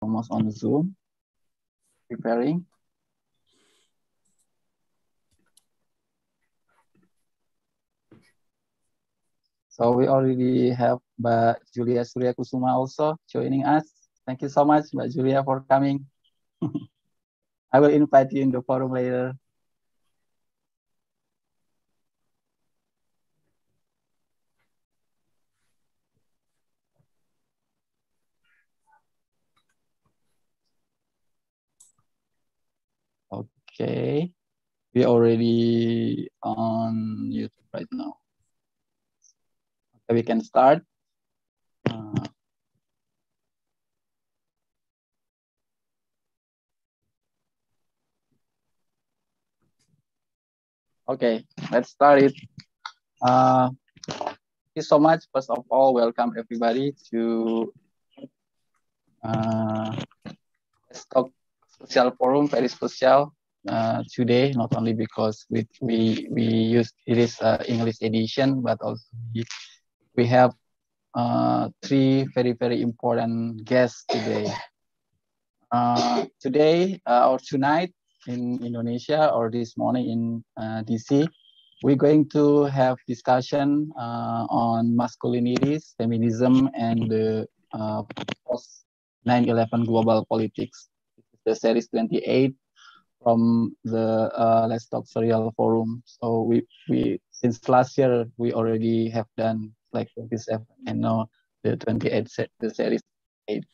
almost on Zoom, preparing. So we already have Mbak Julia Suryakusuma also joining us. Thank you so much, Mbak Julia, for coming. I will invite you in the forum later. Okay, we already on YouTube right now. Okay, we can start. Uh, okay, let's start it. Uh, thank you so much. First of all, welcome everybody to uh, Talk Social Forum, very special uh, today, not only because we we we use it is uh, English edition, but also we, we have uh, three very very important guests today. Uh, today uh, or tonight in Indonesia or this morning in uh, DC, we're going to have discussion uh, on masculinities, feminism, and the uh, post 9/11 global politics. The series 28 from the uh, LETSS Talk Serial Forum. So we we since last year we already have done like 27 and now the 28 set the series 8.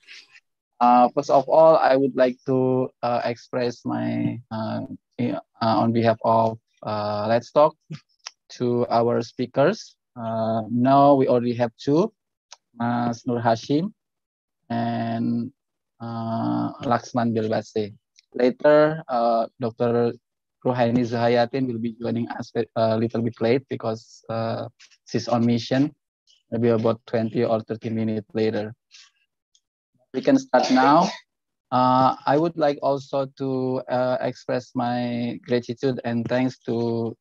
Uh, first of all, I would like to uh, express my uh, uh on behalf of uh, LETSS Talk to our speakers. Now we already have two, Mas Nur Hashim and Laxman Belbase. Later, uh, Dr. Ruhaini Dzuhayatin will be joining us a uh, little bit late because uh, she's on mission, maybe about 20 or 30 minutes later. We can start now. Uh, I would like also to uh, express my gratitude and thanks to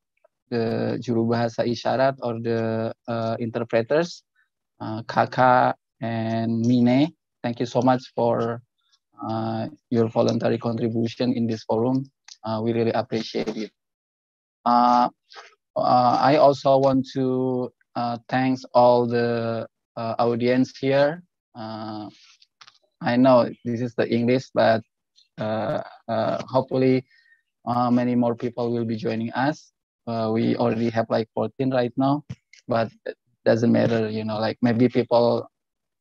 the Juru Bahasa Isyarat or the uh, interpreters, uh, Kaka and Mine. Thank you so much for your voluntary contribution in this forum. Uh, we really appreciate it. Uh, uh I also want to uh, thanks all the uh, audience here. I know this is the English, but uh hopefully many more people will be joining us. we already have like 14 right now, but it doesn't matter, you know, like maybe people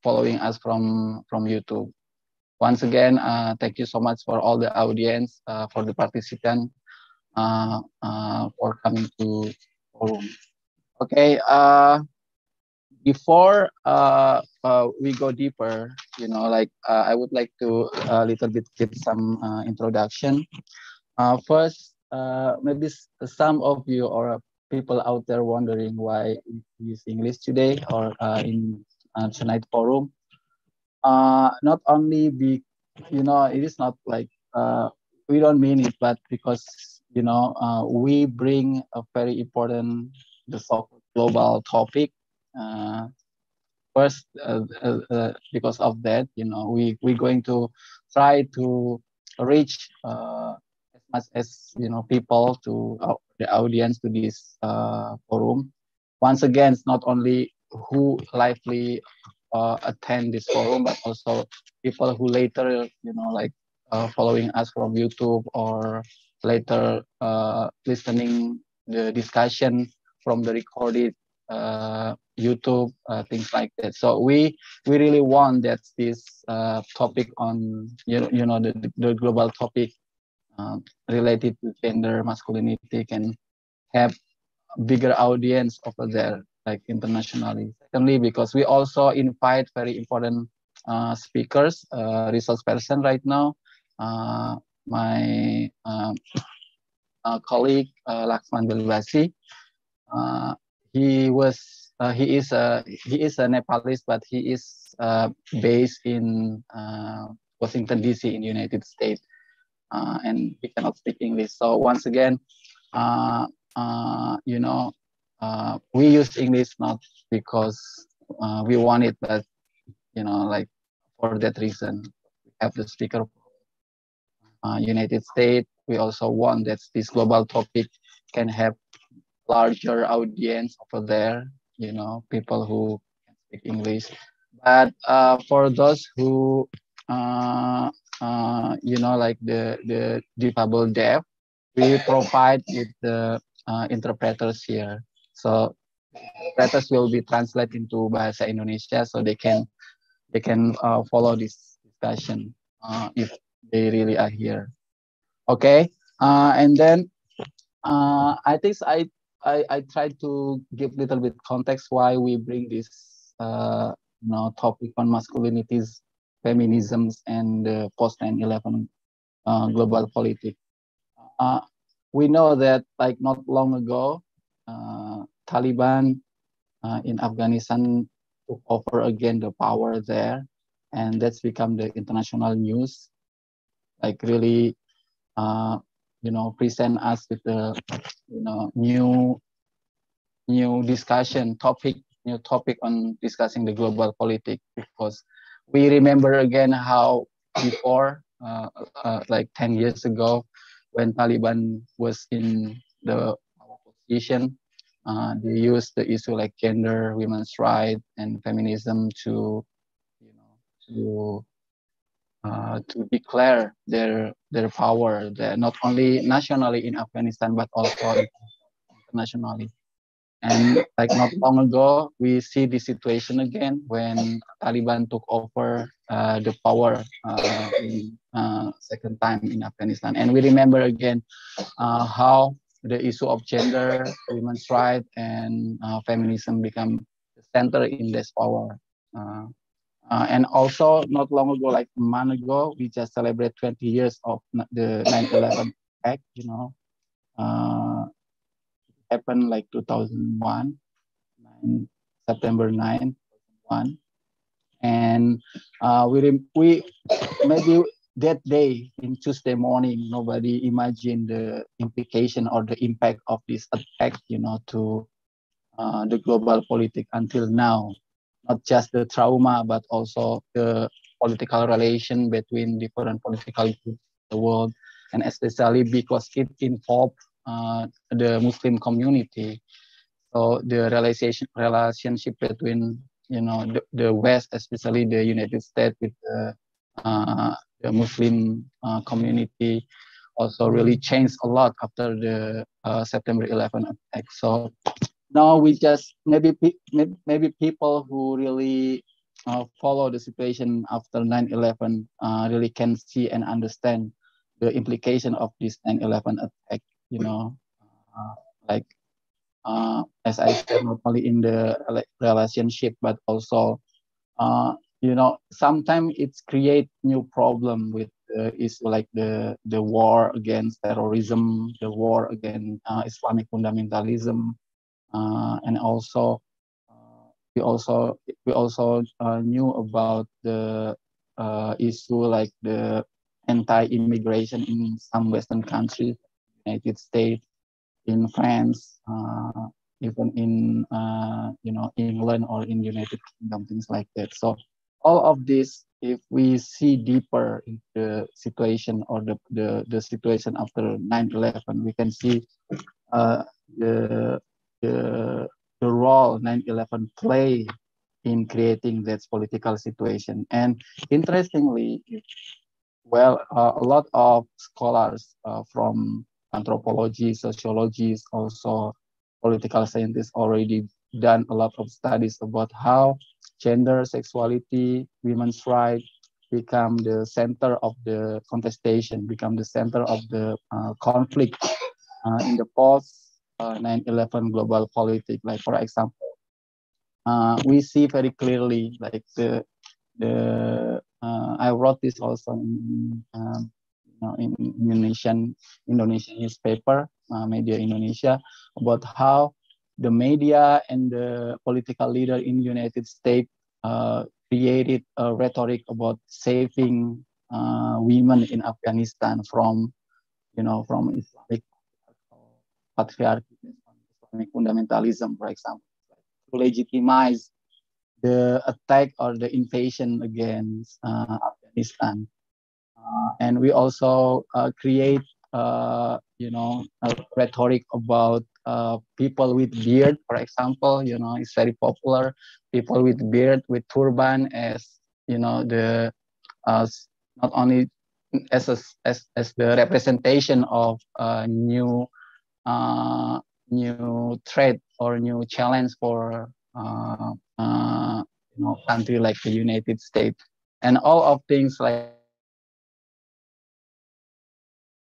following us from from YouTube. Once again, uh, thank you so much for all the audience, uh, for the participant, uh, uh for coming to forum. Okay, uh, before uh, we go deeper, you know, like I would like to a little bit give some introduction. first, maybe some of you or people out there wondering why we use English today or in tonight forum uh, not only be, you know, it is not like uh, we don't mean it, but because you know uh, we bring a very important the global topic. Uh, first, uh, uh, uh, because of that, you know, we we're going to try to reach as much as you know people to the audience to this forum. Once again, it's not only who lively uh, attend this forum, but also people who later, you know, like uh, following us from YouTube or later uh, listening the discussion from the recorded uh, YouTube, uh, things like that. So we we really want that this uh, topic on you know, you know the, the global topic related to gender masculinity can have bigger audience over there like internationally. Secondly, because we also invite very important uh, speakers, uh, resource person right now. Uh, my um, colleague uh, Laxman Belbase. Uh, he was uh, he is a he is a Nepalese, but he is based in Washington D.C. in United States, and he cannot speak English. So once again, you know, uh, we use English not because uh, we want it, but you know, like for that reason, we have the speaker uh, United States. We also want that this global topic can have larger audience over there, you know, people who speak English. But uh, for those who, uh, uh, you know, like the, the difable deaf, we provide with the interpreters here. So letters will be translated into Bahasa Indonesia so they can they can uh, follow this discussion uh, if they really are here. Okay, uh, and then uh, I think I, I I try to give a little bit context why we bring this uh, you know topic on masculinities, feminisms, and uh, post 9/11 uh, global politics. We know that like not long ago, Taliban uh, in Afghanistan took over again the power there, and that's become the international news. Like really, uh, you know, present us with the you know new new discussion topic, new topic on discussing the global politics because we remember again how before, uh, uh, like 10 years ago, when Taliban was in the uh, they use the issue like gender, women's rights, and feminism to, you know, to uh, to declare their their power, there, not only nationally in Afghanistan but also internationally. And like not long ago, we see the situation again when Taliban took over uh, the power uh, in, uh, second time in Afghanistan. And we remember again uh, how the issue of gender, women's rights, and uh, feminism become the center in this power. Uh, and also, not long ago, like a month ago, we just celebrate 20 years of the 9/11 act. You know, happened like 2001, 9, September 9, 2001. And uh, we, we maybe that day in Tuesday morning, nobody imagined the implication or the impact of this attack, you know, to uh, the global politics until now. Not just the trauma, but also the political relation between different political groups in the world, and especially because it involved uh, the Muslim community. So the relationship relationship between you know the, the West, especially the United States, with the, uh, the Muslim uh, community, also really changed a lot after the uh, September 11 attack. So now we just maybe maybe people who really uh, follow the situation after 9/11 uh, really can see and understand the implication of this 9/11 attack you know, uh, like uh, as I said, not only in the relationship, but also, uh, you know, sometimes it's create new problem with uh, is like the the war against terrorism, the war against uh, Islamic fundamentalism, uh, and also uh, we also we also uh, knew about the uh, issue like the anti-immigration in some Western countries United States, in France, even in you know England or in United Kingdom, things like that. So all of this, if we see deeper into the situation or the, the, the situation after 9-11, we can see uh, the, the, the role 9-11 play in creating that political situation. And interestingly, well, uh, a lot of scholars uh, from anthropology, sociology, also political scientists already done a lot of studies about how gender, sexuality, women's rights become the center of the contestation, become the center of the uh, conflict uh, in the post 9/11 uh, global politics. Like for example, uh, we see very clearly like the the uh, I wrote this also in um, know, in Indonesian Indonesian newspaper, Media Indonesia, about how the media and the political leader in United States uh, created a rhetoric about saving uh, women in Afghanistan from, you know, from Islamic patriarchy, Islamic fundamentalism, for example, to legitimize the attack or the invasion against uh, Afghanistan. uh, and we also uh, create uh, you know rhetoric about uh, people with beard for example you know it's very popular. People with beard with turban as you know the uh, not only as a, as as the representation of a new uh, new threat or new challenge for uh, uh, you know country like the United States. And all of things like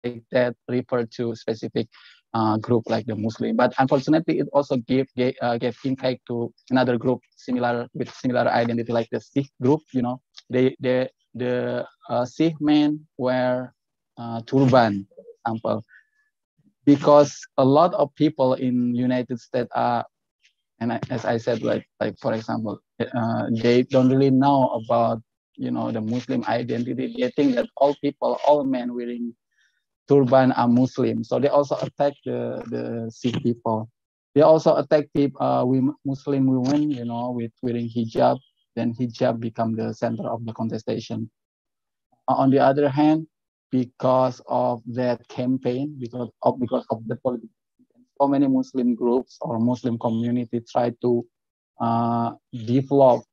that refer to specific uh, group like the Muslim. But unfortunately, it also gave gave, uh, gave impact to another group similar with similar identity like the Sikh group. You know, they they the uh, Sikh men wear uh, turban, example, because a lot of people in United States are, and I, as I said, like like for example, uh, they don't really know about you know the Muslim identity. They think that all people, all men wearing turban are Muslim. So they also attack the, the Sikh people. They also attack people, uh, Muslim women, you know, with wearing hijab. Then hijab become the center of the contestation. Uh, on the other hand, because of that campaign, because of because of the politics, so many Muslim groups or Muslim community try to uh, develop,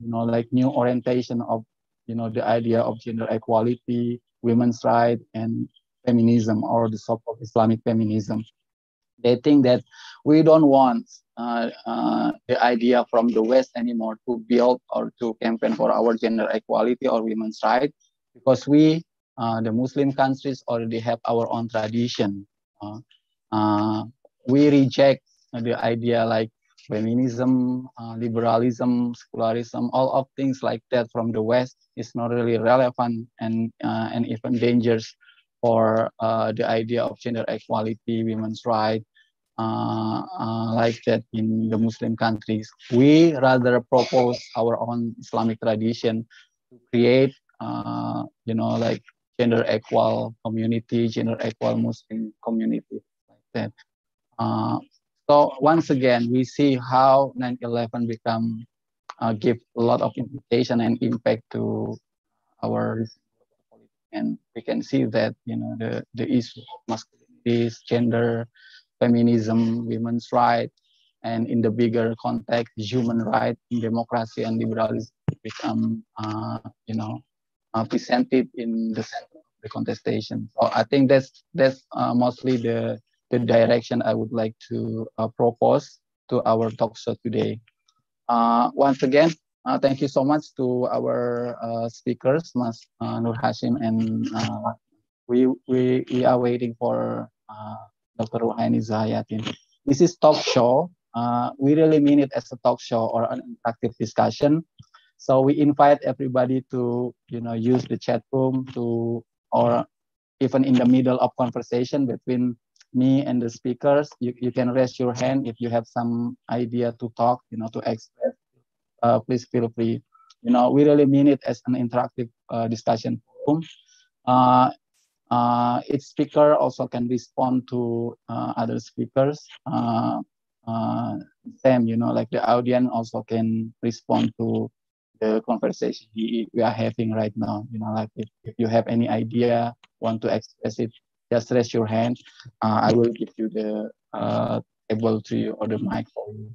you know, like new orientation of, you know, the idea of gender equality, women's rights, and feminism or the so-called Islamic feminism. They think that we don't want uh, uh, the idea from the West anymore to build or to campaign for our gender equality or women's rights because we, uh, the Muslim countries, already have our own tradition. Uh, uh, we reject the idea like feminism, uh, liberalism, secularism, all of things like that from the West is not really relevant and and even dangerous for uh, the idea of gender equality, women's rights, uh, uh, like that in the Muslim countries. We rather propose our own Islamic tradition to create, uh, you know, like gender equal community, gender equal Muslim community, like that. Uh, so once again, we see how 9/11 become uh, give a lot of implication and impact to our and we can see that you know the the issue of masculinity, gender, feminism, women's rights, and in the bigger context, human rights, democracy, and liberalism become uh, you know uh, presented in the center of the contestation. So I think that's that's uh, mostly the the direction I would like to uh, propose to our talk show today. Uh, once again, uh, thank you so much to our uh, speakers, Mas uh, Nur Hashim, and uh, we, we we are waiting for uh, Dr. Ruhaini Dzuhayatin. This is talk show. Uh, we really mean it as a talk show or an interactive discussion. So we invite everybody to you know use the chat room to or even in the middle of conversation between me and the speakers, you, you can raise your hand if you have some idea to talk, you know, to express uh, please feel free. You know, we really mean it as an interactive uh, discussion forum. Uh, uh, each speaker also can respond to uh, other speakers. Uh, uh, same, you know, like the audience also can respond to the conversation we, are having right now. You know, like if, if you have any idea, want to express it, just raise your hand. Uh, I will give you the uh, table to you or the mic for you.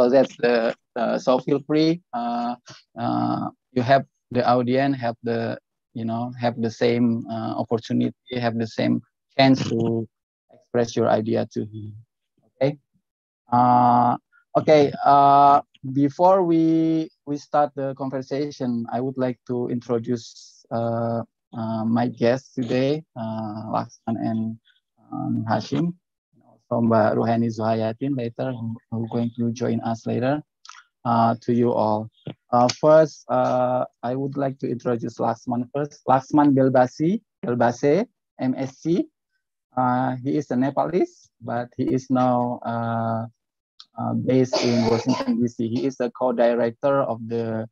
So that's the so feel free. Uh, uh, you have the audience have the you know have the same uh, opportunity, have the same chance to express your idea to him. Okay. Uh, okay. Uh, before we we start the conversation, I would like to introduce uh, uh, my guests today, uh, Laxman and um, Hashim from Mbak Ruhaini Dzuhayatin later, who, who going to join us later uh, to you all. Uh, first, uh, I would like to introduce Laxman first. Laxman Belbasi, Belbase, MSc. Uh, he is a Nepalese, but he is now uh, uh, based in Washington, D.C. He is the co-director of the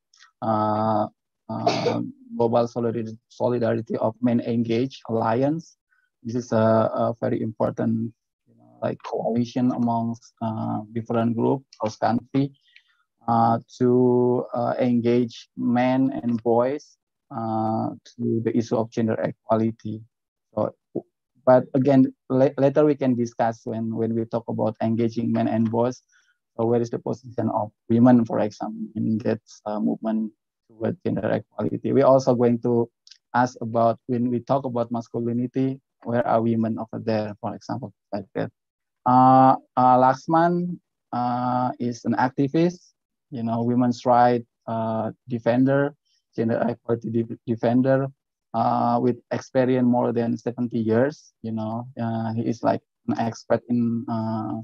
Global Solidarity, Solidarity of MenEngage Alliance. This is a, a very important like coalition amongst uh, different groups cross country uh, to uh, engage men and boys to the issue of gender equality. So, but again, la later we can discuss when when we talk about engaging men and boys. So where is the position of women, for example, in that movement toward gender equality? We're also going to ask about when we talk about masculinity, where are women over there, for example, like that. Uh, uh, Laxman uh, is an activist, you know, women's rights uh, defender, gender equality de defender, uh, with experience more than 70 years. You know, uh, he is like an expert in, uh,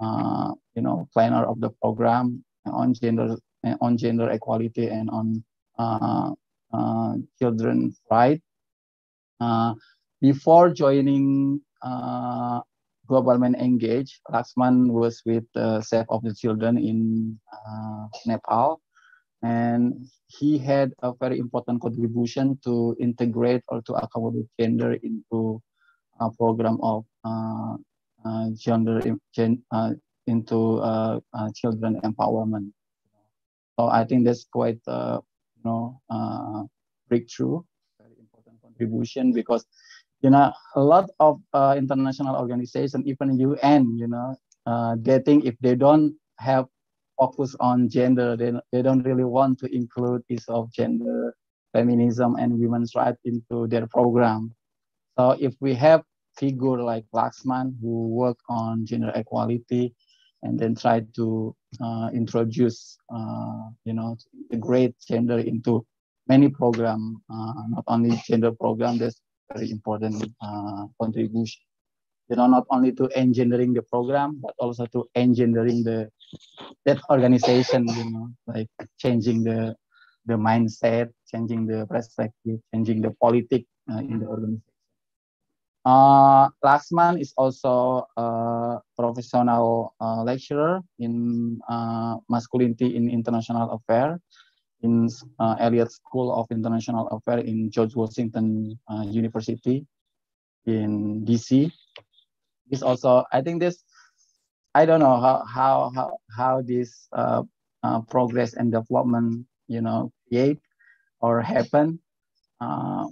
uh, you know, planner of the program on gender on gender equality and on uh, children's right. before joining Global MenEngage, was with the Save of the Children in Nepal and he had a very important contribution to integrate or to accommodate gender into a program of uh, uh, gender gen, uh, into uh, uh, children empowerment. So I think that's quite uh, you know breakthrough, very important contribution because you know a lot of international organizations, even UN, you know, they think if they don't have focus on gender. They, they don't really want to include issue of gender, feminism, and women's rights into their program. So if we have figure like Laxman who work on gender equality and then try to uh, introduce, uh, you know, integrate gender into many program, uh, not only gender program, that's very important uh, contribution you know, not only to engineering the program, but also to engineering the that organization, you know, like changing the the mindset, changing the perspective, changing the politic uh, in the organization. Uh, Laxman is also a professional uh, lecturer in uh, masculinity in international affairs in uh, Elliott School of International Affairs in George Washington uh, University in DC is also I think this I don't know how how how how this uh, uh, progress and development you know create or happen. Uh,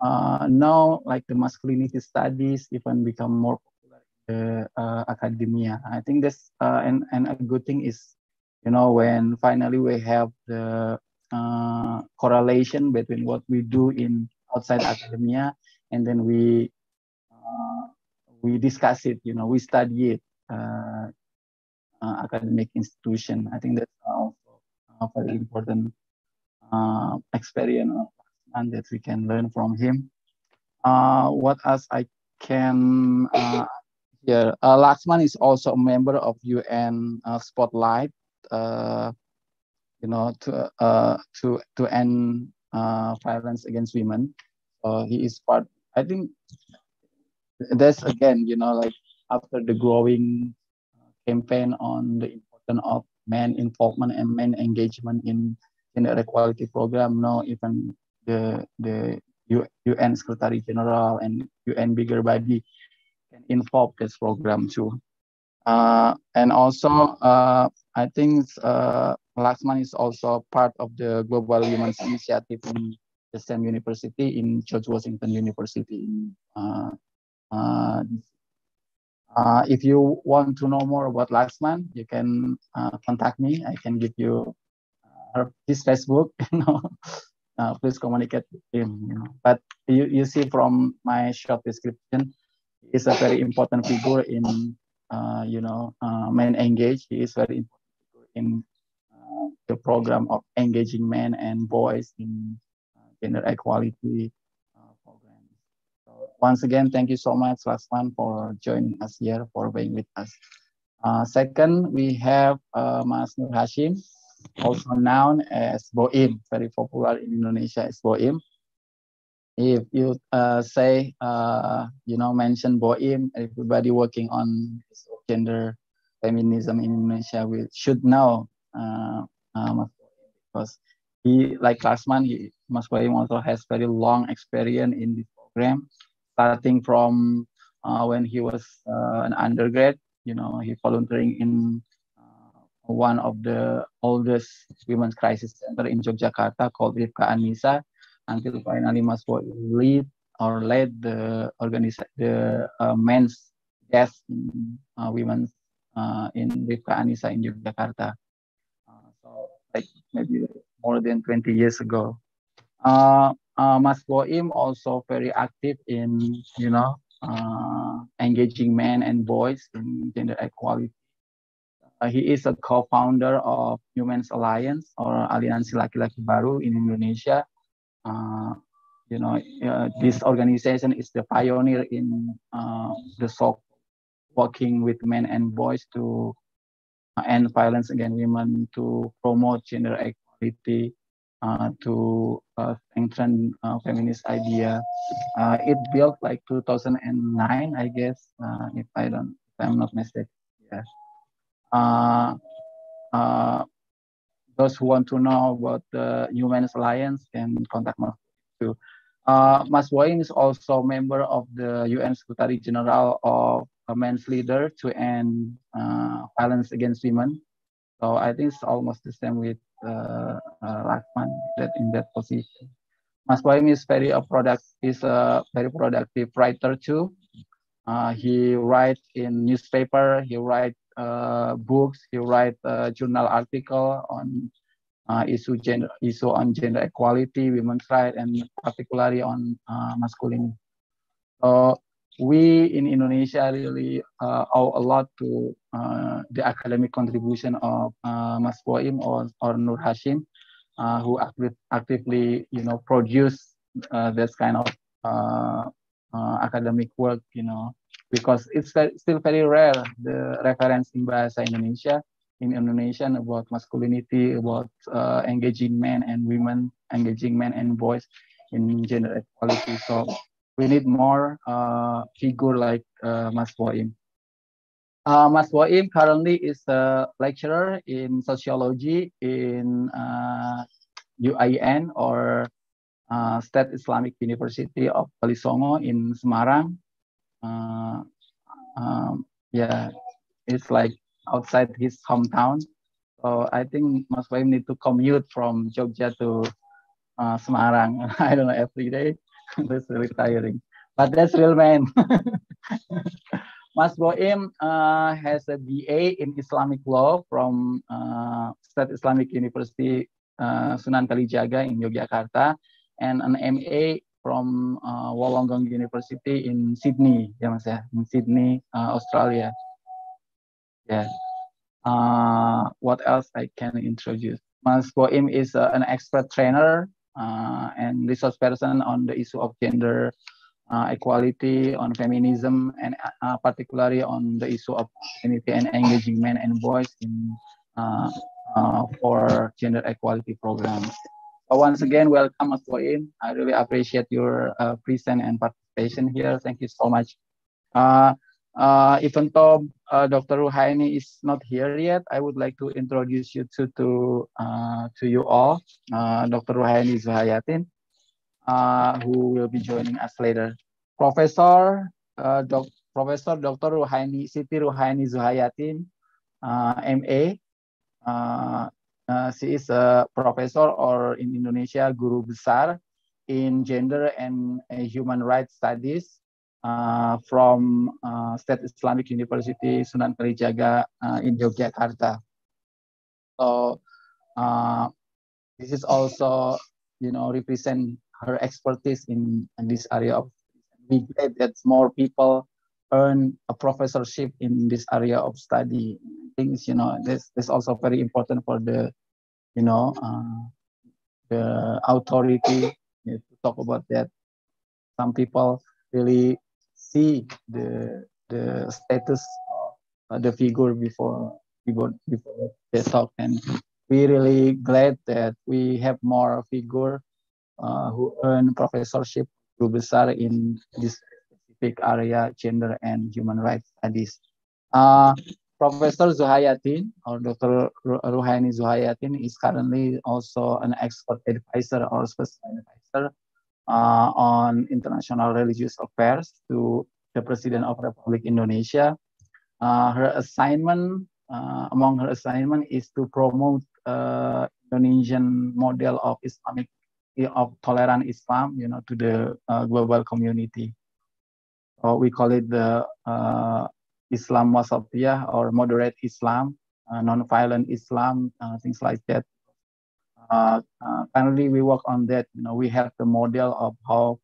uh, now like the masculinity studies even become more popular in uh, academia. I think this and and a good thing is you know when finally we have the uh, correlation between what we do in outside academia and then we uh, we discuss it, you know, we study it, uh, uh, academic institution. I think that's also a very important uh, experience and that we can learn from him. Uh, what else I can uh, here? Uh, Laxman is also a member of UN uh, Spotlight. Uh, you know, to uh, to to end uh, violence against women. He is part. I think that's again, you know, like after the growing campaign on the importance of men involvement and men engagement in the equality program, now even the the UN Secretary General and UN bigger body can involve this program too. Uh, and also, I think uh, is also part of the Global Women's Initiative in the same university in George Washington University uh, uh, uh, if you want to know more about Laxman, you can uh, contact me. I can give you uh, his Facebook. You know, uh, please communicate with him. You know, but you, you see from my short description, he's a very important figure in uh, you know men engage. He is very important in the program of engaging men and boys in gender equality programs. So once again, thank you so much, Laxman, for joining us here, for being with us. Uh, second, we have uh, Mas Nur Hashim, also known as Boim, very popular in Indonesia as Boim. If you uh, say, uh, you know, mention Boim, everybody working on gender feminism in Indonesia will should know uh, uh, because he, like Laxman, he, Mas also has very long experience in this program starting from uh, when he was uh, an undergrad. You know, he volunteering in uh, one of the oldest women's crisis center in Yogyakarta called Rifka Annisa. until finally Mas lead or led the organization, the uh, men's desk in uh, women's uh, in Rifka Annisa in Yogyakarta. Uh, so like maybe more than 20 years ago. Uh, uh, Mas Boim also very active in, you know, uh, engaging men and boys in gender equality. Uh, he is a co-founder of Women's Alliance or Aliansi Laki-Laki Baru in Indonesia. Uh, you know, uh, this organization is the pioneer in uh, the so working with men and boys to end violence against women, to promote gender equality, uh, to uh, strengthen uh, feminist idea. Uh, it built like 2009, I guess, uh, if I don't, if I'm not mistaken. Yeah. Uh, those who want to know about the Women's Alliance can contact me too. Mas Boim is also a member of the UN Secretary General of A men's Leader to End Violence Against Women. So I think it's almost the same with uh, uh, Laxman that in that position. Mas Boim is very a product is a very productive writer too. Uh, he writes in newspaper. He write uh, books. He write a journal article on uh, issue gender issue on gender equality, women's rights, and particularly on uh, masculinity. So we in Indonesia really uh, owe a lot to uh, the academic contribution of uh, Mas Boim or, or Nur Hashim, uh, who active, actively, you know, produce uh, this kind of uh, academic work, you know, because it's still very rare, the reference in Bahasa Indonesia, in Indonesian about masculinity, about engaging men and women, engaging men and boys in gender equality. So we need more uh, figure like uh, Mas Boim. Uh, Mas Boim currently is a lecturer in sociology in uh, UIN or uh, State Islamic University of Walisongo in Semarang. Uh, um, yeah, it's like outside his hometown. So I think Mas Boim need to commute from Jogja to uh, Semarang. I don't know every day. that's really tiring. But that's real man. Mas Boim uh, has a BA in Islamic law from uh, State Islamic University uh, Sunan Kalijaga in Yogyakarta and an MA from uh, Wollongong University in Sydney, ya Mas ya, in Sydney, uh, Australia. Yeah. Uh, what else I can introduce? Mas Boim is uh, an expert trainer and resource person on the issue of gender uh, equality, on feminism, and uh, particularly on the issue of community and engaging men and boys in for gender equality programs. Once again, welcome Boim. I really appreciate your presence and participation here. Thank you so much. Uh, uh, even though uh, Dr. Ruhaini is not here yet, I would like to introduce you to to, uh, to you all, uh, Dr. Ruhaini Dzuhayatin, uh, who will be joining us later. Professor, uh, doc, Professor Dr. Ruhaini Siti Ruhaini Dzuhayatin, MA. she is a professor or in Indonesia guru besar in gender and human rights studies uh, from uh, State Islamic University Sunan Kalijaga uh, in Yogyakarta. So uh, this is also, you know, represent her expertise in, in this area of. We glad that more people earn a professorship in this area of study. Things, you know, this is also very important for the, you know, uh, the authority to talk about that. Some people really see the the status of the figure before before before they talk and we really glad that we have more figure uh, who earn professorship besar in this specific area gender and human rights studies uh, Professor Dzuhayatin or Dr. Ruhaini Dzuhayatin is currently also an expert advisor or special advisor uh, on international religious affairs to the President of Republic Indonesia. Uh, her assignment, uh, among her assignment, is to promote uh, Indonesian model of Islamic of tolerant Islam, you know, to the uh, global community. Or we call it the uh, Islam wasatiyah or moderate Islam, non-violent Islam, things like that. Uh, currently, we work on that. You know, we have the model of how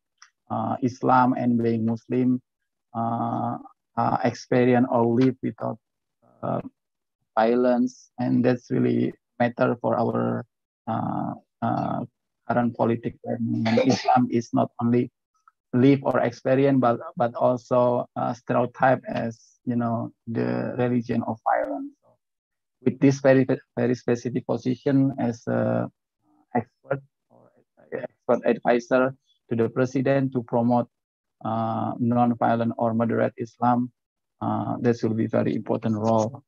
Islam and being Muslim experience or live without violence, and that's really matter for our uh, uh, current politics. Islam is not only live or experience, but but also uh, stereotype as you know the religion of violence. With this very very specific position as a expert or expert advisor to the president to promote uh, non-violent or moderate Islam, uh, this will be very important role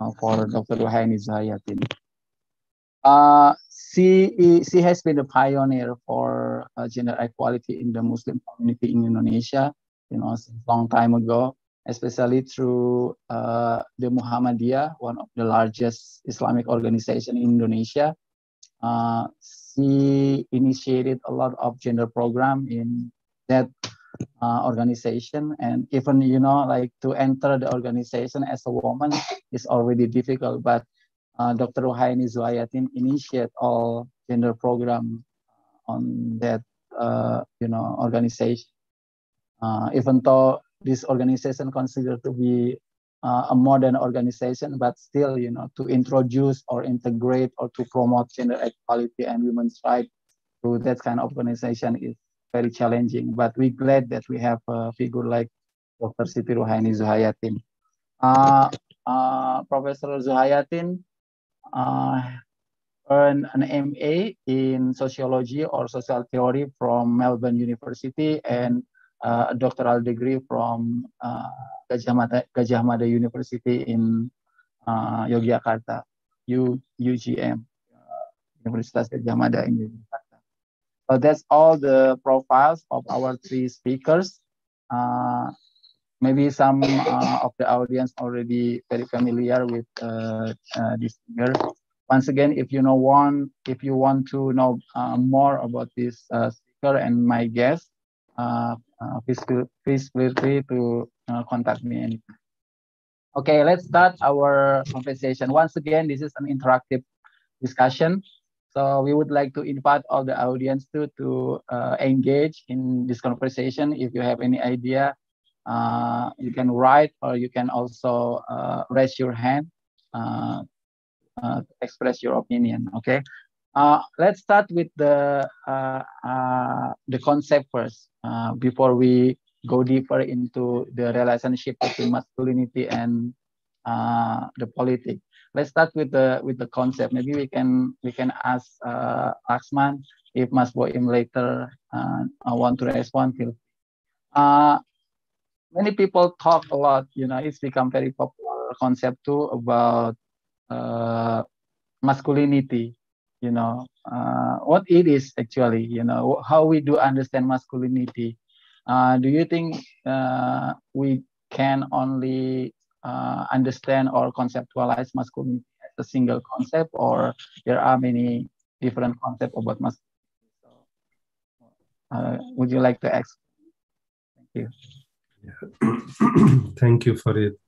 uh, for Dr. Ruhaini Dzuhayatin. Uh, she, she has been a pioneer for uh, gender equality in the Muslim community in Indonesia, you know, since long time ago, especially through uh, the Muhammadiyah, one of the largest Islamic organization in Indonesia. Uh, she initiated a lot of gender program in that uh, organization and even you know like to enter the organization as a woman is already difficult but uh, Dr. Ruhaini Dzuhayatin initiate all gender program on that uh, you know organization. Uh, even though this organization considered to be uh, a modern organization, but still you know to introduce or integrate or to promote gender equality and women's rights through that kind of organization is very challenging. But we're glad that we have a figure like Dr. Siti Ruhaini Dzuhayatin. Uh, uh, Professor Dzuhayatin uh, earned an MA in sociology or social theory from Melbourne University and a doctoral degree from uh, Gajah, Mada, Gajah Mada University in uh, Yogyakarta, U, UGM, uh, Universitas Gajah Mada in Yogyakarta. So that's all the profiles of our three speakers. Uh, maybe some uh, of the audience already very familiar with uh, uh, this figure. Once again, if you know one, if you want to know uh, more about this uh, speaker and my guest, uh, please, please feel free to contact me. Okay, let's start our conversation. Once again, this is an interactive discussion. So we would like to invite all the audience to, to engage in this conversation. If you have any idea, uh, you can write or you can also uh, raise your hand uh, uh express your opinion okay uh, let's start with the uh, the concept first before we go deeper into the relationship between masculinity and the politics let's start with the with the concept maybe we can we can ask uh, Laxman if Mas Boim later uh, want to respond uh, many people talk a lot. You know, it's become very popular concept too about uh, masculinity. You know, uh, what it is actually. You know, how we do understand masculinity. Uh, do you think uh, we can only uh, understand or conceptualize masculinity as a single concept, or there are many different concepts about masculinity? Uh, would you like to explain? Thank you. thank you for it.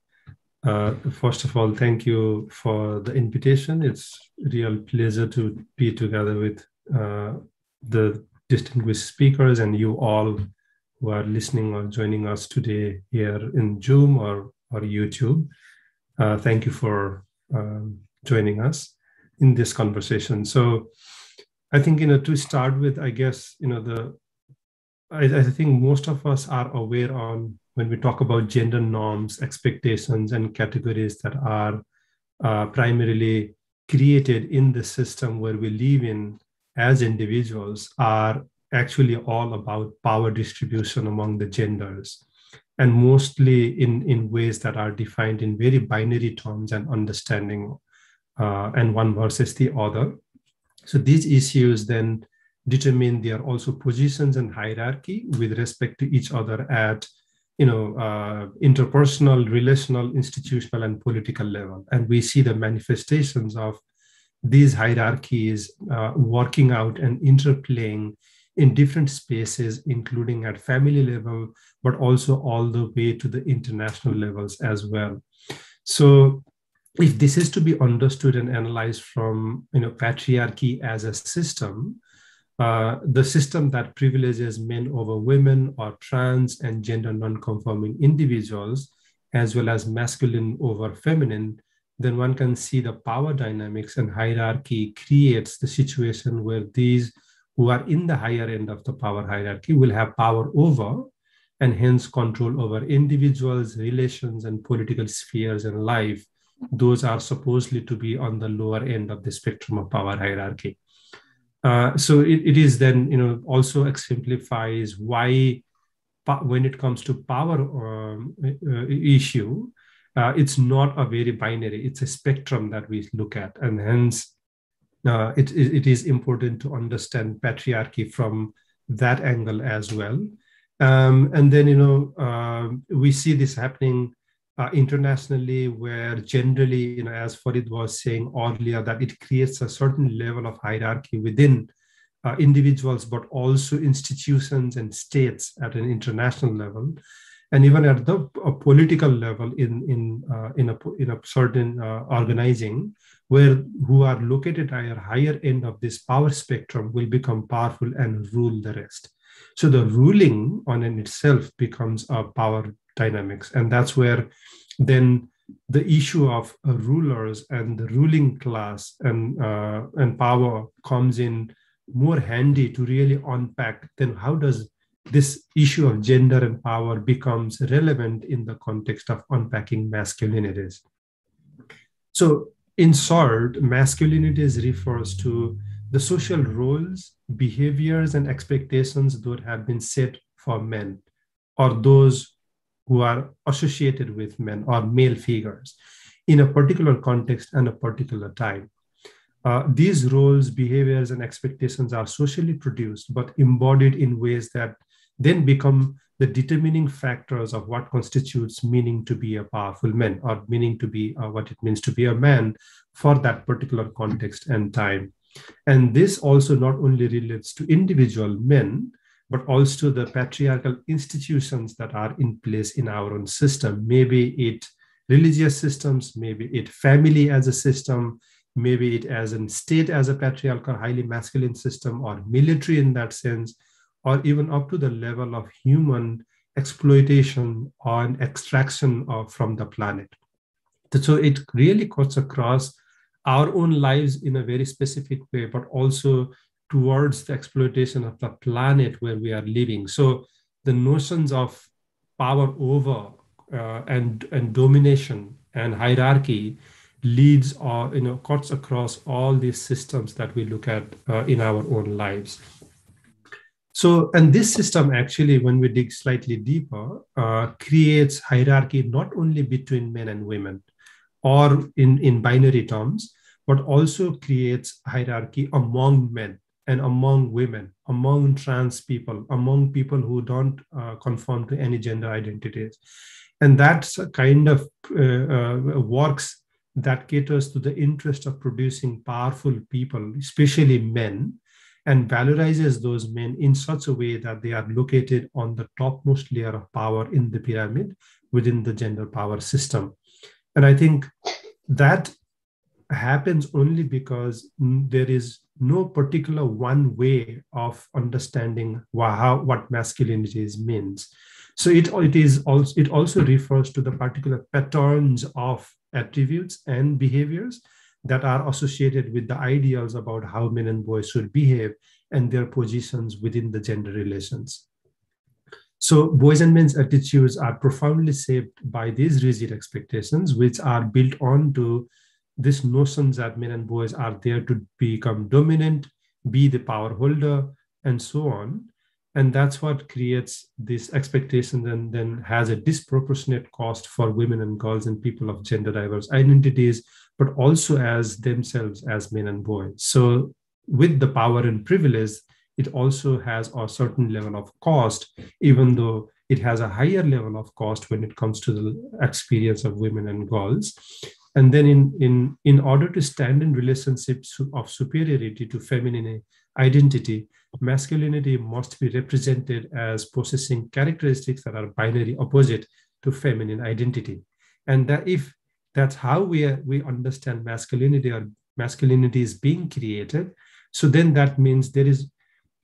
Uh, first of all, thank you for the invitation. It's real pleasure to be together with uh, the distinguished speakers and you all who are listening or joining us today here in Zoom or, or YouTube. Uh, thank you for um, joining us in this conversation. So I think, you know, to start with, I guess, you know, the I, I think most of us are aware on when we talk about gender norms, expectations, and categories that are uh, primarily created in the system where we live in as individuals are actually all about power distribution among the genders and mostly in, in ways that are defined in very binary terms and understanding uh, and one versus the other. So these issues then determine their also positions and hierarchy with respect to each other at you know uh, interpersonal relational institutional and political level and we see the manifestations of these hierarchies uh, working out and interplaying in different spaces, including at family level, but also all the way to the international levels as well. So if this is to be understood and analyzed from you know patriarchy as a system, uh, the system that privileges men over women or trans and gender non-conforming individuals, as well as masculine over feminine, then one can see the power dynamics and hierarchy creates the situation where these who are in the higher end of the power hierarchy will have power over and hence control over individuals, relations, and political spheres in life. Those are supposedly to be on the lower end of the spectrum of power hierarchy. Uh, so it, it is then, you know, also exemplifies why when it comes to power um, uh, issue, uh, it's not a very binary, it's a spectrum that we look at. And hence uh, it, it is important to understand patriarchy from that angle as well. Um, and then, you know, uh, we see this happening uh, internationally, where generally, you know, as Farid was saying earlier, that it creates a certain level of hierarchy within uh, individuals, but also institutions and states at an international level and even at the political level in in uh, in a in a certain uh, organizing where who are located at a higher end of this power spectrum will become powerful and rule the rest. So the ruling on in itself becomes a power dynamics and that's where then the issue of rulers and the ruling class and uh, and power comes in more handy to really unpack then how does this issue of gender and power becomes relevant in the context of unpacking masculinities. So, in short, masculinities refers to the social roles, behaviors, and expectations that have been set for men or those who are associated with men or male figures in a particular context and a particular time. Uh, these roles, behaviors, and expectations are socially produced but embodied in ways that then become the determining factors of what constitutes meaning to be a powerful man or meaning to be uh, what it means to be a man for that particular context and time. And this also not only relates to individual men, but also the patriarchal institutions that are in place in our own system. Maybe it religious systems, maybe it family as a system, maybe it as a state as a patriarchal, highly masculine system, or military in that sense or even up to the level of human exploitation or extraction of, from the planet. So it really cuts across our own lives in a very specific way, but also towards the exploitation of the planet where we are living. So the notions of power over uh, and, and domination and hierarchy leads or you know cuts across all these systems that we look at uh, in our own lives so, and this system actually, when we dig slightly deeper, uh, creates hierarchy not only between men and women or in, in binary terms, but also creates hierarchy among men and among women, among trans people, among people who don't uh, conform to any gender identities. And that's a kind of uh, uh, works that caters to the interest of producing powerful people, especially men, and valorizes those men in such a way that they are located on the topmost layer of power in the pyramid within the gender power system. And I think that happens only because there is no particular one way of understanding how, what masculinity means. So it, it is also it also refers to the particular patterns of attributes and behaviors that are associated with the ideals about how men and boys should behave and their positions within the gender relations. So, boys and men's attitudes are profoundly shaped by these rigid expectations, which are built onto this notions that men and boys are there to become dominant, be the power holder, and so on. And that's what creates this expectation and then has a disproportionate cost for women and girls and people of gender diverse identities but also as themselves as men and boys. So, with the power and privilege, it also has a certain level of cost, even though it has a higher level of cost when it comes to the experience of women and girls. And then in in in order to stand in relationships of superiority to feminine identity masculinity must be represented as possessing characteristics that are binary opposite to feminine identity. And that if that's how we are, we understand masculinity or masculinity is being created. So then that means there is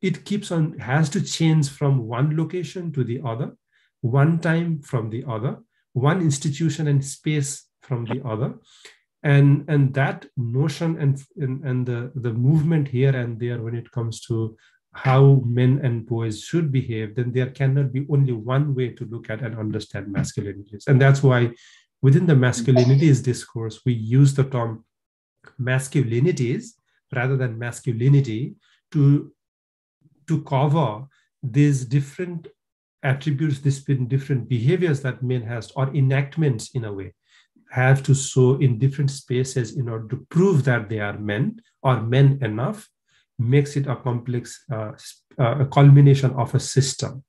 it keeps on has to change from one location to the other one time from the other one institution and space from the other. And and that notion and and, and the the movement here and there when it comes to how men and boys should behave then there cannot be only one way to look at and understand masculinities and that's why within the masculinities discourse we use the term masculinities rather than masculinity to to cover these different attributes these different behaviors that men has or enactments in a way have to show in different spaces in order to prove that they are men or men enough makes it a complex uh, uh, a culmination of a system.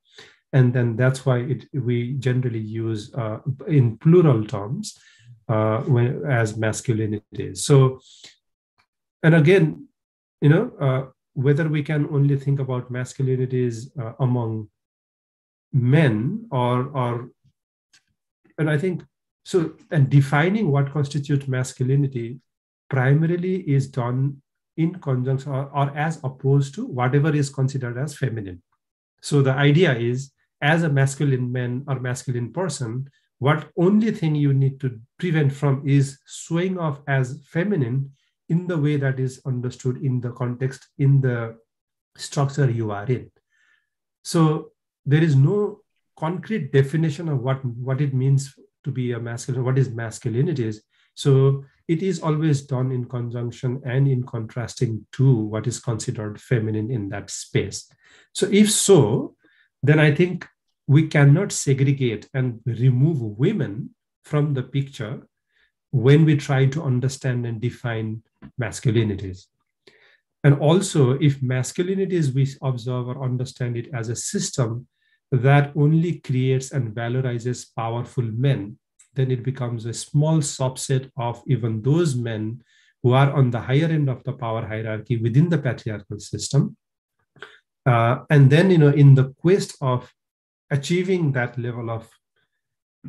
And then that's why it, we generally use uh, in plural terms uh, when, as masculinity. So and again you know uh, whether we can only think about masculinities among men or or and i think so and defining what constitutes masculinity primarily is done in conjunction or, or as opposed to whatever is considered as feminine so the idea is as a masculine man or masculine person what only thing you need to prevent from is swaying off as feminine in the way that is understood in the context, in the structure you are in. So there is no concrete definition of what, what it means to be a masculine, what is masculinity is. So it is always done in conjunction and in contrasting to what is considered feminine in that space. So if so, then I think we cannot segregate and remove women from the picture when we try to understand and define masculinities. And also, if masculinities we observe or understand it as a system that only creates and valorizes powerful men, then it becomes a small subset of even those men who are on the higher end of the power hierarchy within the patriarchal system. Uh, and then, you know, in the quest of achieving that level of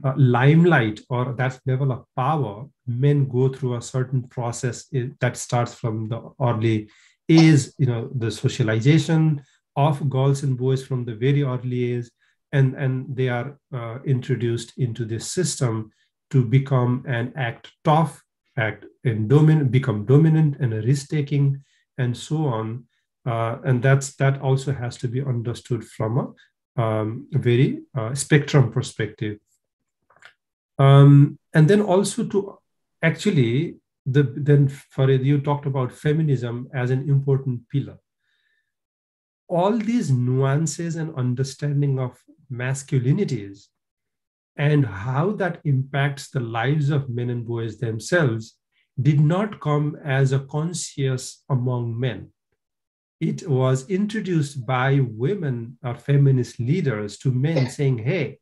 uh, limelight or that level of power, men go through a certain process that starts from the early age, you know, the socialization of girls and boys from the very early age, and, and they are uh, introduced into this system to become and act tough, act and dominant, become dominant and risk-taking, and so on. Uh, and that's that also has to be understood from a um, very uh, spectrum perspective um, and then also to actually the then Farid, you talked about feminism as an important pillar. All these nuances and understanding of masculinities and how that impacts the lives of men and boys themselves did not come as a conscious among men. It was introduced by women or feminist leaders to men saying, hey,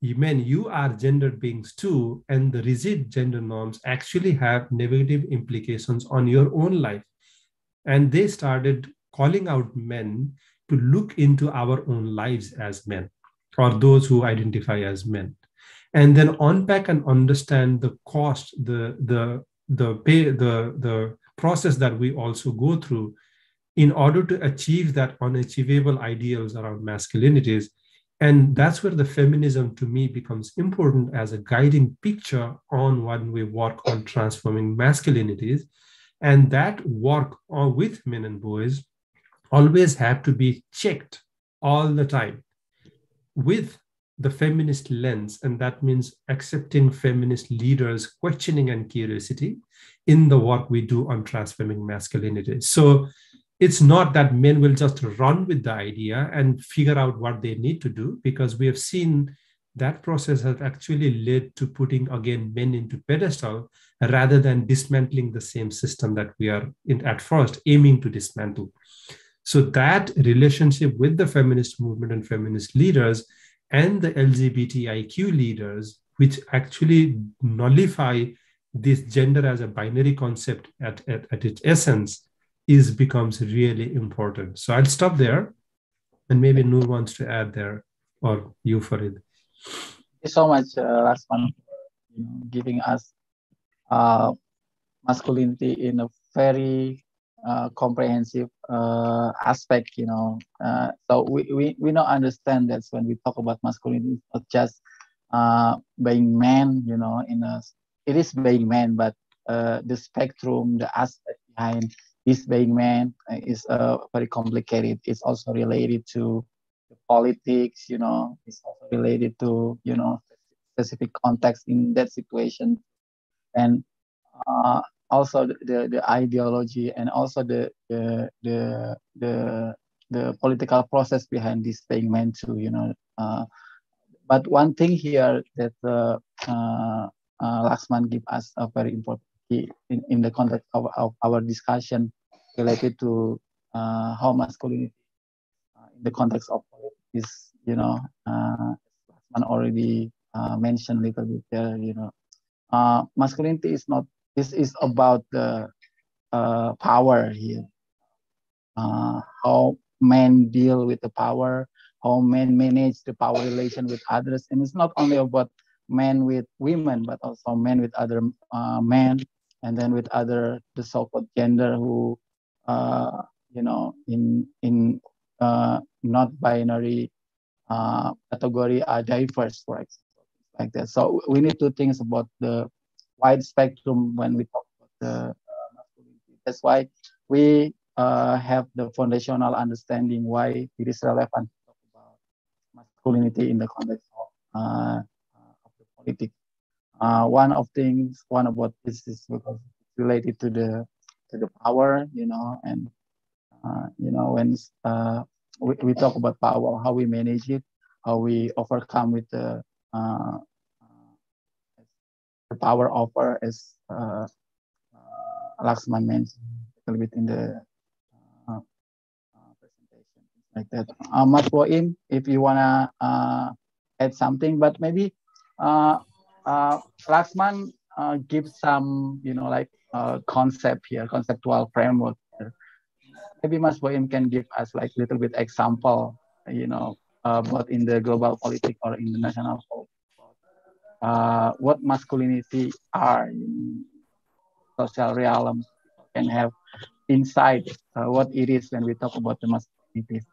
you men, you are gender beings too, and the rigid gender norms actually have negative implications on your own life. And they started calling out men to look into our own lives as men, or those who identify as men, and then unpack and understand the cost, the the the pay, the the process that we also go through in order to achieve that unachievable ideals around masculinities and that's where the feminism to me becomes important as a guiding picture on when we work on transforming masculinities. And that work on with men and boys always have to be checked all the time with the feminist lens. And that means accepting feminist leaders' questioning and curiosity in the work we do on transforming masculinity. So it's not that men will just run with the idea and figure out what they need to do because we have seen that process has actually led to putting again men into pedestal rather than dismantling the same system that we are in, at first aiming to dismantle so that relationship with the feminist movement and feminist leaders and the lgbtiq leaders which actually nullify this gender as a binary concept at, at, at its essence is becomes really important. So I'll stop there and maybe Noor wants to add there or you Farid. Thank you so much, uh, last you know, giving us uh, masculinity in a very uh, comprehensive uh, aspect, you know. Uh, so we, we, we not understand that when we talk about masculinity, it's not just uh, being man, you know, in a, it is being man, but uh, the spectrum, the aspect behind this being man is very complicated. It's also related to politics, you know, it's also related to, you know, specific context in that situation. And also the, the, ideology and also the, the, the, the, the political process behind this being meant to, you know. Uh, but one thing here that uh, uh, uh Laxman give us a very important key in, in the context of, of our discussion related to uh, how masculinity uh, in the context of is, you know, uh, Laxman already mentioned a little bit there, you know, masculinity is not this is about the uh, power here. Uh, how men deal with the power, how men manage the power relation with others. And it's not only about men with women, but also men with other uh, men, and then with other the so-called gender who, uh, you know, in in uh, not binary uh, category are diverse, for example, like that. So we need to think about the wide spectrum when we talk about the uh, masculinity. That's why we uh, have the foundational understanding why it is relevant to talk about masculinity in the context of, uh, uh of the politics. Uh, one of things, one of what this is because it's related to the to the power, you know, and uh, you know when we, we talk about power, how we manage it, how we overcome with the the power offer as uh, uh, Laxman mentioned a little bit in the uh, uh presentation, like that. Uh, Boim, if you wanna uh, add something, but maybe uh, uh, Laxman uh, gives some, you know, like uh, concept here, conceptual framework. Here. Maybe Mas Boim can give us like little bit example, you know, uh, both in the global politics or in the national uh, what masculinity are in social realm can have insight uh, what it is when we talk about the masculinity.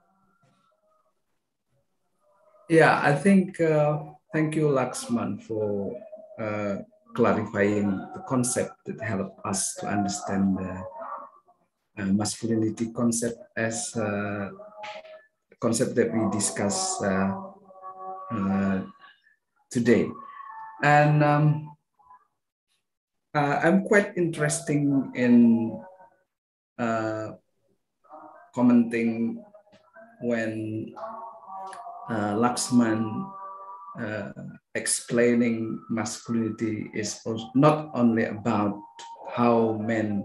Yeah, I think, uh, thank you, Laxman, for uh, clarifying the concept that helped us to understand the uh, masculinity concept as a uh, concept that we discuss today. And um, uh, I'm quite interested in uh, commenting when uh, Laxman uh, explaining masculinity is not only about how men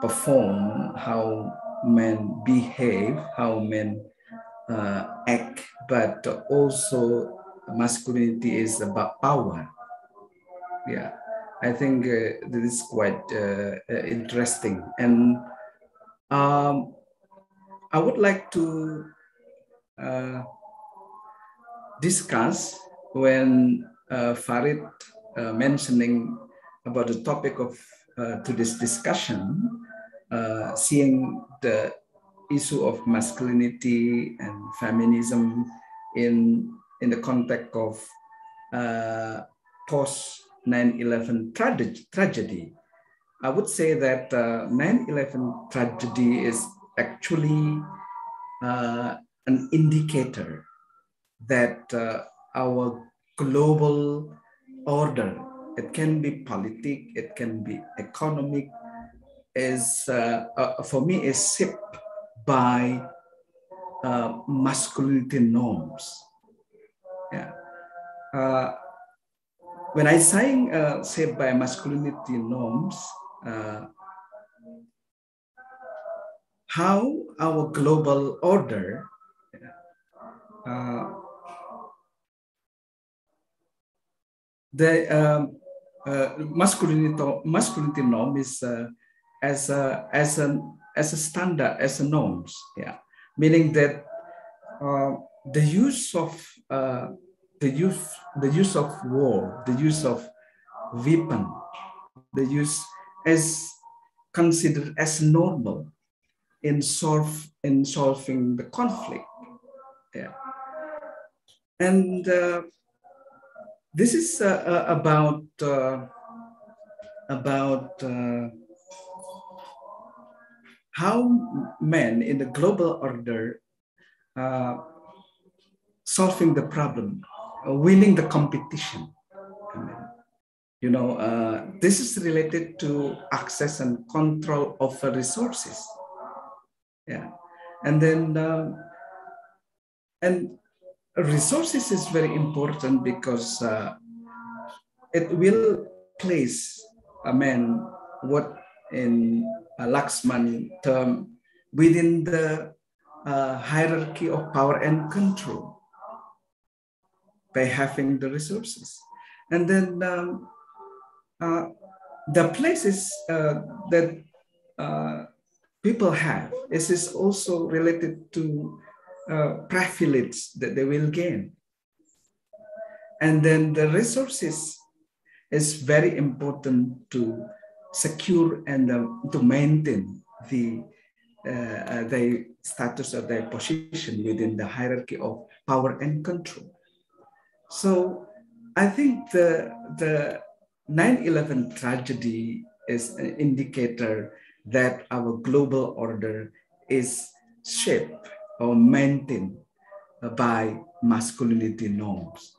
perform, how men behave, how men uh, act, but also masculinity is about power yeah. I think uh, this is quite uh, uh, interesting. And um, i would like to uh, discuss when uh, farid uh, mentioning about the topic of today's discussion seeing the issue of masculinity and feminism in in the context of post 9-11 tragedy, tragedy, I would say that 9-11 uh, tragedy is actually uh, an indicator that uh, our global order, it can be politic, it can be economic, is uh, uh, for me is shaped by uh, masculinity norms. Yeah when I saying uh, shaped by masculinity norms, uh, how our global order uh, the um, uh, masculinity masculinity norm is uh, as a as an as a standard as a norms yeah. Meaning that uh, the use of uh, the use the use of war the use of weapon the use as considered as normal in solve in solving the conflict. Yeah. And uh, this is uh, uh about uh, about uh, how men in the global order uh, solving the problem, winning the competition. you know, uh, this is related to access and control of resources. Yeah, and then um, and resources is very important because uh, it will place a man what in a Laxman term within the uh, hierarchy of power and control by having the resources. And then um, uh, the places uh, that uh, people have is, is also related to uh, privilege that they will gain. And then the resources is very important to secure and uh, to maintain the uh, uh, their status or their position within the hierarchy of power and control. So I think the, the 9-11 tragedy is an indicator that our global order is shaped or maintained by masculinity norms.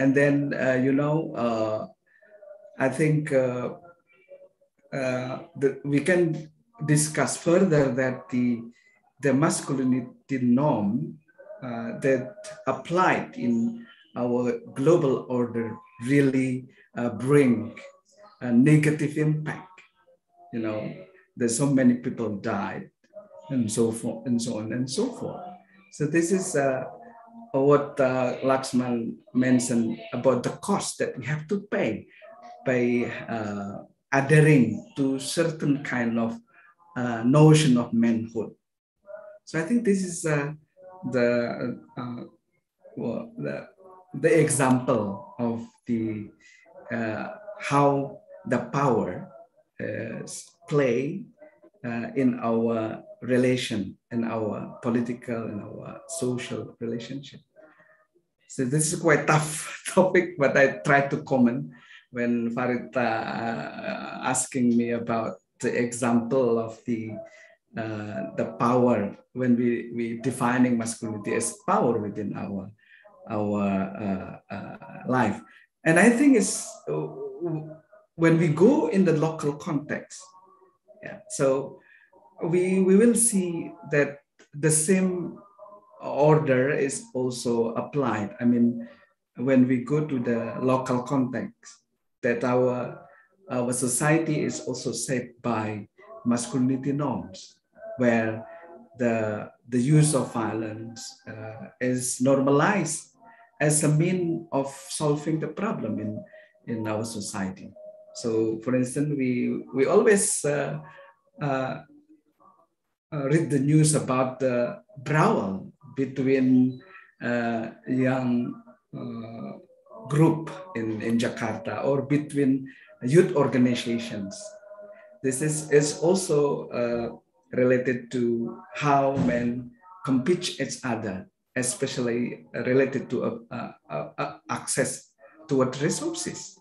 And then, uh, you know, uh, I think uh, uh we can discuss further that the, the masculinity norm uh, that applied in our global order really uh, bring a negative impact. You know, there's so many people died and so forth and so on and so forth. So this is uh, what uh, Laxman mentioned about the cost that we have to pay by uh, adhering to certain kind of uh, notion of manhood. So I think this is uh, the, uh, well, the the example of the uh, how the power uh, play uh, in our relation in our political and our social relationship. So this is quite tough topic, but I try to comment when Farid uh, asking me about the example of the uh, the power when we we defining masculinity as power within our our uh, uh, life. And I think it's when we go in the local context, yeah, so we, we will see that the same order is also applied. I mean, when we go to the local context, that our, our society is also shaped by masculinity norms, where the, the use of violence uh, is normalized as a mean of solving the problem in, in our society. So for instance, we, we always uh, uh, uh, read the news about the brawl between uh, young uh, group in, in Jakarta or between youth organizations. This is, is also related to how men compete each other especially related to uh, uh, uh, access toward resources.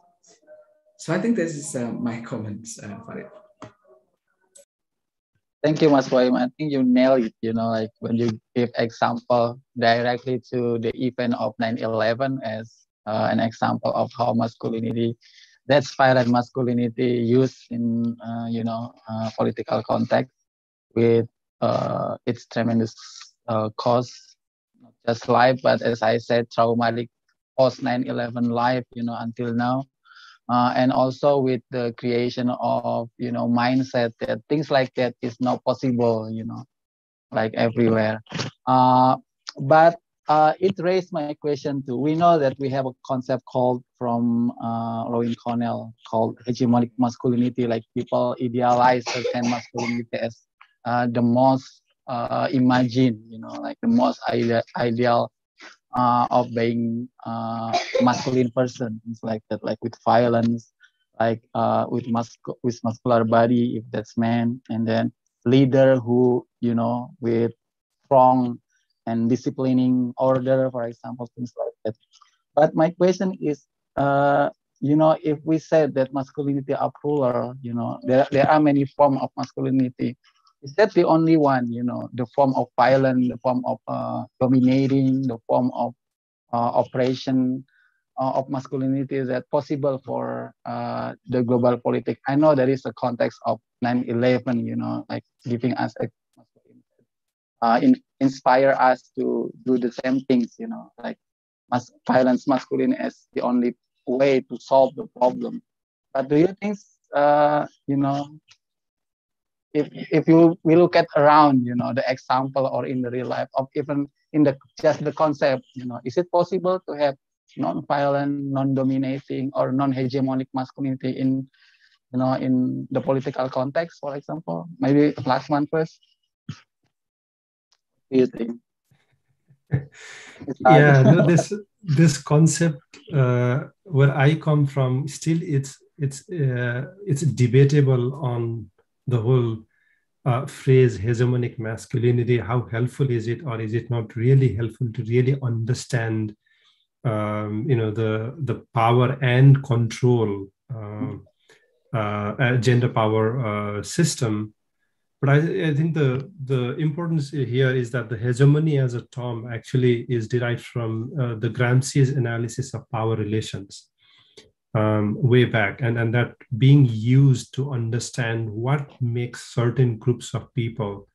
So I think this is my comments, uh, Farid. Thank you, Mas Boim. I think you nailed it, you know, like when you give example directly to the event of 9-11 as uh, an example of how masculinity, that's violent masculinity used in, uh, you know, uh, political context with its tremendous cost just life, but as I said, traumatic post 9/11 life, you know, until now. Uh, and also with the creation of you know mindset that things like that is not possible you know like everywhere uh, but uh, it raised my question too. We know that we have a concept called from uh, Raewyn Connell called hegemonic masculinity, like people idealize certain masculinity as uh, the most uh, imagined, you know, like the most ideal, ideal uh, of being uh, masculine person, things like that, like with violence, like uh, with musc- with muscular body, if that's man, and then leader who, you know, with strong and disciplining order, for example, things like that. But my question is, uh, you know, if we said that masculinity plural, you know, there, there are many forms of masculinity. Is that the only one, you know, the form of violence, the form of uh, dominating, the form of uh, operation uh, of masculinity is that possible for uh, the global politics? I know there is a context of 9-11, you know, like giving us a uh, in, inspire us to do the same things, you know, like mas- violence masculine as the only way to solve the problem. But do you think, uh, you know, if if you we look at around, you know, the example or in the real life of even in the just the concept, you know, is it possible to have non-violent, non-dominating, or non-hegemonic masculinity in, you know, in the political context, for example? Maybe Laxman first you think? yeah, no, this this concept uh, where I come from, still it's it's uh, it's debatable on the whole uh, phrase hegemonic masculinity. How helpful is it, or is it not really helpful to really understand, um, you know, the the power and control uh, uh, gender power uh, system but I, I, think the the importance here is that the hegemony as a term actually is derived from uh, the Gramsci's analysis of power relations um, way back, and and that being used to understand what makes certain groups of people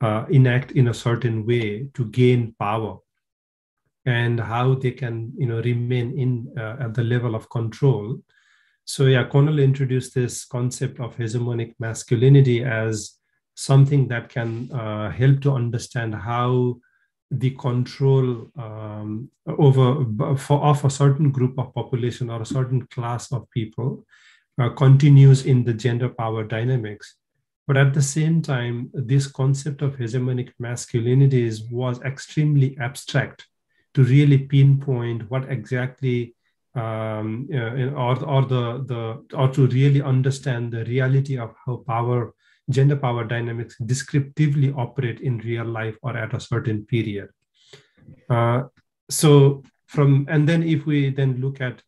uh, enact in a certain way to gain power, and how they can you know remain in uh, at the level of control. So yeah, connell introduced this concept of hegemonic masculinity as something that can uh, help to understand how the control um, over for of a certain group of population or a certain class of people uh, continues in the gender power dynamics. But at the same time this concept of hegemonic masculinities was extremely abstract to really pinpoint what exactly um, uh, or, or the, the or to really understand the reality of how power gender power dynamics descriptively operate in real life or at a certain period. Uh, so from and then if we then look at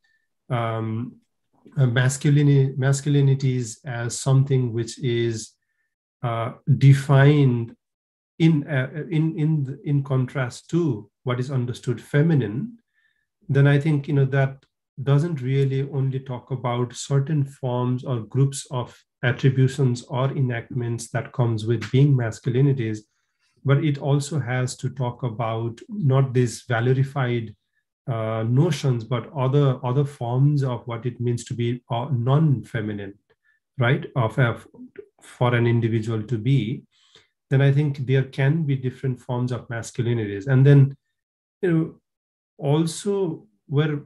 um, uh, masculinity masculinities as something which is uh, defined in uh, in in in contrast to what is understood feminine then i think you know that doesn't really only talk about certain forms or groups of attributions or enactments that comes with being masculinities but it also has to talk about not these valorified uh, notions but other other forms of what it means to be uh, non-feminine right? Of a, for an individual to be then i think there can be different forms of masculinities. And then you know also where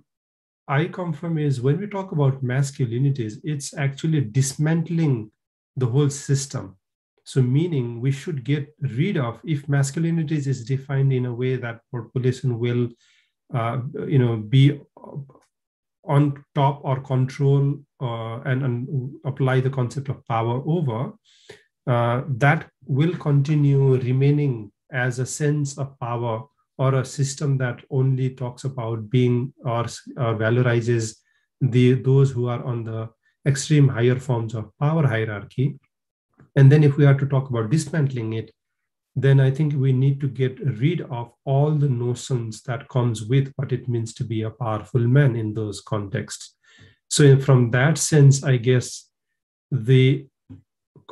I come from is when we talk about masculinities, it's actually dismantling the whole system. So, meaning we should get rid of if masculinities is defined in a way that population will, uh, you know, be on top or control uh, and, and, apply the concept of power over, uh, that will continue remaining as a sense of power or a system that only talks about being or, or valorizes the those who are on the extreme higher forms of power hierarchy. And then if we are to talk about dismantling it then i think we need to get rid of all the notions that comes with what it means to be a powerful man in those contexts. So from that sense i guess the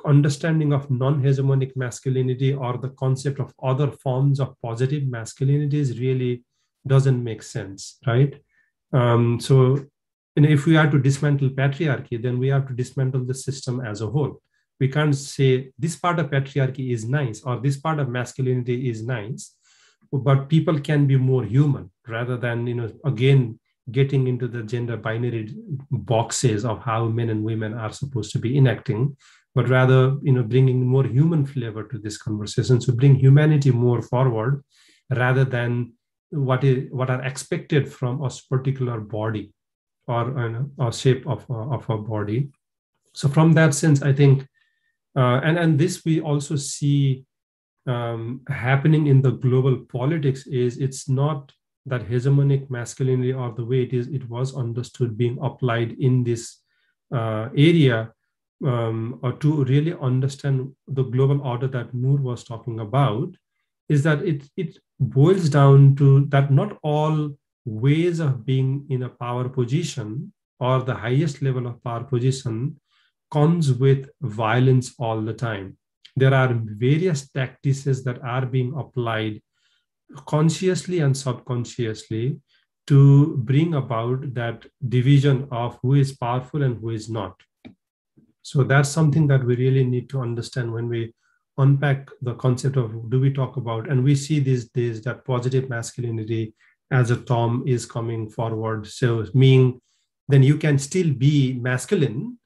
understanding of non-hegemonic masculinity or the concept of other forms of positive masculinities really doesn't make sense, right? Um, so you know, if we are to dismantle patriarchy, then we have to dismantle the system as a whole. We can't say this part of patriarchy is nice or this part of masculinity is nice. but people can be more human rather than you know again getting into the gender binary boxes of how men and women are supposed to be enacting but rather you know bringing more human flavor to this conversation. So bring humanity more forward rather than what is what are expected from a particular body or a shape of a, of a body. So from that sense i think uh, and and this we also see um, happening in the global politics is it's not that hegemonic masculinity or the way it is it was understood being applied in this uh, area um, or to really understand the global order that Noor was talking about is that it it boils down to that not all ways of being in a power position or the highest level of power position comes with violence all the time there are various tactics that are being applied consciously and subconsciously to bring about that division of who is powerful and who is not. So that's something that we really need to understand when we unpack the concept of do we talk about, and we see these days that positive masculinity as a term is coming forward. So meaning then you can still be masculine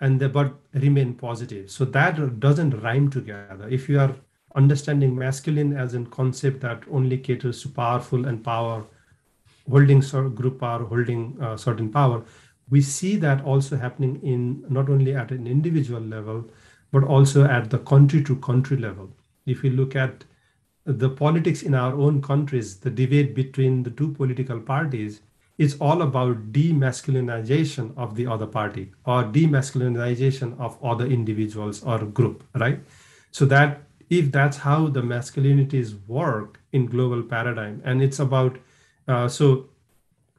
and the, but remain positive. So that doesn't rhyme together. If you are understanding masculine as a concept that only caters to powerful and power, holding group power, holding uh, certain power, we see that also happening in not only at an individual level, but also at the country to country level. If we look at the politics in our own countries, the debate between the two political parties, it's all about demasculinization of the other party or demasculinization of other individuals or group, right? So that if that's how the masculinities work in global paradigm and it's about uh, so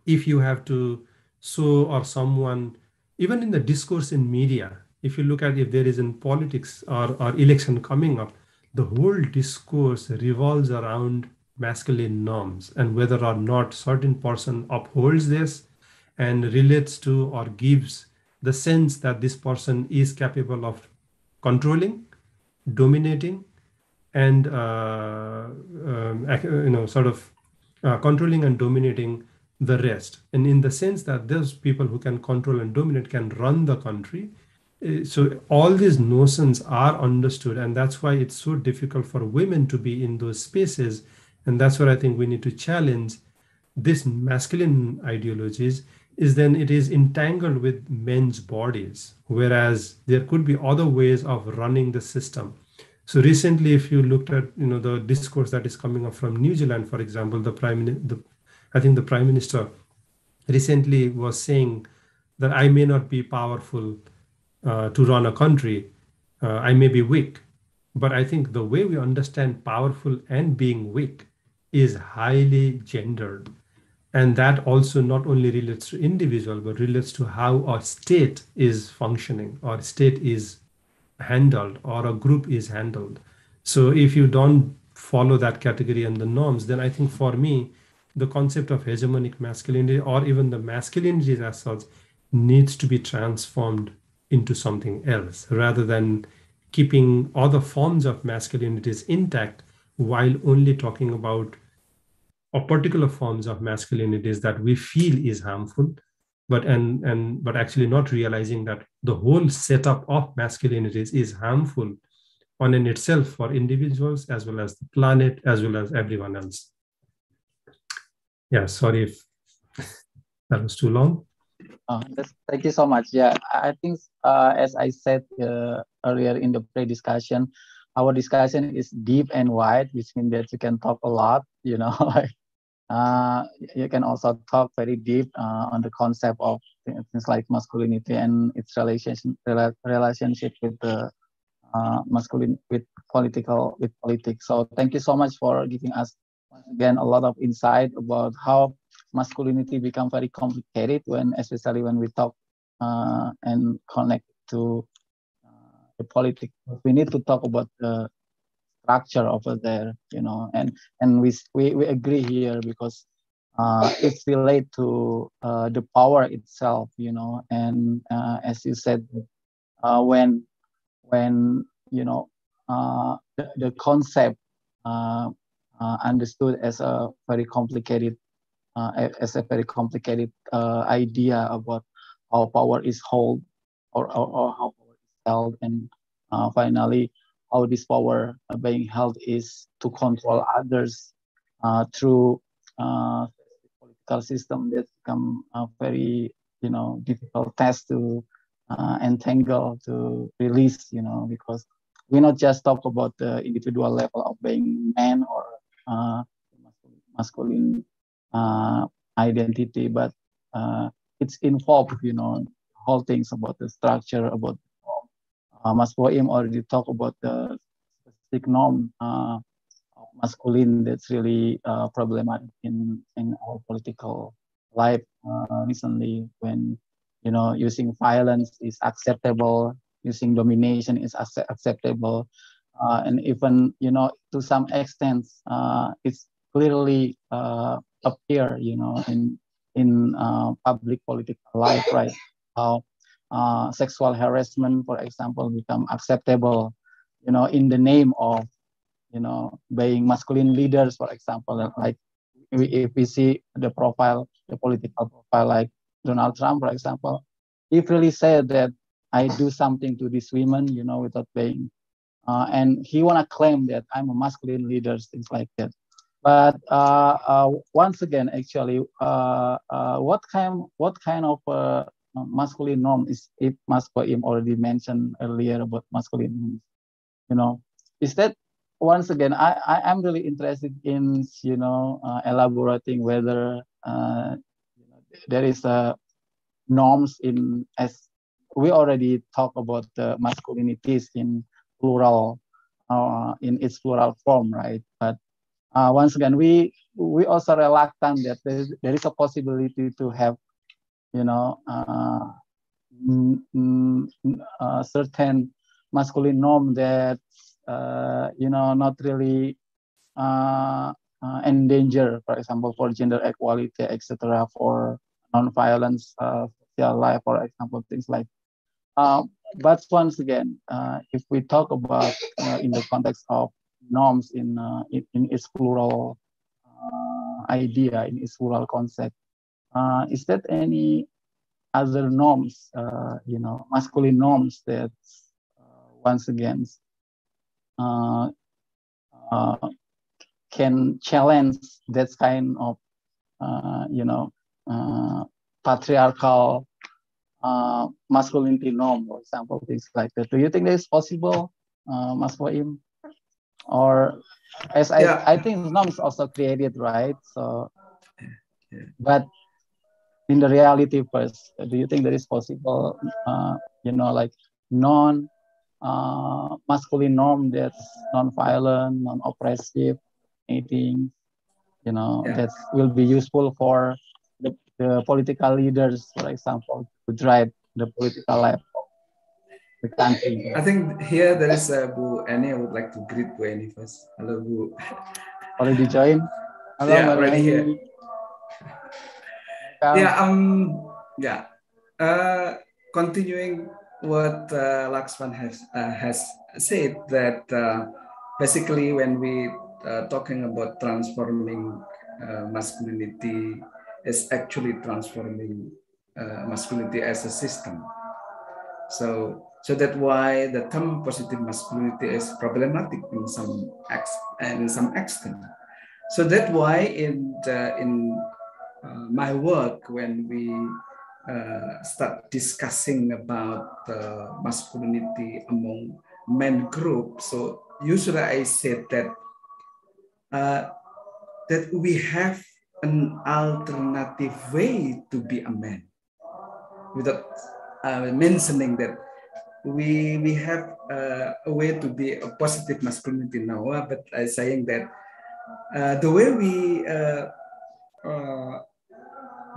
if you have to show or someone even in the discourse in media if you look at if there is in politics or, or election coming up the whole discourse revolves around masculine norms and whether or not certain person upholds this and relates to or gives the sense that this person is capable of controlling dominating and uh, um, you know sort of uh, controlling and dominating the rest. And in the sense that those people who can control and dominate can run the country uh, so all these notions are understood and that's why it's so difficult for women to be in those spaces. And that's where i think we need to challenge this masculine ideologies is then it is entangled with men's bodies whereas there could be other ways of running the system. So recently, if you looked at you know the discourse that is coming up from New Zealand, for example, the prime the, I think the prime minister recently was saying that I may not be powerful uh, to run a country, uh, I may be weak, but I think the way we understand powerful and being weak is highly gendered, and that also not only relates to individual but relates to how a state is functioning or state is handled or a group is handled. So if you don't follow that category and the norms, then I think for me, the concept of hegemonic masculinity or even the masculinity as such needs to be transformed into something else rather than keeping other forms of masculinities intact while only talking about a particular forms of masculinities that we feel is harmful but and and but actually not realizing that the whole setup of masculinities is harmful on in itself for individuals as well as the planet as well as everyone else yeah sorry if that was too long uh, thank you so much yeah i think uh, as i said uh, earlier in the pre-discussion our discussion is deep and wide which means that you can talk a lot you know uh, you can also talk very deep uh, on the concept of things like masculinity and its relation relationship with the uh, masculine with political with politics. So thank you so much for giving us again a lot of insight about how masculinity become very complicated when especially when we talk uh, and connect to uh, the politics. We need to talk about the structure over there you know and and we we, we agree here because uh, it's related to uh, the power itself you know and uh, as you said uh, when when you know uh, the, the concept uh, understood as a very complicated uh, as a very complicated uh, idea about how power is held or, or, or how power is held. And uh, finally how this power being held is to control others through political system that become a very you know difficult task to uh, entangle to release you know because we not just talk about the individual level of being man or uh, masculine uh, identity, but uh, it's involved, you know, whole things about the structure, about uh, Mas Boim already talked about the specific norm uh, of masculine that's really uh, problematic in, in our political life uh, recently when, you know, using violence is acceptable, using domination is acceptable, uh, and even, you know, to some extent, uh, it's clearly appear, you know, in in uh, public political life, right? How uh, sexual harassment, for example, become acceptable, you know, in the name of, you know, being masculine leaders, for example, like if we see the profile, the political profile, like Donald Trump, for example, he really said that I do something to these women, you know, without being, uh, and he wanna claim that I'm a masculine leader, things like that. But uh, uh, once again, actually, uh, what kind what kind of masculine norm is if Im already mentioned earlier about masculine, you know, is that once again, I, I am really interested in, you know, uh, elaborating whether uh, there is a norms in, as we already talk about the masculinities in plural, uh, in its plural form, right? But uh, once again, we we also reluctant that there, is a possibility to have, you know, uh, a certain masculine norm that, uh, you know, not really uh, uh, endanger, for example, for gender equality, etc., for non-violence social life, for example, things like. Uh, but once again, uh, if we talk about uh, in the context of norms in, uh, in, in, its plural uh, idea, in its plural concept. Uh, is that any other norms, you know, masculine norms that once again can challenge that kind of, you know, patriarchal masculinity norm, for example, things like that. Do you think that is possible, Mas Boim? or as yeah. I, I think norm is also created right so but in the reality first do you think that is possible uh, you know like non uh, masculine norm that's non-violent non-oppressive anything you know yeah. that will be useful for the, political leaders for example to drive the political life the country. I think here there is uh, Bu Annie. I would like to greet Bu Annie first. Hello, Bu. Already join? Hello, yeah, already here. Yeah, um, yeah. Uh, continuing what uh, Laxman has uh, has said that uh, basically when we uh, talking about transforming uh, masculinity is actually transforming uh, masculinity as a system. So so that's why the term positive masculinity is problematic in some ex in some extent. So that's why in the, in uh, my work when we uh, start discussing about uh, masculinity among men group, so usually I said that uh, that we have an alternative way to be a man without uh, mentioning that we we have uh, a way to be a positive masculinity now, uh, but uh, saying that uh, the way we uh, uh,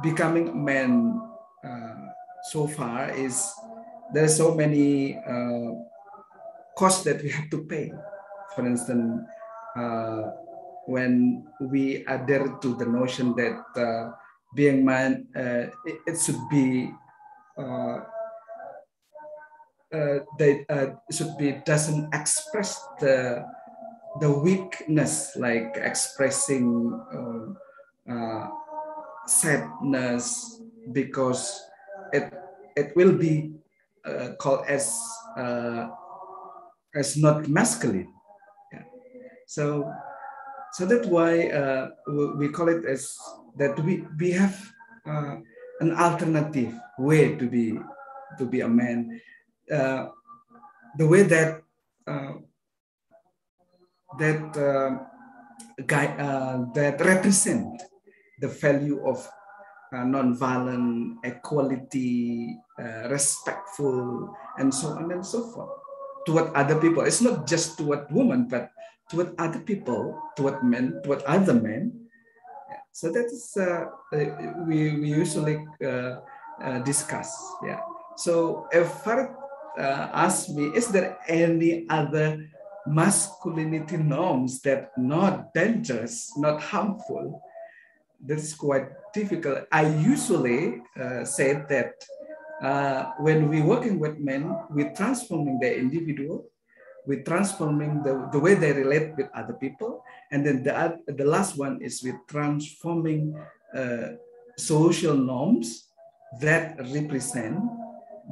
becoming men so far is there's so many costs that we have to pay. For instance, when we adhere to the notion that being man, it, it, should be uh, they uh, should be doesn't express the the weakness, like expressing uh, uh, sadness, because it it will be uh, called as uh, as not masculine. Yeah. So so that's why uh, we call it as that we we have uh, an alternative way to be to be a man. Uh, the way that uh, that uh, guy uh, that represent the value of uh, non-violent equality, uh, respectful, and so on and so forth toward other people. It's not just toward women, but toward other people, toward men, toward other men. So that is uh, uh, we, we usually uh, uh, discuss. Yeah. So if Farid uh, asks me, is there any other masculinity norms that not dangerous, not harmful? This is quite difficult. I usually uh, say that when we're working with men, we're transforming the individual, we're transforming the, the way they relate with other people. And then the, the last one is we're transforming uh, social norms that represent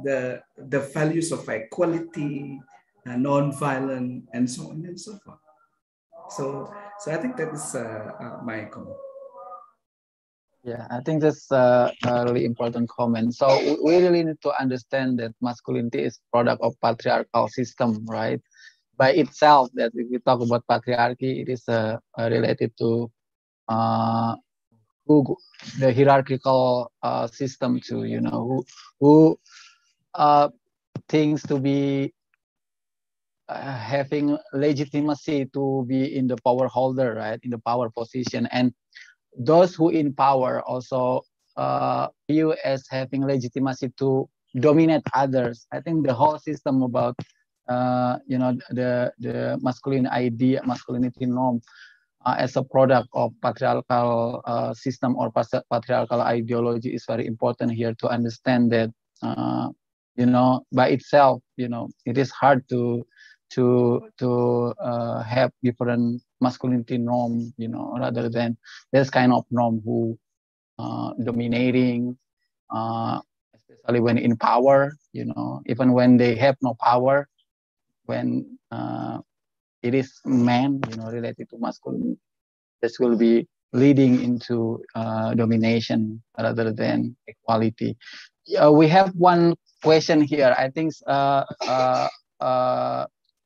the, the values of equality, uh, non-violent, and so on and so forth. So, so I think that is uh, uh, my comment. Yeah, I think that's a, a, really important comment. So we really need to understand that masculinity is product of patriarchal system, right? By itself, that if we talk about patriarchy, it is uh, uh, related to uh, who the hierarchical uh, system to you know who who uh, things to be uh, having legitimacy to be in the power holder, right, in the power position, and those who in power also uh, view as having legitimacy to dominate others. I think the whole system about uh, you know the the masculine idea, masculinity norm, uh, as a product of patriarchal uh, system or patriarchal ideology is very important here to understand that uh, you know by itself you know it is hard to to to uh, have different masculinity norm you know rather than this kind of norm who uh, dominating uh, especially when in power you know even when they have no power when uh, it is men, you know related to masculinity this will be leading into uh, domination rather than equality we have one question here. I think uh, uh, uh,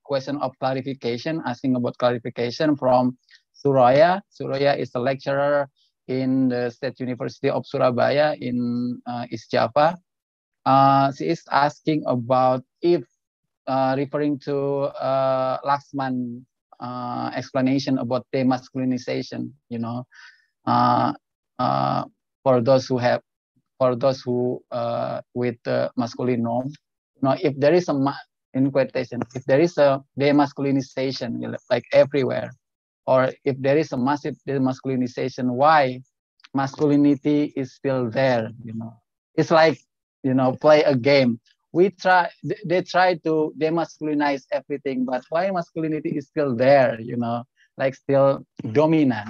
question of clarification, asking about clarification from Suraya. Suraya is a lecturer in the State University of Surabaya in uh, East Java. Uh, she is asking about if uh, referring to uh, Laxman uh, explanation about demasculinization, you know, uh, uh, for those who have for those who with masculine norm. You know, if there is a in quotation, if there is a demasculinization like everywhere, or if there is a massive demasculinization, why masculinity is still there? You know, it's like you know play a game. We try they try to demasculinize everything, but why masculinity is still there? You know, like still dominant.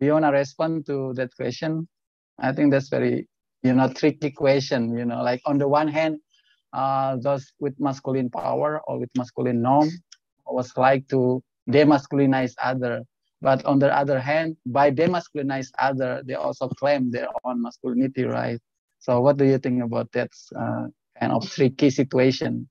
Do you wanna respond to that question? I think that's very you know tricky question you know like on the one hand uh, those with masculine power or with masculine norm was like to demasculinize other but on the other hand by demasculinize other they also claim their own masculinity right so what do you think about that uh, kind of tricky situation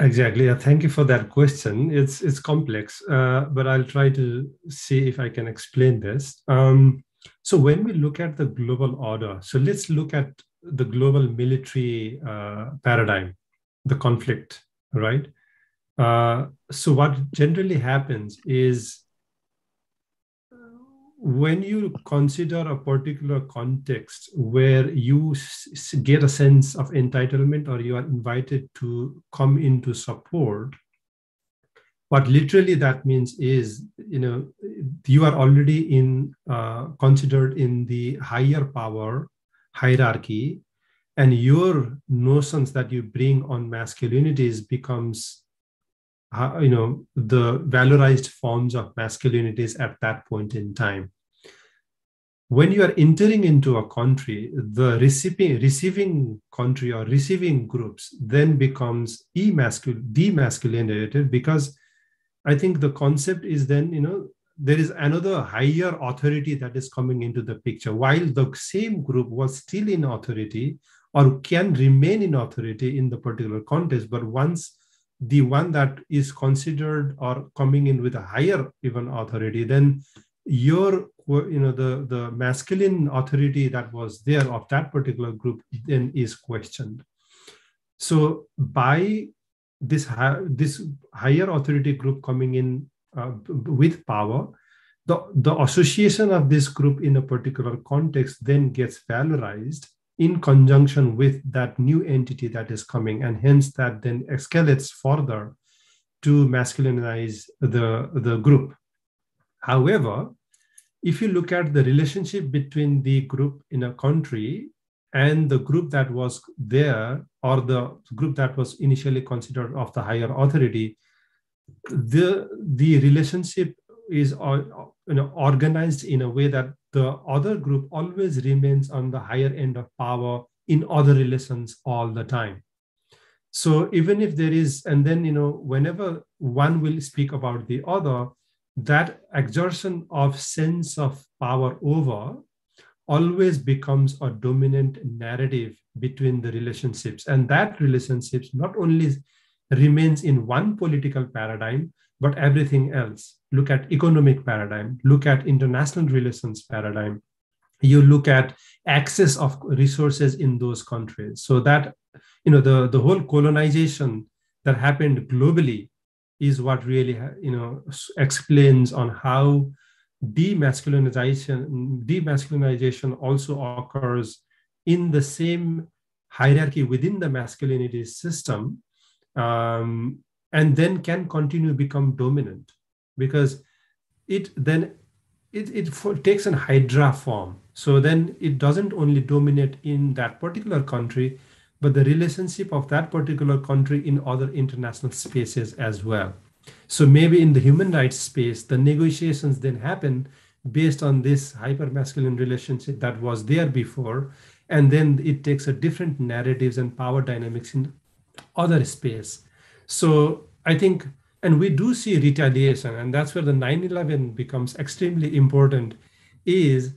Exactly. thank you for that question. It's it's complex, uh, but I'll try to see if I can explain this. Um, so when we look at the global order, so let's look at the global military uh, paradigm, the conflict, right? Uh, so what generally happens is when you consider a particular context where you get a sense of entitlement or you are invited to come into support what literally that means is you know you are already in uh, considered in the higher power hierarchy and your notions that you bring on masculinities becomes uh, you know the valorized forms of masculinities at that point in time. When you are entering into a country, the receiving, receiving country or receiving groups then becomes demasculinated because I think the concept is then, you know, there is another higher authority that is coming into the picture. While the same group was still in authority or can remain in authority in the particular context, but once the one that is considered or coming in with a higher even authority, then your you know the the masculine authority that was there of that particular group then is questioned so by this this higher authority group coming in uh, with power the the association of this group in a particular context then gets valorized in conjunction with that new entity that is coming and hence that then escalates further to masculinize the the group. However if you look at the relationship between the group in a country and the group that was there or the group that was initially considered of the higher authority the the relationship is uh, you know organized in a way that the other group always remains on the higher end of power in other relations all the time. So even if there is and then you know whenever one will speak about the other that exertion of sense of power over always becomes a dominant narrative between the relationships. And that relationships not only remains in one political paradigm but everything else. Look at economic paradigm look at international relations paradigm. You look at access of resources in those countries. So that you know the, the whole colonization that happened globally is what really you know explains on how demasculinization demasculinization also occurs in the same hierarchy within the masculinity system um, and then can continue to become dominant because it then it, it takes an hydra form so then it doesn't only dominate in that particular country but the relationship of that particular country in other international spaces as well. So maybe in the human rights space, the negotiations then happen based on this hyper-masculine relationship that was there before, and then it takes a different narratives and power dynamics in other space. So I think, and we do see retaliation, and that's where the 9/11 becomes extremely important. Is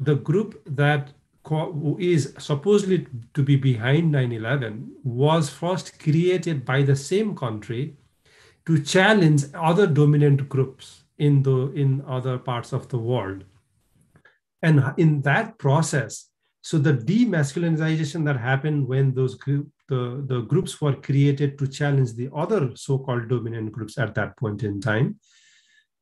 the group that is supposedly to be behind 9-11 was first created by the same country to challenge other dominant groups in the in other parts of the world and in that process so the demasculinization that happened when those group, the, the groups were created to challenge the other so-called dominant groups at that point in time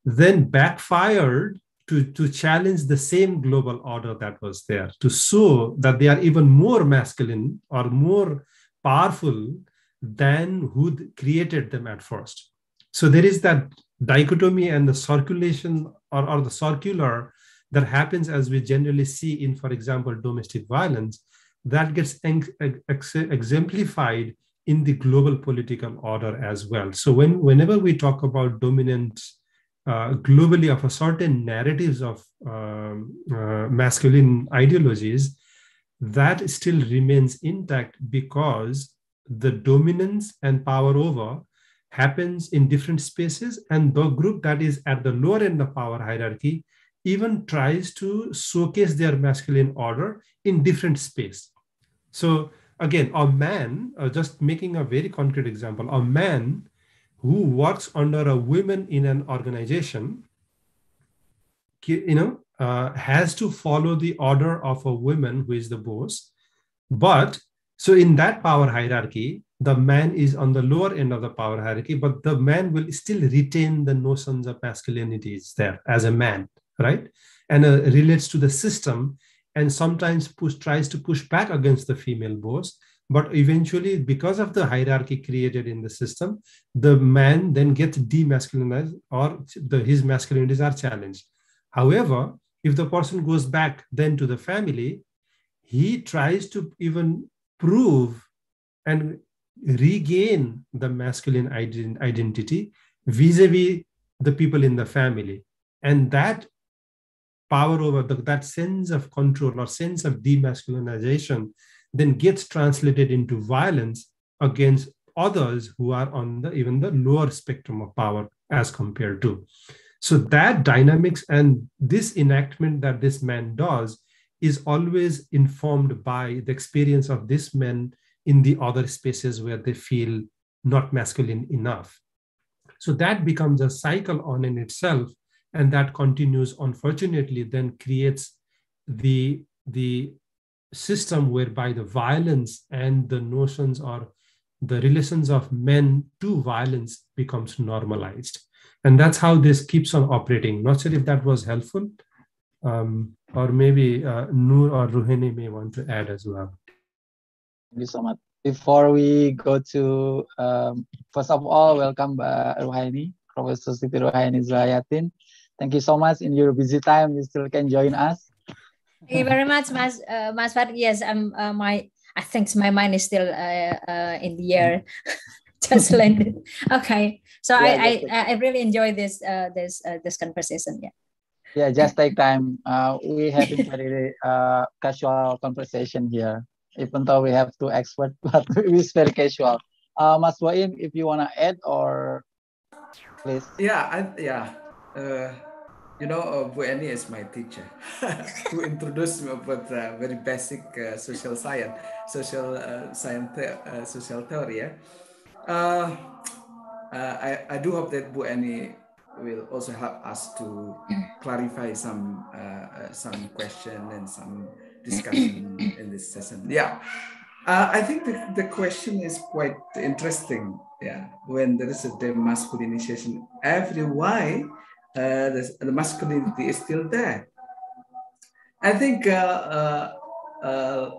then backfired to, to challenge the same global order that was there, to show that they are even more masculine or more powerful than who created them at first. So there is that dichotomy and the circulation or, or the circular that happens as we generally see in, for example, domestic violence, that gets ex- exemplified in the global political order as well. So when whenever we talk about dominant uh, globally of a certain narratives of um, uh, masculine ideologies, that still remains intact because the dominance and power over happens in different spaces and the group that is at the lower end of power hierarchy even tries to showcase their masculine order in different space. So again a man uh, just making a very concrete example a man who works under a woman in an organization you know uh, has to follow the order of a woman who is the boss. But so in that power hierarchy the man is on the lower end of the power hierarchy but the man will still retain the notions of masculinity there as a man right and uh, relates to the system and sometimes push, tries to push back against the female boss but eventually, because of the hierarchy created in the system, the man then gets demasculinized or the, his masculinities are challenged. However, if the person goes back then to the family, he tries to even prove and regain the masculine ident- identity vis-a-vis the people in the family. And that power over the, that sense of control or sense of demasculinization then gets translated into violence against others who are on the even the lower spectrum of power as compared to. So that dynamics and this enactment that this man does is always informed by the experience of this man in the other spaces where they feel not masculine enough. So that becomes a cycle on in itself, and that continues, unfortunately, then creates the, the system whereby the violence and the notions or the relations of men to violence becomes normalized. And that's how this keeps on operating. Not sure if that was helpful. Um, or maybe uh, Noor or Ruhaini may want to add as well. Thank you so much. Before we go to, um, first of all, welcome Mbak Ruhaini, Professor Siti Ruhaini Dzuhayatin. Thank you so much. In your busy time, you still can join us. Thank you very much, Mas uh, Mas Fad. Yes, I'm. Uh, my I think my mind is still uh, uh, in the air, just landed. Okay, so yeah, I, I I really enjoy this uh, this uh, this conversation. Yeah yeah just take time uh, we have a very uh, casual conversation here even though we have two experts but it's very casual. Uh, mas Wain if you want to add or please. Yeah I, yeah. Uh, you know uh, Bu Eni is my teacher. To introduce me about uh, very basic uh, social science social uh, science uh, social theory yeah. Uh, uh, I, I do hope that Bu Eni will also help us to clarify some uh, uh, some question and some discussion in this session. Yeah, uh, I think the, the question is quite interesting. Yeah, when there is a demasculinization, every why uh, the, the, masculinity is still there. I think uh, uh, uh,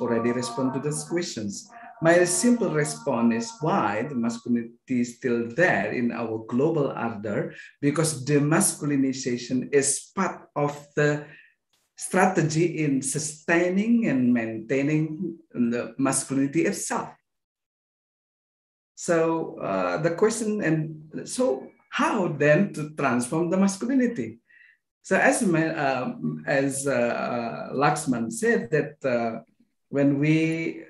already respond to those questions. My simple response is why the masculinity is still there in our global order because the masculinization is part of the strategy in sustaining and maintaining the masculinity itself. So uh, the question and so how then to transform the masculinity? So as uh, as uh, Laxman said that uh, when we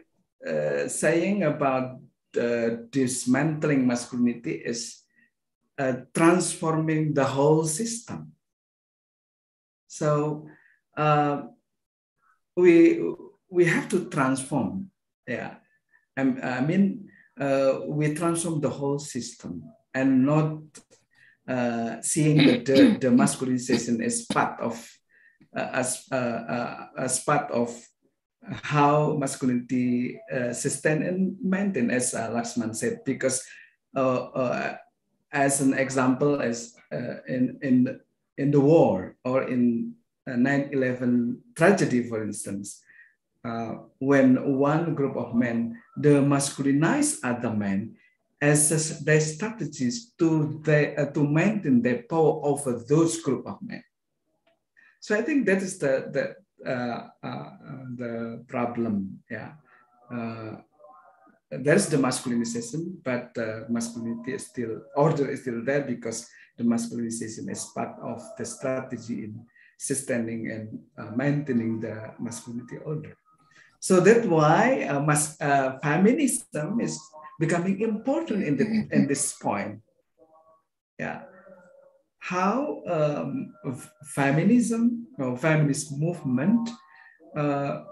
uh, saying about uh, dismantling masculinity is transforming the whole system. So uh, we we have to transform. Yeah, I, I mean uh, we transform the whole system and not seeing that the, the masculinization as part of as as part of how masculinity uh, sustain and maintain, as uh, Laxman said, because uh, uh as an example, as uh, in in in the war or in 9/11 uh, tragedy, for instance, when one group of men the masculinize other men as their strategies to the, to maintain their power over those group of men. So I think that is the, the uh, uh, the problem. Yeah, uh, there's the masculinization, but masculinity is still order is still there because the masculinization is part of the strategy in sustaining and maintaining the masculinity order. So that's why uh, mas- uh, feminism is becoming important in, the, in this point. Yeah how um, feminism or feminist movement uh,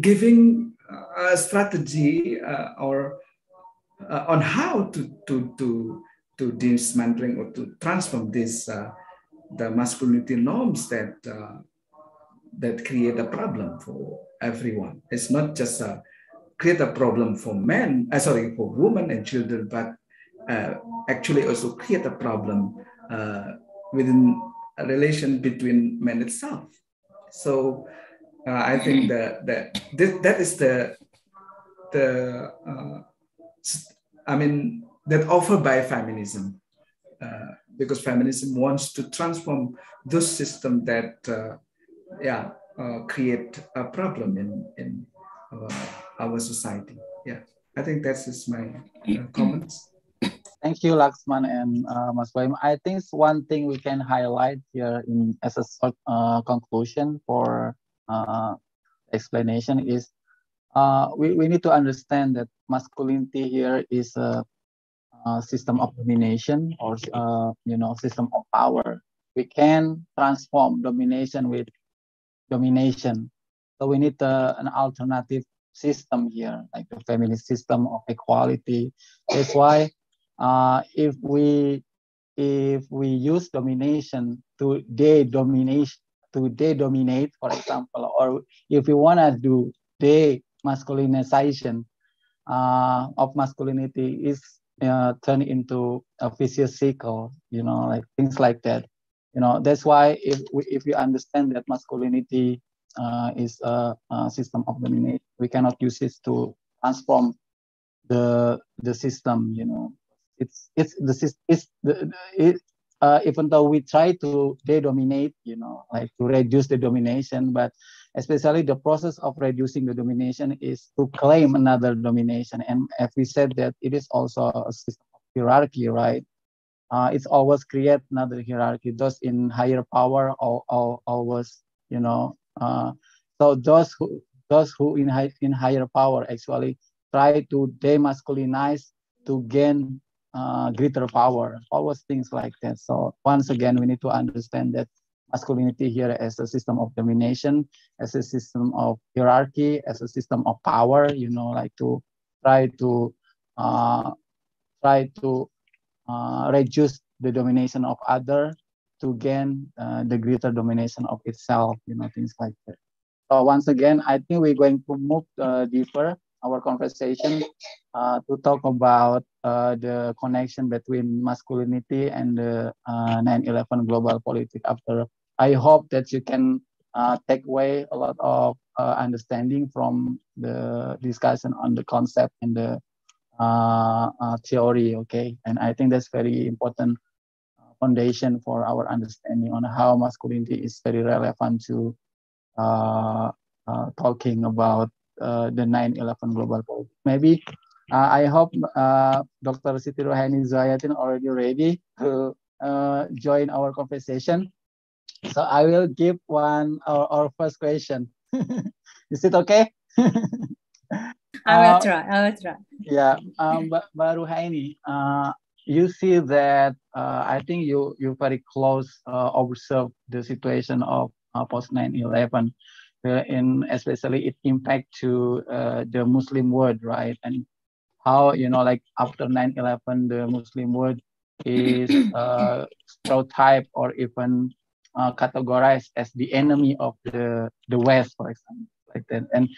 giving a strategy uh, or uh, on how to, to, to, to dismantling or to transform this uh, the masculinity norms that uh, that create a problem for everyone. It's not just a create a problem for men, uh, sorry, for women and children, but uh, actually also create a problem uh, within a relation between men itself. So uh, I think that that that is the the uh, I mean that offered by feminism because feminism wants to transform this system that yeah uh, create a problem in in our, our society. Yeah, I think that's just my uh, comments. Thank you, Laxman and uh. I think one thing we can highlight here in as a uh, conclusion for uh, explanation is uh, we, we need to understand that masculinity here is a, a system of domination or uh, you know system of power. We can transform domination with domination. So we need uh, an alternative system here, like the feminist system of equality. That's why uh, if we if we use domination to de-dominate to de-dominate, for example, or if we want to do de-masculinization uh, of masculinity is uh, turned into a vicious cycle, you know, like things like that. You know, that's why if we, if we understand that masculinity uh, is a, a, system of domination, we cannot use it to transform the the system. You know, it's it's the it's the it, uh, even though we try to de-dominate, you know, like to reduce the domination, but especially the process of reducing the domination is to claim another domination. And as we said that it is also a system of hierarchy, right? Uh, it's always create another hierarchy. Those in higher power always, you know, uh, so those who those who in high, in higher power actually try to demasculinize to gain uh, greater power, always things like that. So once again, we need to understand that masculinity here as a system of domination, as a system of hierarchy, as a system of power, you know, like to try to uh, try to uh, reduce the domination of other to gain uh, the greater domination of itself, you know, things like that. So once again, I think we're going to move uh, deeper our conversation uh, to talk about uh, the connection between masculinity and the 9/11 uh, global politics. After, I hope that you can uh, take away a lot of uh, understanding from the discussion on the concept and the theory. Okay, and I think that's very important foundation for our understanding on how masculinity is very relevant to uh, uh, talking about uh, the 9/11 global politics. Maybe uh, I hope uh, Dr. Siti Ruhaini Dzuhayatin already ready to uh, join our conversation. So I will give one our, our first question. Is it okay? I will uh, try. I will try. Yeah, um, but, Ruhaini, uh, you see that uh, I think you you very close uh, observe the situation of uh, post 9/11 uh, in especially it impact to uh, the Muslim world, right? And how you know, like after 9/11, the Muslim world is uh, stereotyped or even uh, categorized as the enemy of the the West, for example, like that. And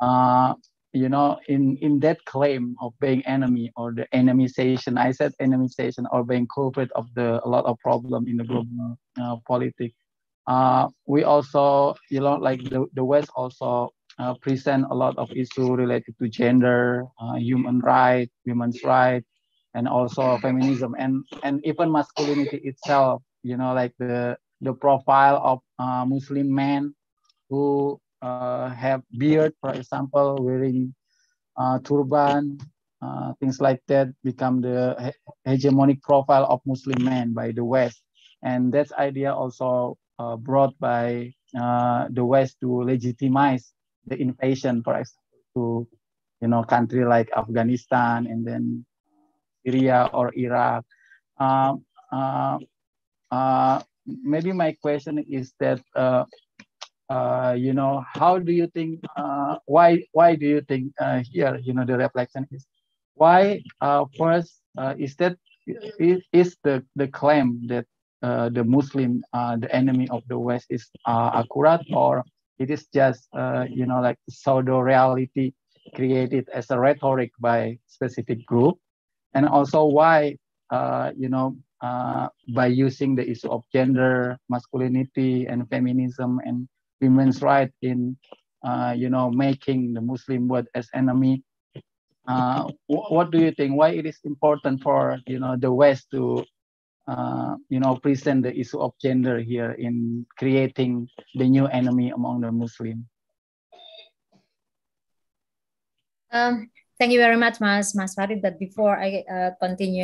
uh, you know, in in that claim of being enemy or the enemization, I said enemization or being culprit of the a lot of problem in the global uh, politics uh, we also, you know, like the, the West also uh, present a lot of issue related to gender, uh, human rights, women's rights, and also feminism and and even masculinity itself. You know, like the the profile of uh, Muslim men who uh, have beard, for example, wearing uh, turban, uh, things like that, become the hegemonic profile of Muslim men by the West, and that idea also uh, brought by uh, the West to legitimize the invasion, for example, to you know country like Afghanistan and then Syria or Iraq. Um, uh, maybe my question is that uh, uh, you know how do you think uh, why why do you think uh, here you know the reflection is why uh, first uh, is that is, is the the claim that the Muslim, the enemy of the West, is accurate, or it is just you know like pseudo reality created as a rhetoric by specific group, and also why you know uh, by using the issue of gender, masculinity, and feminism and women's right in you know making the Muslim world as enemy. what do you think? Why it is important for you know the West to uh, you know, present the issue of gender here in creating the new enemy among the Muslim. Um, thank you very much, Mas Mas Farid. That before I uh,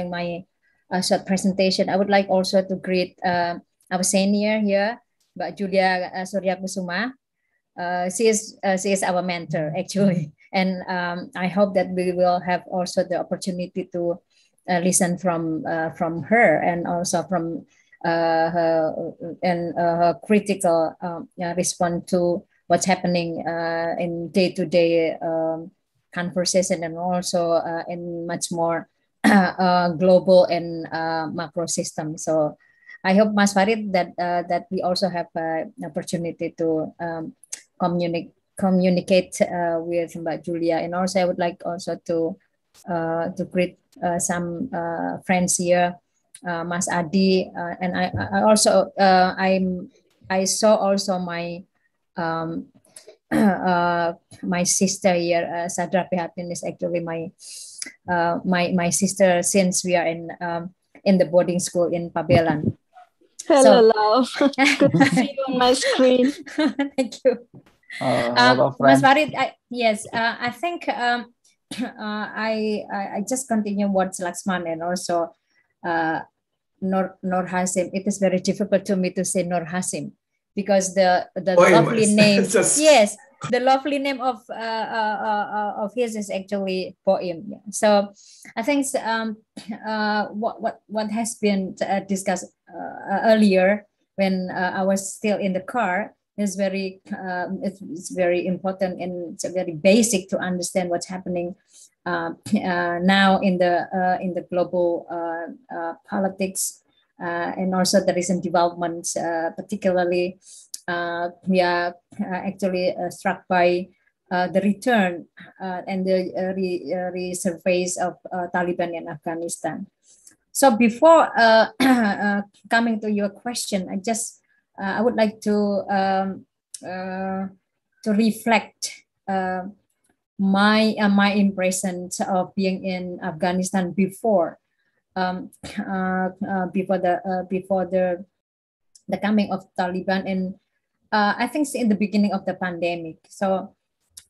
my uh, short presentation, I would like also to greet uh, our senior here, Mbak Julia uh, Suryakusuma. Uh, she is uh, she is our mentor actually, and um, I hope that we will have also the opportunity to uh, listen from uh, from her and also from uh, her and uh, her critical um, response to what's happening in day to day conversation and also in much more global and macro system. So. I hope Mas Farid that that we also have an opportunity to um, communicate communicate uh, with Mbak Julia. And also, I would like also to uh, to greet uh, some uh, friends here, uh, Mas Adi, uh, and I, I also uh, I'm I saw also my um, uh, my sister here, uh, Sadra Prihatin is actually my uh, my my sister since we are in um, in the boarding school in Pabelan. Hello, so, love. Good to see you on my screen. Thank you. Uh, um, Mas Farid, I, yes, uh, I think um, uh, I, I, I just continue what Laxman and also uh, Nur, Nur Hasim. It is very difficult to me to say Nur Hasim because the the oh, lovely name, just... yes, the lovely name of uh, uh, uh, uh, of his is actually Boim. So I think um, uh, what what what has been uh, discussed earlier when I was still in the car is very um, it's, it's, very important and it's very basic to understand what's happening uh, now in the in the global politics and also the recent developments particularly Uh, we are uh, actually uh, struck by the return and the re- resurface of Taliban in Afghanistan. So before coming to your question, I just uh, I would like to um, uh, to reflect uh, my my impressions of being in Afghanistan before um, before the before the the coming of Taliban and I think in the beginning of the pandemic. So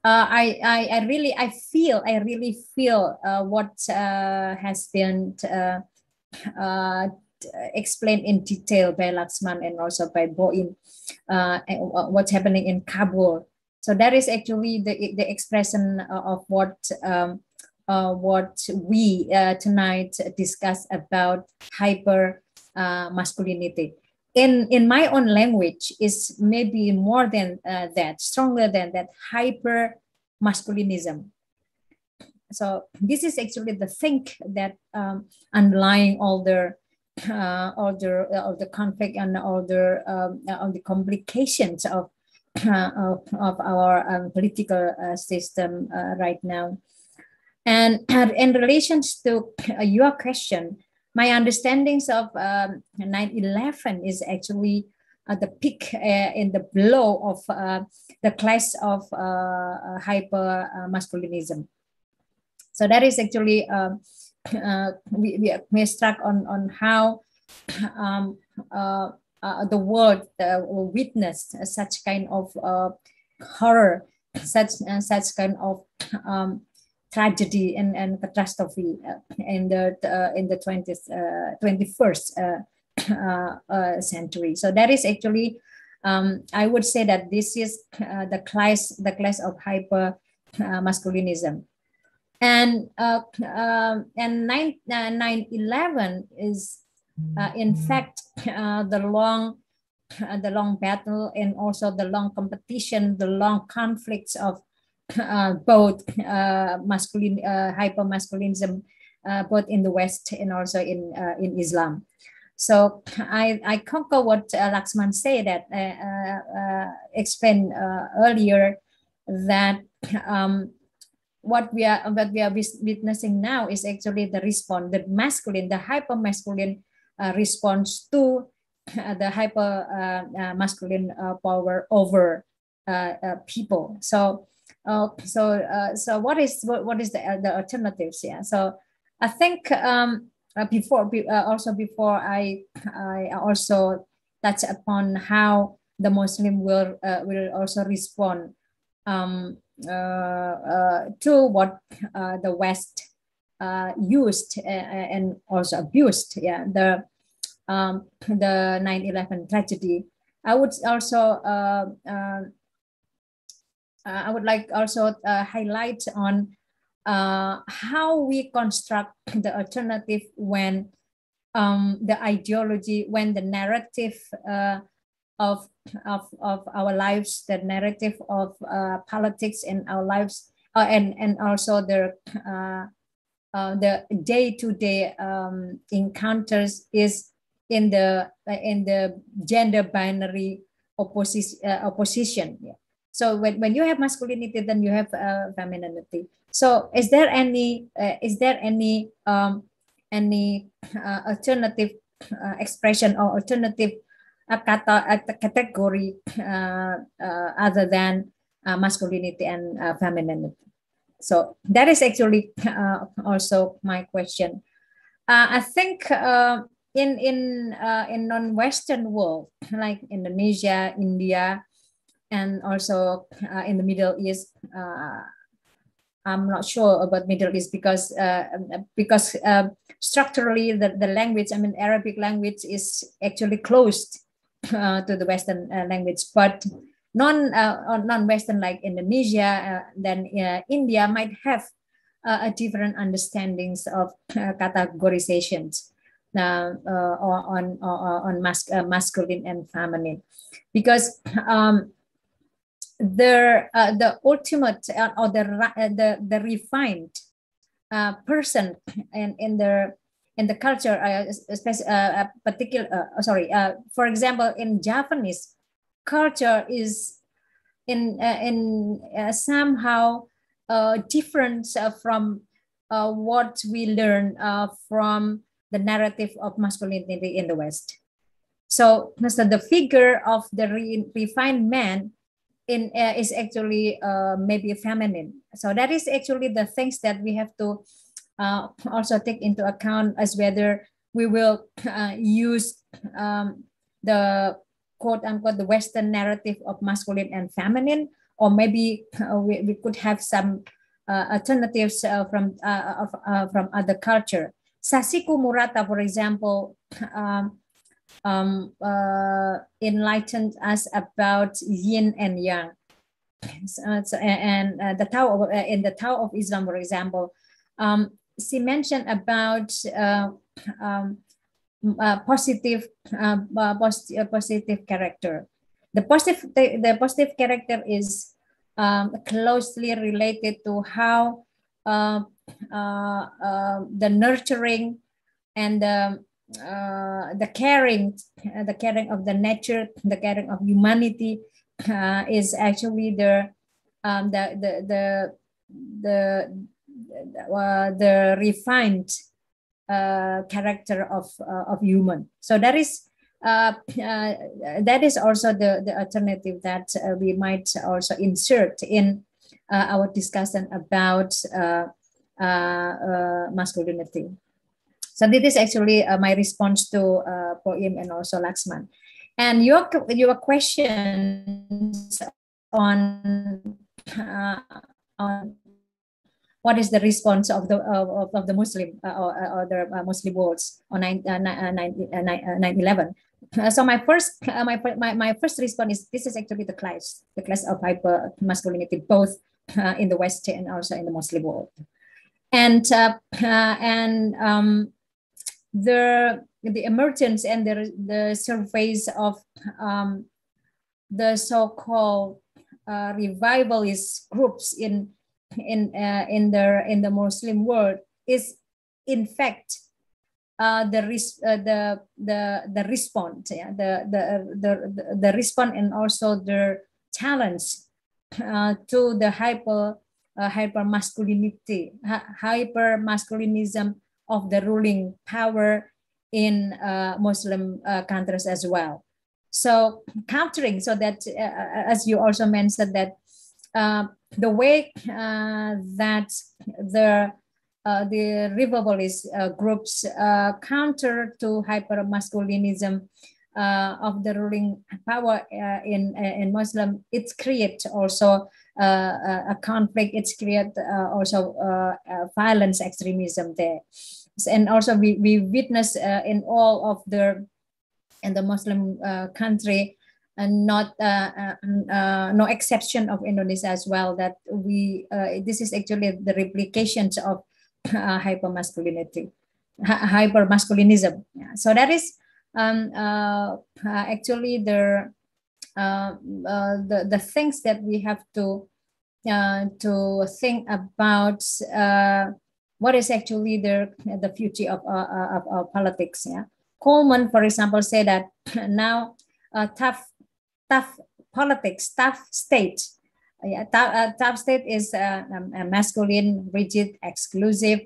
uh, I, I, I really I feel I really feel uh, what uh, has been explained in detail by Laxman and also by Boim uh, what's happening in Kabul. So that is actually the, the expression of what um, uh, what we uh, tonight discuss about hyper uh, masculinity. In, in my own language is maybe more than uh, that, stronger than that, hyper masculinism. So this is actually the thing that um, underlying all the uh, all the all the conflict and all the um, all the complications of uh, of, of our um, political uh, system uh, right now. And in relation to your question, my understandings of um, 9/11 is actually uh, the peak uh, in the blow of uh, the clash of hyper masculinism. So that is actually um, uh, we, we, struck on, on how um, uh, uh, the world uh, witnessed such kind of uh, horror, such uh, such kind of um, tragedy and, and catastrophe in the in the 20th 21st century. So that is actually um, I would say that this is the class the class of hyper masculinism and uh, uh, and 9 uh, 9 is uh, in fact uh, the long uh, the long battle and also the long competition the long conflicts of both masculine hyper masculinism both in the west and also in in islam so I, I concur what uh, Laxman said that uh, uh, explained earlier that um, what we are what we are witnessing now is actually the response, the masculine, the hyper masculine uh, response to uh, the hyper uh, uh masculine uh, power over uh, people. So, Oh, so, uh, so, what is what, what is the uh, the alternatives? Yeah. So, I think um, uh, before be, also before I I also touch upon how the Muslim will will also respond um, to what the West used and also abused. Yeah, the um, the 9/11 tragedy. I would also uh, uh, I would like also uh, highlight on uh, how we construct the alternative when um, the ideology, when the narrative uh, of, of, of our lives, the narrative of uh, politics in our lives, and, and also the uh, the day-to-day um, encounters is in the in the gender binary opposition uh, opposition yeah. So when, when you have masculinity then you have uh, femininity. So is there any uh, is there any um, any uh, alternative uh, expression or alternative kata, category other than masculinity and femininity? So that is actually also my question. I think in in uh, in non-Western world like Indonesia, India, and also uh, in the Middle East. Uh, I'm not sure about Middle East because uh, because uh, structurally the, the language, I mean Arabic language is actually closed uh, to the Western language, but non non-Western like Indonesia, then India might have a different understandings of categorizations uh, uh, on on mas- uh, masculine and feminine, because um, the uh, the ultimate uh, or the uh, the the refined person in in the in the culture, uh, uh, particular, uh, oh, sorry, uh, for example, in Japanese culture is in in somehow different from what we learn from the narrative of masculinity in the West. So, so the figure of the re refined man in uh, is actually uh, maybe feminine. So that is actually the things that we have to uh, also take into account as whether we will uh, use um, the quote unquote the Western narrative of masculine and feminine, or maybe uh, we, we could have some uh, alternatives from of, from other culture. Sachiko Murata, for example, um, um, uh, enlightened us about yin and yang. So, so, and uh, the Tao of, uh, in the Tao of Islam, for example, um, she mentioned about uh, um, uh, positive, uh, positive, positive character. The positive, the, the positive character is um, closely related to how the nurturing and the uh, the caring, the caring of the nature, the caring of humanity uh, is actually the um, the the the the, the, the refined uh, character of uh, of human. So that is uh, that is also the the alternative that we might also insert in our discussion about uh, uh, masculinity. So this is actually uh, my response to uh, Boim and also Laxman. And your your questions on on what is the response of the of, of the Muslim uh, or, or the uh, Muslim worlds on 9, uh, 9, 11. so my first my, my, my first response is this is actually the class the class of hyper masculinity both in the West and also in the Muslim world and uh, uh, and um, the the emergence and the the surface of um, the so-called uh, revivalist groups in in uh, in the in the Muslim world is in fact uh, the res- uh, the the the response yeah the the the the response and also the challenge uh, to the hyper uh, hyper masculinity, hyper masculinism of the ruling power in uh, Muslim uh, countries as well. So countering, so that uh, uh, as you also mentioned that uh, the way that the the revivalist groups counter to hyper-masculinism of the ruling power in, in Muslim, it's create also Uh, uh, a conflict, it's create uh, also violence extremism there. And also we, we witness in all of the in the Muslim country and not uh, uh, uh, no exception of Indonesia as well. That we this is actually the replications of hyper masculinity, hyper masculinism. Yeah. So that is um, actually the, the the things that we have to to think about. what is actually the the future of, of, of politics? Yeah, Coleman, for example, said that now uh, tough tough politics, tough state. Yeah, tough, uh, tough state is uh, um, a masculine, rigid, exclusive,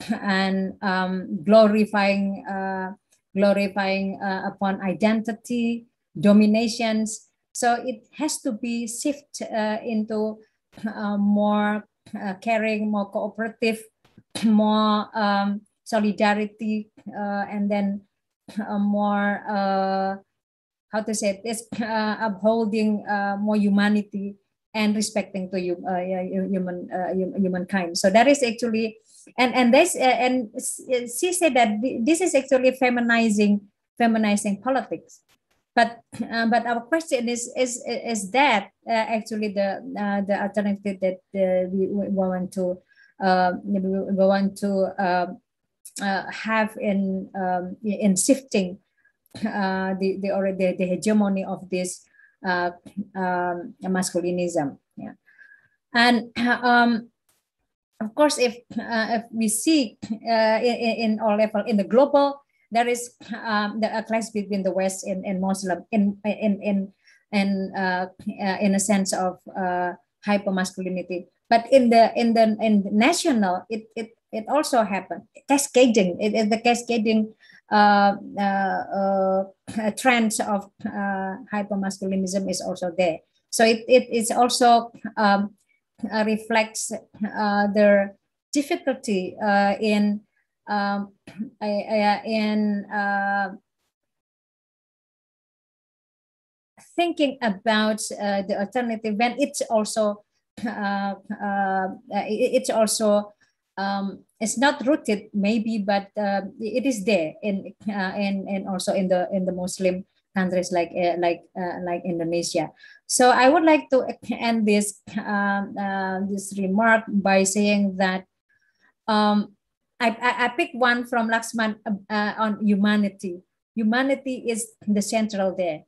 and um, glorifying, uh, glorifying uh, upon identity, dominations. So it has to be shift uh, into uh, more caring, more cooperative, more um, solidarity, and then more how to say it, is uh, upholding uh, more humanity and respecting to you, uh, human uh, humankind. So that is actually, and and this uh, and she said that this is actually feminizing feminizing politics. But uh, but our question is is is that actually the the alternative that we, we want to we want to have in um, in shifting uh, the, the already the hegemony of this uh, um, masculinism. Yeah, and um, of course, if uh, if we see uh, in, in all level in the global, there is um, the a clash between the West and, and Muslim in in in in uh, uh, in a sense of hyper masculinity. But in the in the in the national, it it it also happened cascading. It is the cascading uh, uh, uh, trends of hypermasculinism is also there. So it, it is also um, reflects their difficulty in um, in thinking about uh, the alternative when it's also uh, uh, it's also um, it's not rooted maybe but uh, it is there in uh, and and also in the in the muslim countries like uh, like uh, like indonesia. So i would like to end this um, uh, this remark by saying that um, I, I, I pick one from Laxman uh, on humanity. Humanity is the central there.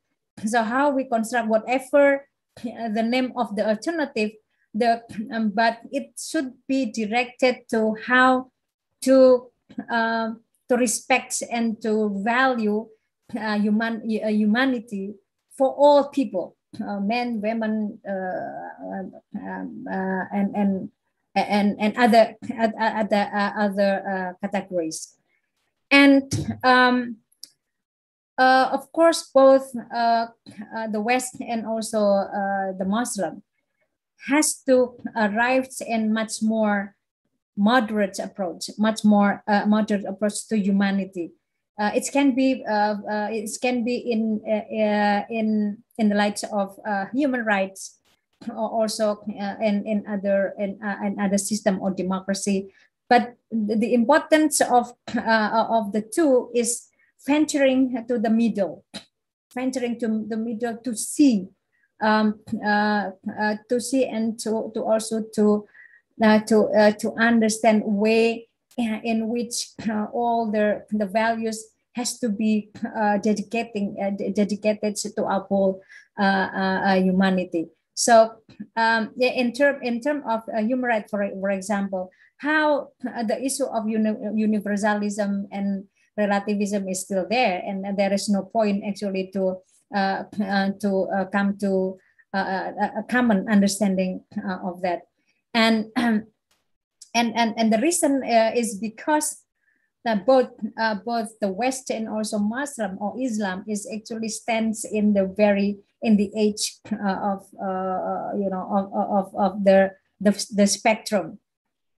So how we construct whatever the name of the alternative the um, but it should be directed to how to uh, to respect and to value uh, human uh, humanity for all people uh, men women uh, um, uh, and and and and other other other categories and um, of course both the west and also the muslim has to arrive in much more moderate approach, much more uh, moderate approach to humanity. Uh, it can be uh, uh it can be in uh, uh, in in the light of human rights, also in in other in, in other system or democracy. But the importance of of the two is venturing to the middle, venturing to the middle to see um, uh, uh, to see and to, to also to uh, to uh, to understand way in which uh, all the the values has to be uh, dedicating dedicated to our whole humanity. So um, in term in term of human rights, for, for example, how the issue of uni- universalism and relativism is still there, and there is no point actually to uh, uh, to uh, come to a common understanding of that. And, and, and, and the reason is because that both uh, both the West and also Muslim or Islam is actually stands in the very in the age uh, of uh, you know of, of, of the, the the spectrum,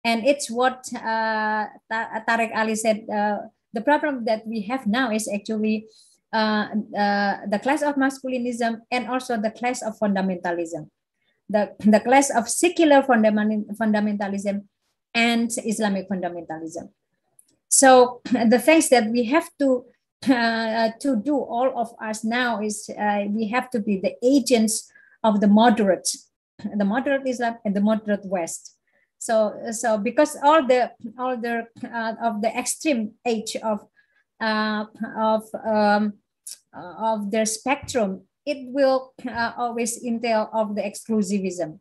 And it's what uh, Tariq Ali said. Uh, the problem that we have now is actually uh, uh, the class of masculinism and also the class of fundamentalism. The, the class of secular fundamentalism and Islamic fundamentalism. So the things that we have to uh, to do, all of us now, is uh, we have to be the agents of the moderate, the moderate Islam and the moderate West. So, so because all the all the uh, of the extreme age of uh, of um, of their spectrum, it will uh, always entail of the exclusivism.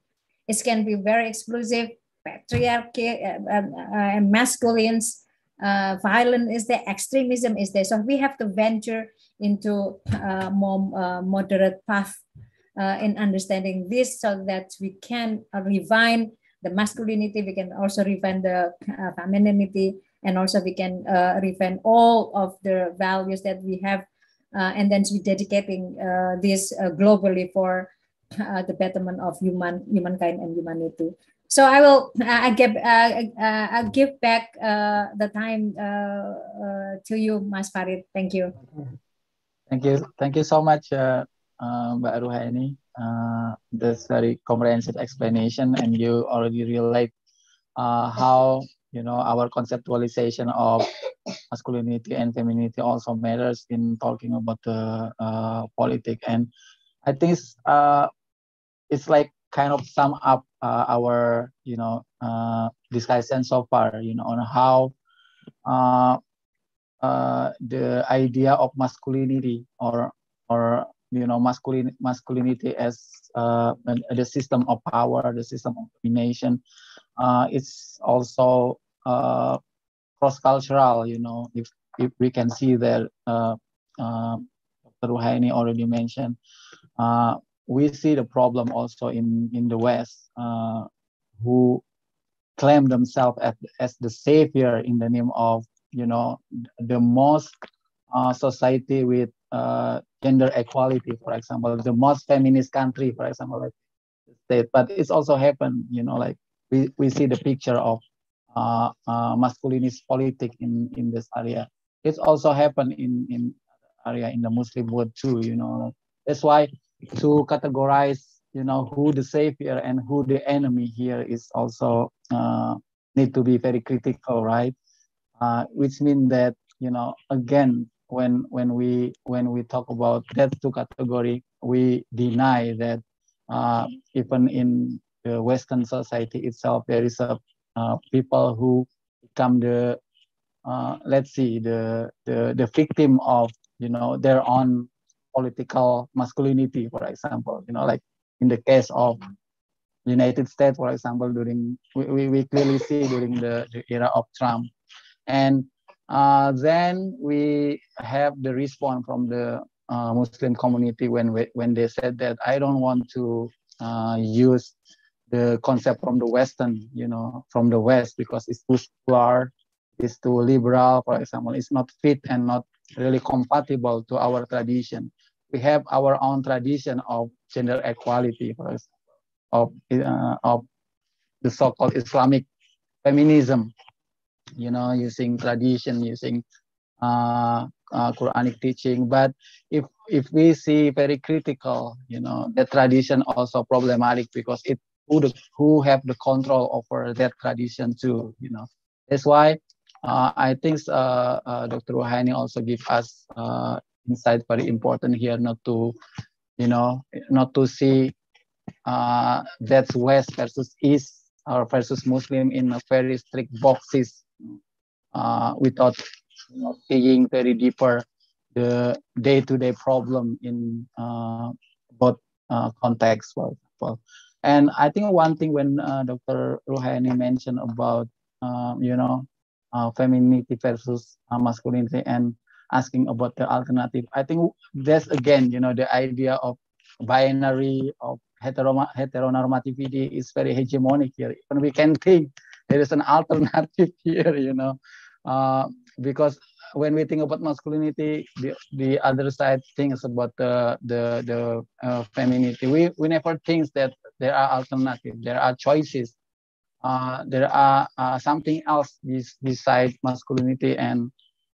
It can be very exclusive, patriarchy, uh, uh, masculines, uh, violent is there, extremism is there. So we have to venture into a more uh, moderate path uh, in understanding this so that we can refine the masculinity, we can also refine the uh, femininity, and also we can uh, refine all of the values that we have. Uh, and then we dedicating this globally for the betterment of human humankind and humanity. So I will I give uh, uh, I'll give back uh, the time uh, uh, to you, Mas Farid. Thank you. Thank you. Thank you so much, uh, Mbak. Uh, that's very comprehensive explanation, and you already relate how you know our conceptualization of masculinity and femininity also matters in talking about the uh, politics. And I think it's, uh, it's like kind of sum up uh, our you know uh, discussion so far you know on how uh, uh, the idea of masculinity or or you know masculine masculinity as uh, the system of power the system of domination uh, it's also uh, cross cultural you know if, if we can see that uh, Dr. Ruhaini already mentioned uh, we see the problem also in, in the West, uh, who claim themselves as, as the savior in the name of, you know, the most uh, society with uh, gender equality, for example, the most feminist country, for example, like state. But it's also happened, you know, like we, we see the picture of uh, uh, masculinist politics in, in this area. It's also happened in, in area in the Muslim world too, you know. That's why to categorize you know who the savior and who the enemy here is also uh, need to be very critical right? Uh, which means that you know again when when we when we talk about that two category we deny that uh, even in the western society itself there is a uh, people who become the uh, let's see the, the the victim of you know their own political masculinity, for example, you know, like in the case of United States, for example, during we, we clearly see during the, the era of Trump. And uh, then we have the response from the uh, Muslim community when we, when they said that I don't want to uh, use the concept from the Western, you know, from the West because it's too secular, it's too liberal, for example, it's not fit and not really compatible to our tradition we have our own tradition of gender equality, of, uh, of the so-called Islamic feminism, you know, using tradition, using uh, uh, Quranic teaching. But if if we see very critical, you know, the tradition also problematic because it who the, who have the control over that tradition too, you know. That's why uh, I think uh, uh, Dr. Ruhaini also give us uh, insight very important here not to you know not to see uh, that's west versus east or versus muslim in a very strict boxes uh, without you know, seeing very deeper the day-to-day problem in uh, both uh, contexts. Well, well and i think one thing when uh, dr ruhaini mentioned about um, you know uh, femininity versus uh, masculinity and asking about the alternative. I think that's again, you know, the idea of binary of heteronormativity is very hegemonic here. Even we can think there is an alternative here, you know, uh, because when we think about masculinity, the, the other side thinks about the the the uh, femininity. We we never think that there are alternatives. There are choices uh, there are uh, something else besides masculinity and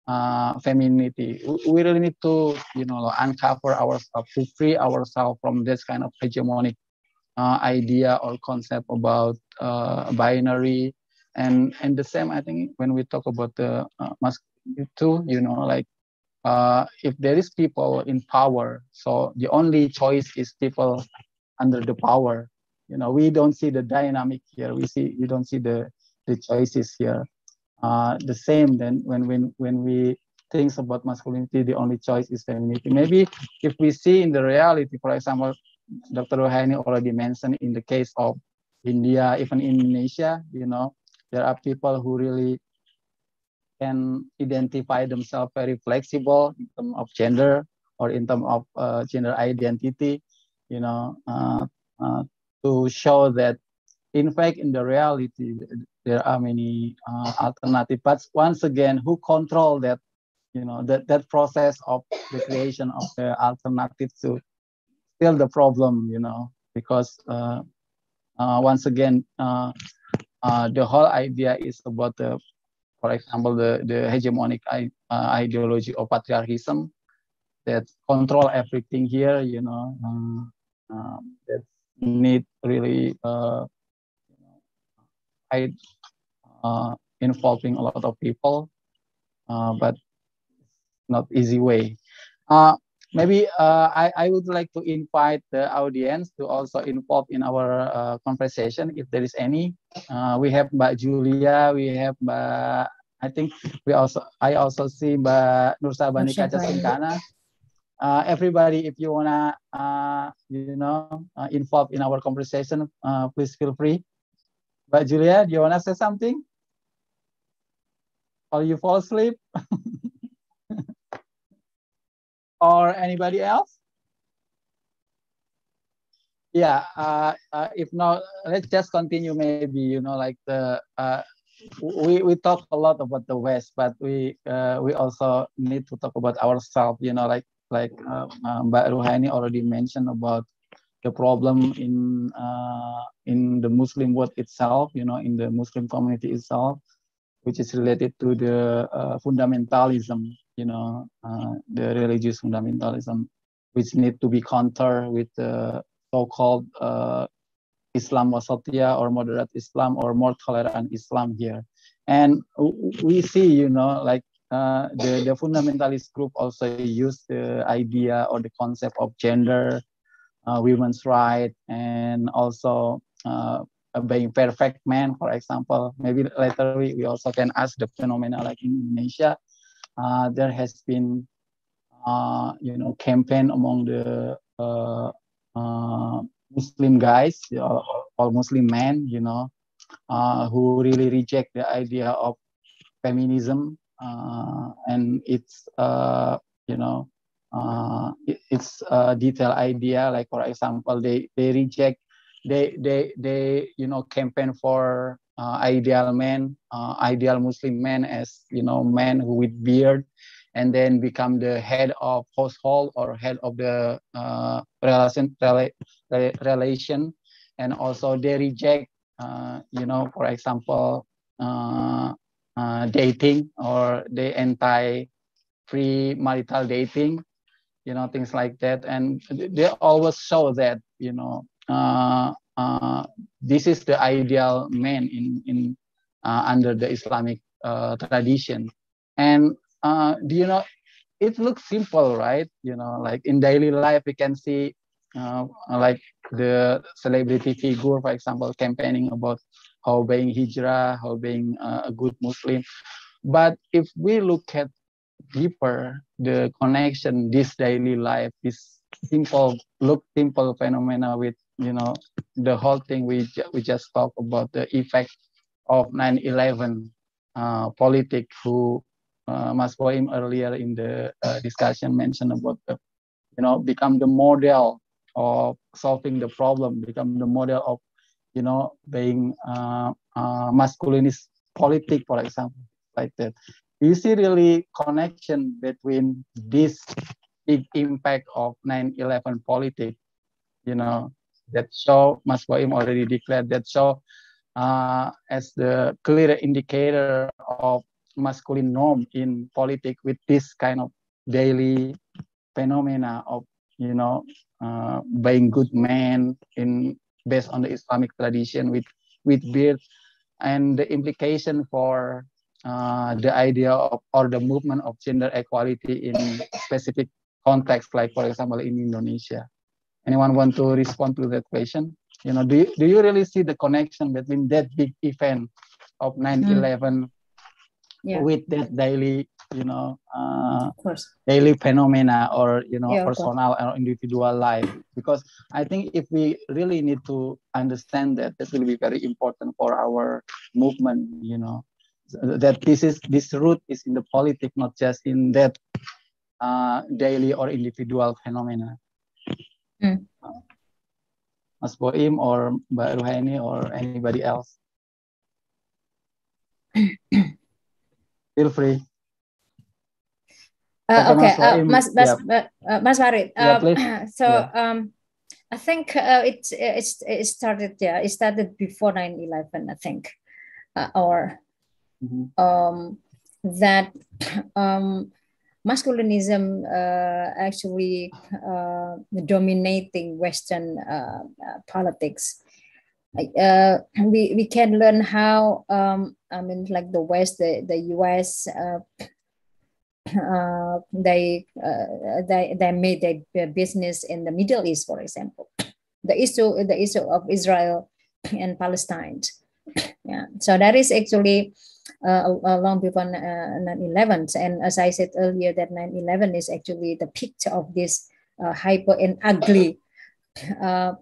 uh, femininity. We really need to, you know, uncover ourselves to free ourselves from this kind of hegemonic uh, idea or concept about uh, binary. And and the same, I think, when we talk about the uh, masculinity too, you know, like uh, if there is people in power, so the only choice is people under the power. You know, we don't see the dynamic here. We see we don't see the the choices here. Uh, the same then when when when we think about masculinity, the only choice is femininity. Maybe if we see in the reality, for example, Dr. Ruhaini already mentioned in the case of India, even in Indonesia, you know, there are people who really can identify themselves very flexible in terms of gender or in terms of uh, gender identity, you know, uh, uh, to show that in fact, in the reality, there are many uh, alternatives. But once again, who control that, you know, that, that process of the creation of the alternative to still the problem, you know, because uh, uh, once again, uh, uh, the whole idea is about the, for example, the, the hegemonic uh, ideology of patriarchism that control everything here, you know, um, that need really I involving a lot of people, uh, but not easy way. Uh, maybe uh, I, I would like to invite the audience to also involve in our uh, conversation if there is any. Uh, we have Mbak Julia, we have Mbak, I think we also, I also see Mbak Nursabani Kaca Singkana. Uh, everybody, if you wanna, uh, you know, uh, involve in our conversation, uh, please feel free. But Julia, do you want to say something? Or you fall asleep? or anybody else? Yeah, uh, uh, if not, let's just continue maybe, you know, like the, uh, we, we talk a lot about the West, but we uh, we also need to talk about ourselves, you know, like like uh, uh, Mbak Ruhaini already mentioned about the problem in uh, in the Muslim world itself, you know, in the Muslim community itself, which is related to the uh, fundamentalism, you know, uh, the religious fundamentalism, which need to be countered with the so-called uh, Islam wasatiyah or moderate Islam or more tolerant Islam here. And we see, you know, like uh, the, the fundamentalist group also use the idea or the concept of gender uh, women's rights and also uh, being perfect man, for example. Maybe later we, we also can ask the phenomena like in Indonesia. Uh, there has been, uh, you know, campaign among the uh, uh, Muslim guys or, or, Muslim men, you know, who really reject the idea of feminism and it's, you know, uh, it's a detailed idea. Like for example, they they reject, they they they you know campaign for uh, ideal men, uh, ideal Muslim men as you know men who with beard, and then become the head of household or head of the uh, relation relation, and also they reject uh, you know for example uh, dating or they anti free marital dating you know things like that. And they always show that you know uh, uh, this is the ideal man in in uh, under the islamic uh, tradition. And uh, do you know it looks simple right? You know like in daily life we can see uh, like the celebrity figure for example campaigning about how being hijrah how being a good muslim. But if we look at deeper. The connection this daily life this simple look simple phenomena with you know the whole thing we we just talked about the effect of 9-11 uh, politic who uh, Mas Boim earlier in the uh, discussion mentioned about the you know become the model of solving the problem become the model of you know being uh, uh, masculinist politic for example like that you see really connection between this big impact of 9-11 politics, you know, that show Mas already declared that show uh, as the clear indicator of masculine norm in politics with this kind of daily phenomena of you know uh, being good man in based on the Islamic tradition with with beard. And the implication for uh, the idea of or the movement of gender equality in specific context like for example in Indonesia. Anyone want to respond to that question? You know do you, do you really see the connection between that big event of 9-11 mm. yeah. with that daily you know uh, daily phenomena or you know yeah, personal or individual life? Because i think if we really need to understand that that will be very important for our movement you know that this is this root is in the politic not just in that uh, daily or individual phenomena mm. Mas Boim or Mbak Ruhaini or anybody else feel free uh, okay, uh, Mas Mas yeah. uh, Mas Farid. Yeah, um, so yeah. um, I think uh, it it it started yeah it started before 9-11, I think, uh, or mm-hmm. um, that um, masculinism uh, actually uh, dominating Western uh, uh politics. Uh, we we can learn how um, I mean like the West, the the U.S. Uh, they they they made their business in the Middle East, for example. The issue the issue of Israel and Palestine. Yeah, so that is actually uh, long before 9/11, uh, and as I said earlier, that 9/11 is actually the picture of this uh, hyper and ugly uh,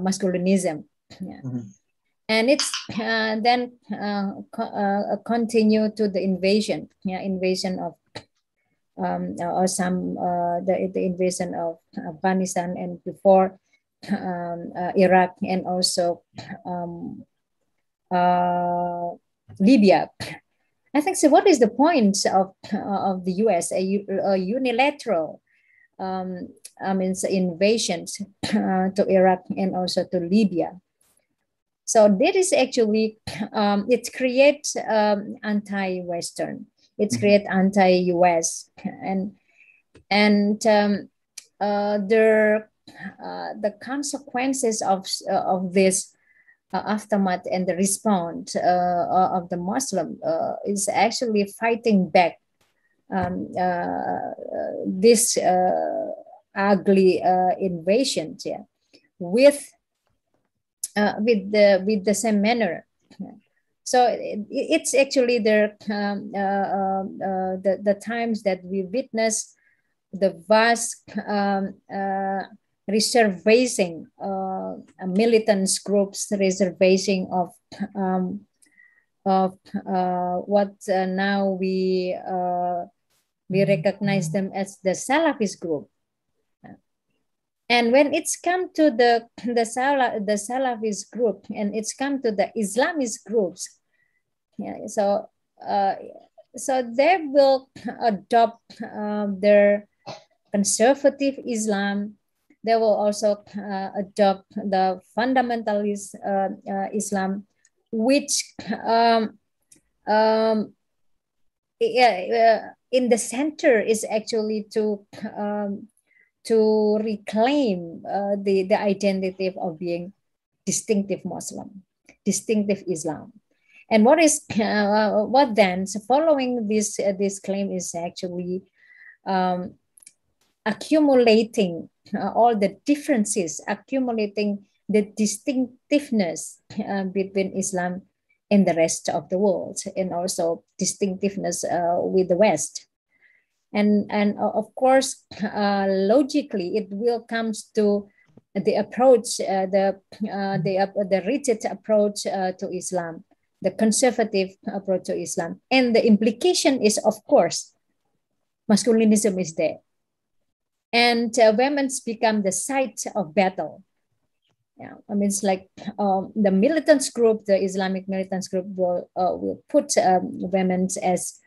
masculinism. Yeah. Mm-hmm and it's uh, then uh, co- uh, continue to the invasion yeah invasion of um, or some uh, the, the invasion of afghanistan and before um, uh, iraq and also um, uh, libya i think so what is the point of, of the us a, a unilateral um, I mean, invasions to Iraq and also to Libya so that is actually um, it creates um, anti-Western. It mm-hmm. creates anti-US and and um, uh, the uh, the consequences of uh, of this uh, aftermath and the response uh, of the Muslim uh, is actually fighting back um, this ugly invasion yeah, with uh, with the with the same manner. So it, it's actually the, um, uh, um, uh, the the times that we witness the vast um, uh, reservation, uh, militant groups reservation of um, of uh, what uh, now we uh, we recognize them as the Salafist group. And when it's come to the the Salah, the Salafist group and it's come to the Islamist groups, yeah, so uh, so they will adopt um, their conservative Islam. They will also uh, adopt the fundamentalist uh, uh Islam, which um, um, uh, in the center is actually to um, to reclaim uh, the, the identity of being distinctive Muslim, distinctive Islam. And what is uh, what then? So following this uh, this claim is actually um, accumulating uh, all the differences, accumulating the distinctiveness uh, between Islam and the rest of the world, and also distinctiveness uh, with the West. And and uh, of course uh, logically it will comes to the approach uh, the the the rigid approach to islam the conservative approach to islam. And the implication is of course masculinism is there and women's become the site of battle yeah, I mean, it's like um, the militants group, the Islamic militants group will will put um, women as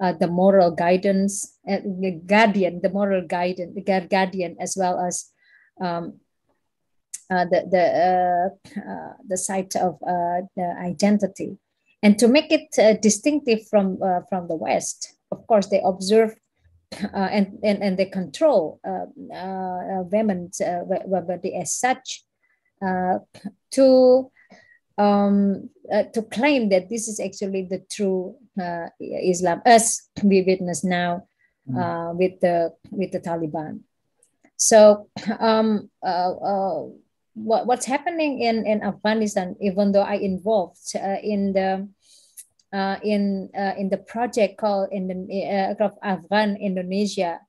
uh, the moral guidance, uh, the guardian, the moral guidance, the guardian, as well as um, uh, the the uh, uh, the site of the identity, and to make it distinctive from from the West. Of course, they observe and, and and they control women's body as such to um, uh, to claim that this is actually the true uh, Islam, as we witness now mm. uh, with the with the Taliban. So um, what, what's happening in, in Afghanistan, even though I involved uh, in the uh, in uh, in the project called in the uh, Afghan Indonesia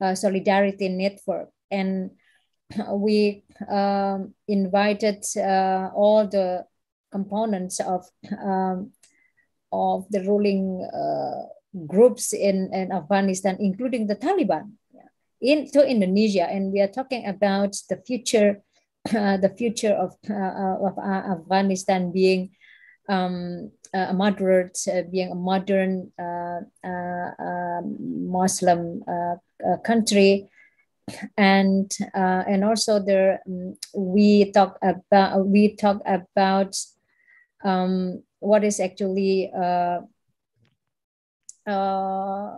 uh, Solidarity Network, and we um, invited uh, all the components of um, of the ruling groups in, in Afghanistan, including the Taliban, into Indonesia, and we are talking about the future uh, the future of, uh, of Afghanistan being um, a moderate, uh, being a modern um, Muslim country, and and also there um, we talk about we talk about um, what is actually uh, uh,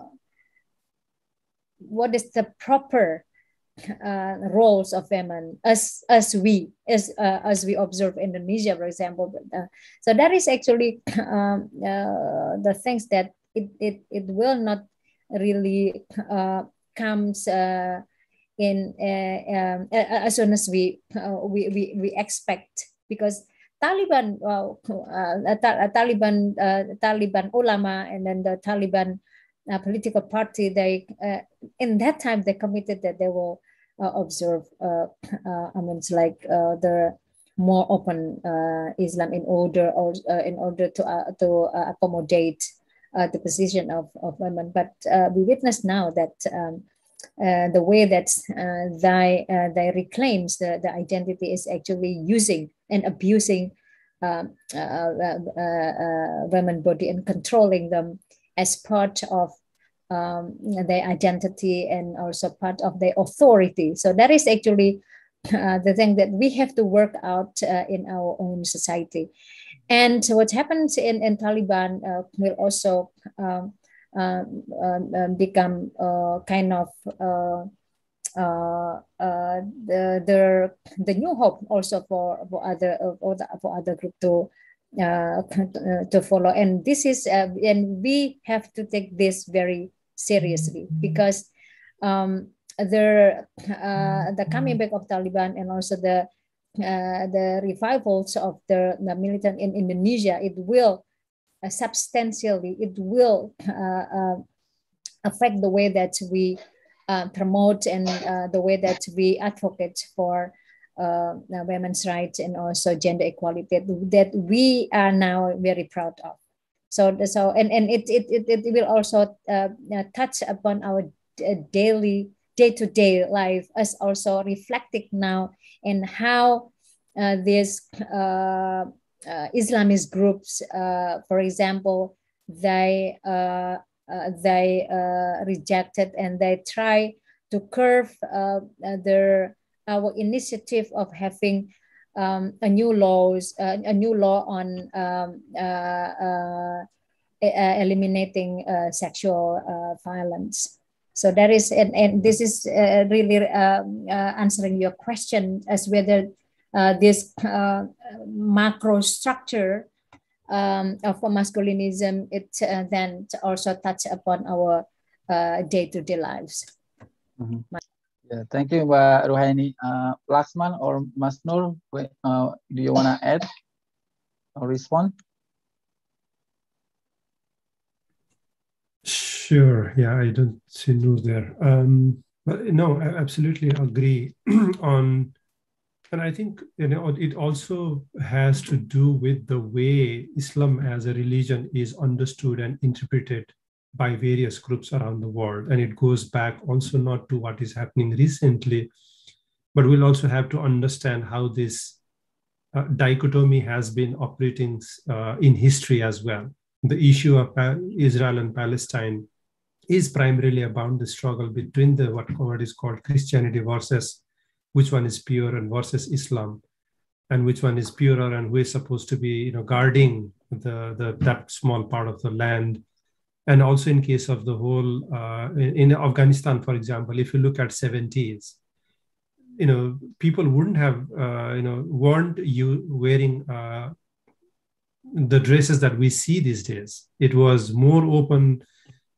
what is the proper uh, roles of women as as we as uh, as we observe Indonesia, for example. Uh, so that is actually um, uh, the things that it, it it will not really uh, comes uh, in um, as soon as we, we we we expect because Taliban Taliban Taliban ulama and then the Taliban political party they in that time they committed that they will uh, observe, uh, uh, I mean, it's like the more open Islam in order or in order to to accommodate the position of, of women. But we witness now that um, the way that they they reclaims the, the identity is actually using and abusing um, uh, uh, uh, women body and controlling them as part of um, their identity and also part of their authority. So that is actually uh, the thing that we have to work out uh, in our own society. And what happens in, in Taliban uh, will also um, um, um, um become uh, kind of uh, uh, the, the the new hope also for for other for, the, for other group to to follow and this is and we have to take this very seriously because um, the uh, the coming back of Taliban and also the uh, the revivals of the, the militant in Indonesia, it will uh, substantially, it will uh, uh, affect the way that we uh, promote and the way that we advocate for women's rights and also gender equality that, that we are now very proud of. So, so and, and it, it, it, it will also uh, uh touch upon our uh, daily, day-to-day life as also reflecting now in how uh, these uh, uh, Islamist groups, uh, for example, they they rejected and they try to curve their our initiative of having um, a new laws, uh, a new law on um, uh, uh, eliminating sexual violence. So that is, and, and this is really um, answering your question as whether this macro structure um, of masculinism, it then also touch upon our day-to-day lives. Mm -hmm. Yeah, thank you, Mbak Ruhaini. Uh, Laxman or Masnur, uh, do you want to add or respond? Sure. Yeah, I don't see no there. Um, but no, I absolutely agree on, and I think you know it also has to do with the way Islam as a religion is understood and interpreted by various groups around the world. And it goes back also not to what is happening recently, but we'll also have to understand how this uh, dichotomy has been operating uh, in history as well. The issue of Israel and Palestine is primarily about the struggle between the what, what is called Christianity versus which one is pure and versus Islam, and which one is purer and who is supposed to be you know guarding the, the that small part of the land. And also in case of the whole uh, in, in Afghanistan, for example, if you look at 70s, you know people wouldn't have uh, you know weren't you wearing uh, the dresses that we see these days. It was more open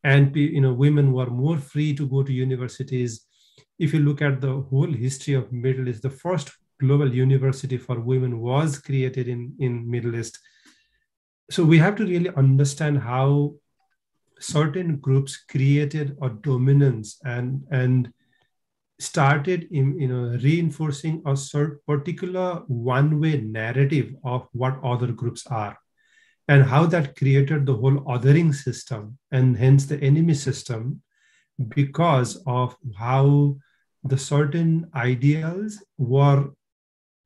and you know women were more free to go to universities if you look at the whole history of middle east the first global university for women was created in in middle east so we have to really understand how certain groups created a dominance and and started in you know reinforcing a certain particular one way narrative of what other groups are and how that created the whole othering system and hence the enemy system because of how the certain ideals were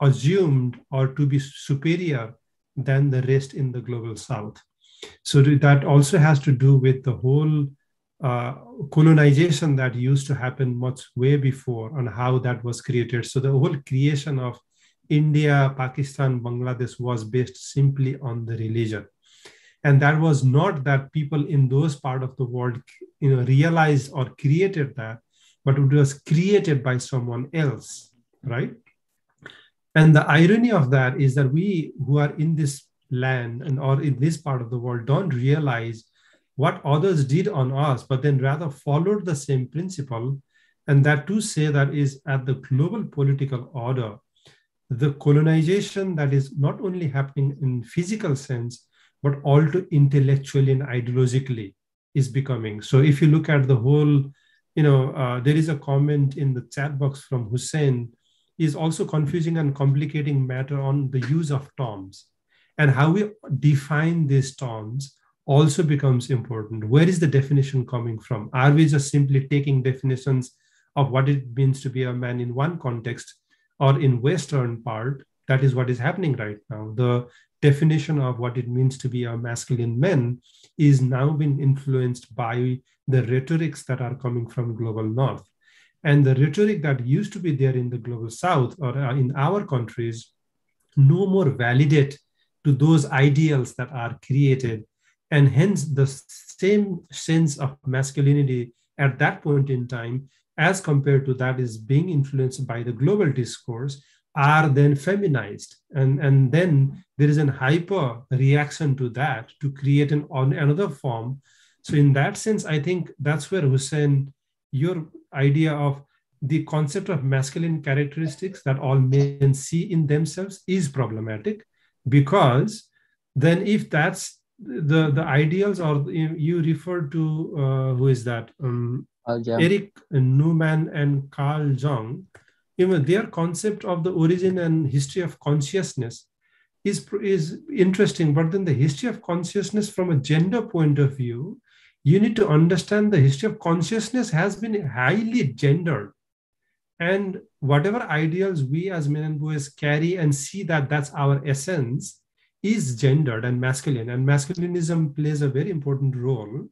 assumed or to be superior than the rest in the global south so that also has to do with the whole uh, colonization that used to happen much way before and how that was created so the whole creation of India, Pakistan, Bangladesh was based simply on the religion. And that was not that people in those part of the world you know, realized or created that, but it was created by someone else, right? And the irony of that is that we who are in this land and or in this part of the world don't realize what others did on us, but then rather followed the same principle. And that to say that is at the global political order. The colonization that is not only happening in physical sense but also intellectually and ideologically is becoming. So if you look at the whole you know uh, there is a comment in the chat box from hussein is also confusing and complicating matter on the use of terms and how we define these terms also becomes important. Where is the definition coming from? Are we just simply taking definitions of what it means to be a man in one context or in western part? That is what is happening right now. The definition of what it means to be a masculine man is now being influenced by the rhetorics that are coming from global north. And the rhetoric that used to be there in the global south or uh, in our countries no more validate to those ideals that are created. And hence the same sense of masculinity at that point in time as compared to that is being influenced by the global discourse are then feminized. And, and then there is an hyper reaction to that to create an on another form. So in that sense i think that's where hussein your idea of the concept of masculine characteristics that all men see in themselves is problematic because then if that's the the ideals or you refer to uh, who is that um, Erich Neumann and Carl Jung even their concept of the origin and history of consciousness is, is interesting. But then the history of consciousness from a gender point of view, you need to understand the history of consciousness has been highly gendered. And whatever ideals we as men and boys carry and see that that's our essence is gendered and masculine. And masculinism plays a very important role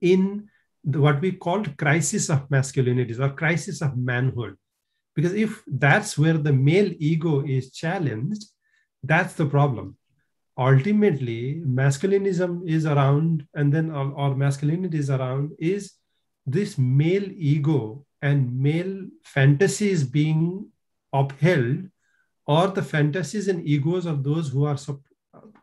in the, what we call crisis of masculinities or crisis of manhood because if that's where the male ego is challenged, that's the problem. Ultimately, masculinism is around, and then or masculinity is around, is this male ego and male fantasies being upheld, or the fantasies and egos of those who are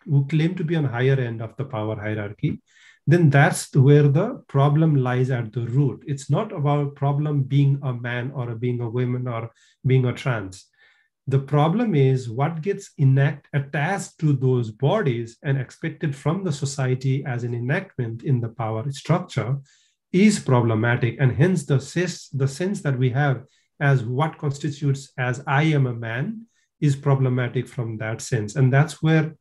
who claim to be on higher end of the power hierarchy then that's where the problem lies at the root. It's not about problem being a man or being a woman or being a trans. The problem is what gets enact attached to those bodies and expected from the society as an enactment in the power structure is problematic. And hence the sense, the sense that we have as what constitutes as I am a man is problematic from that sense. And that's where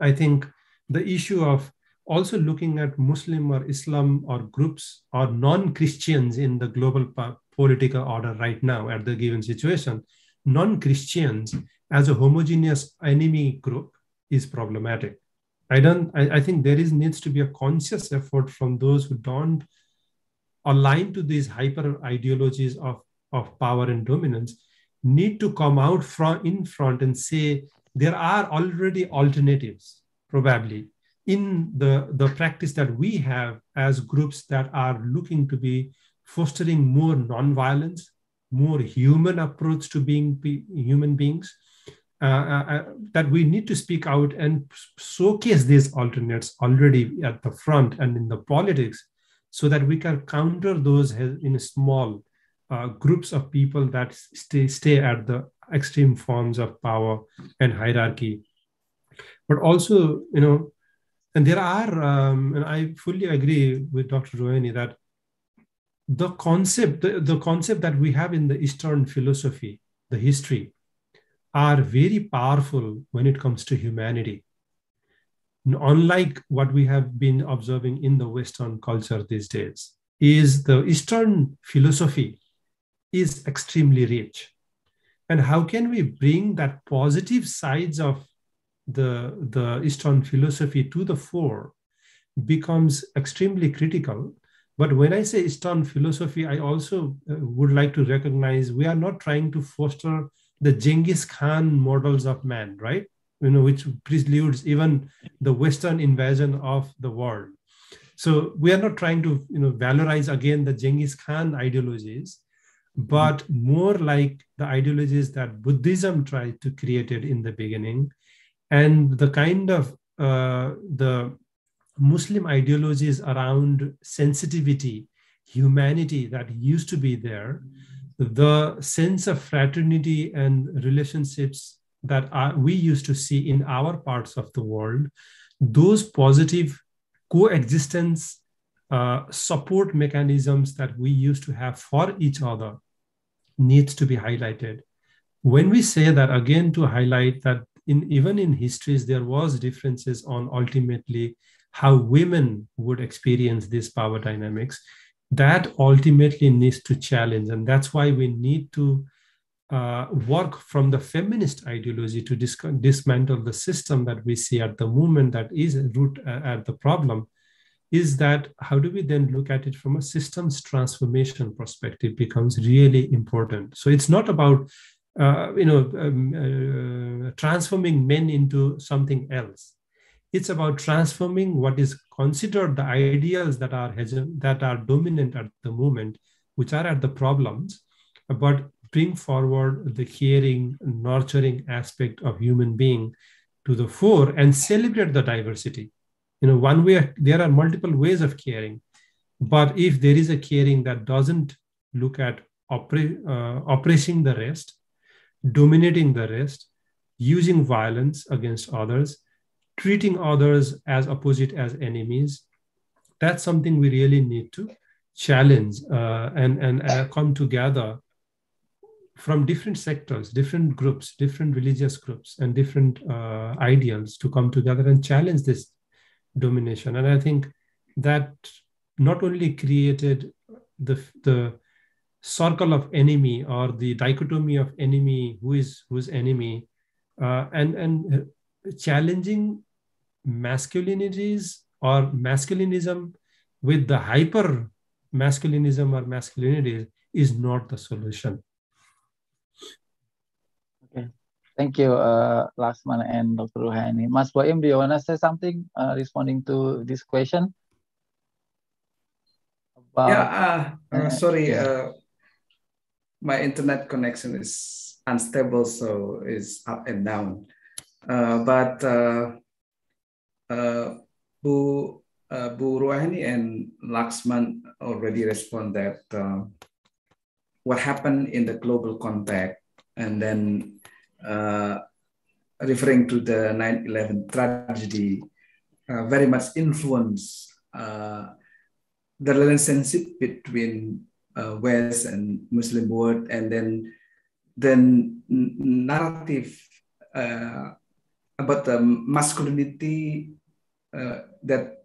I think the issue of also looking at Muslim or Islam or groups or non Christians in the global political order right now at the given situation, non Christians as a homogeneous enemy group is problematic. I don't. I, I, think there is needs to be a conscious effort from those who don't align to these hyper ideologies of, of power and dominance need to come out front in front and say there are already alternatives probably in the, the practice that we have as groups that are looking to be fostering more nonviolence, more human approach to being be, human beings, uh, uh, uh that we need to speak out and showcase these alternates already at the front and in the politics so that we can counter those in small uh, groups of people that stay, stay at the extreme forms of power and hierarchy. But also, you know, and there are, um, and I fully agree with Dr. Ruhaini that the concept, the, the concept that we have in the Eastern philosophy, the history, are very powerful when it comes to humanity. Unlike what we have been observing in the Western culture these days, is the Eastern philosophy is extremely rich. And how can we bring that positive sides of the, the Eastern philosophy to the fore becomes extremely critical. But when I say Eastern philosophy, I also uh, would like to recognize we are not trying to foster the Genghis Khan models of man, right? You know, which preludes even the Western invasion of the world. So we are not trying to, you know, valorize again the Genghis Khan ideologies, but more like the ideologies that Buddhism tried to create it in the beginning, and the kind of uh, the Muslim ideologies around sensitivity, humanity that used to be there, the sense of fraternity and relationships that are, we used to see in our parts of the world, those positive coexistence uh, support mechanisms that we used to have for each other needs to be highlighted. When we say that, again, to highlight that in even in histories there was differences on ultimately how women would experience these power dynamics that ultimately needs to challenge and that's why we need to uh, work from the feminist ideology to dis- dismantle the system that we see at the moment that is root uh, at the problem is that how do we then look at it from a systems transformation perspective becomes really important so it's not about uh, you know, um, uh, transforming men into something else. It's about transforming what is considered the ideals that are that are dominant at the moment, which are at the problems, but bring forward the caring, nurturing aspect of human being to the fore and celebrate the diversity. You know, one way there are multiple ways of caring, but if there is a caring that doesn't look at uh, oppressing the rest, dominating the rest, using violence against others, treating others as opposite as enemies. That's something we really need to challenge uh, and, and uh, come together from different sectors, different groups, different religious groups, and different uh, ideals to come together and challenge this domination. And I think that not only created the, the circle of enemy or the dichotomy of enemy who is whose enemy uh, and and challenging masculinities or masculinism with the hyper masculinism or masculinity is not the solution okay thank you uh, Laxman and Dr. Ruhaini. Mas Boim, do you want to say something uh, responding to this question? About, yeah, uh, uh, sorry. Uh, my internet connection is unstable, so it's up and down. Uh, but uh, uh, Bu uh, Bu Ruhaini and Laxman already respond that uh, what happened in the global context, and then referring to the 9/11 tragedy, uh, very much influenced uh, the relationship between uh, West and Muslim world, and then then narrative uh, about the masculinity uh, that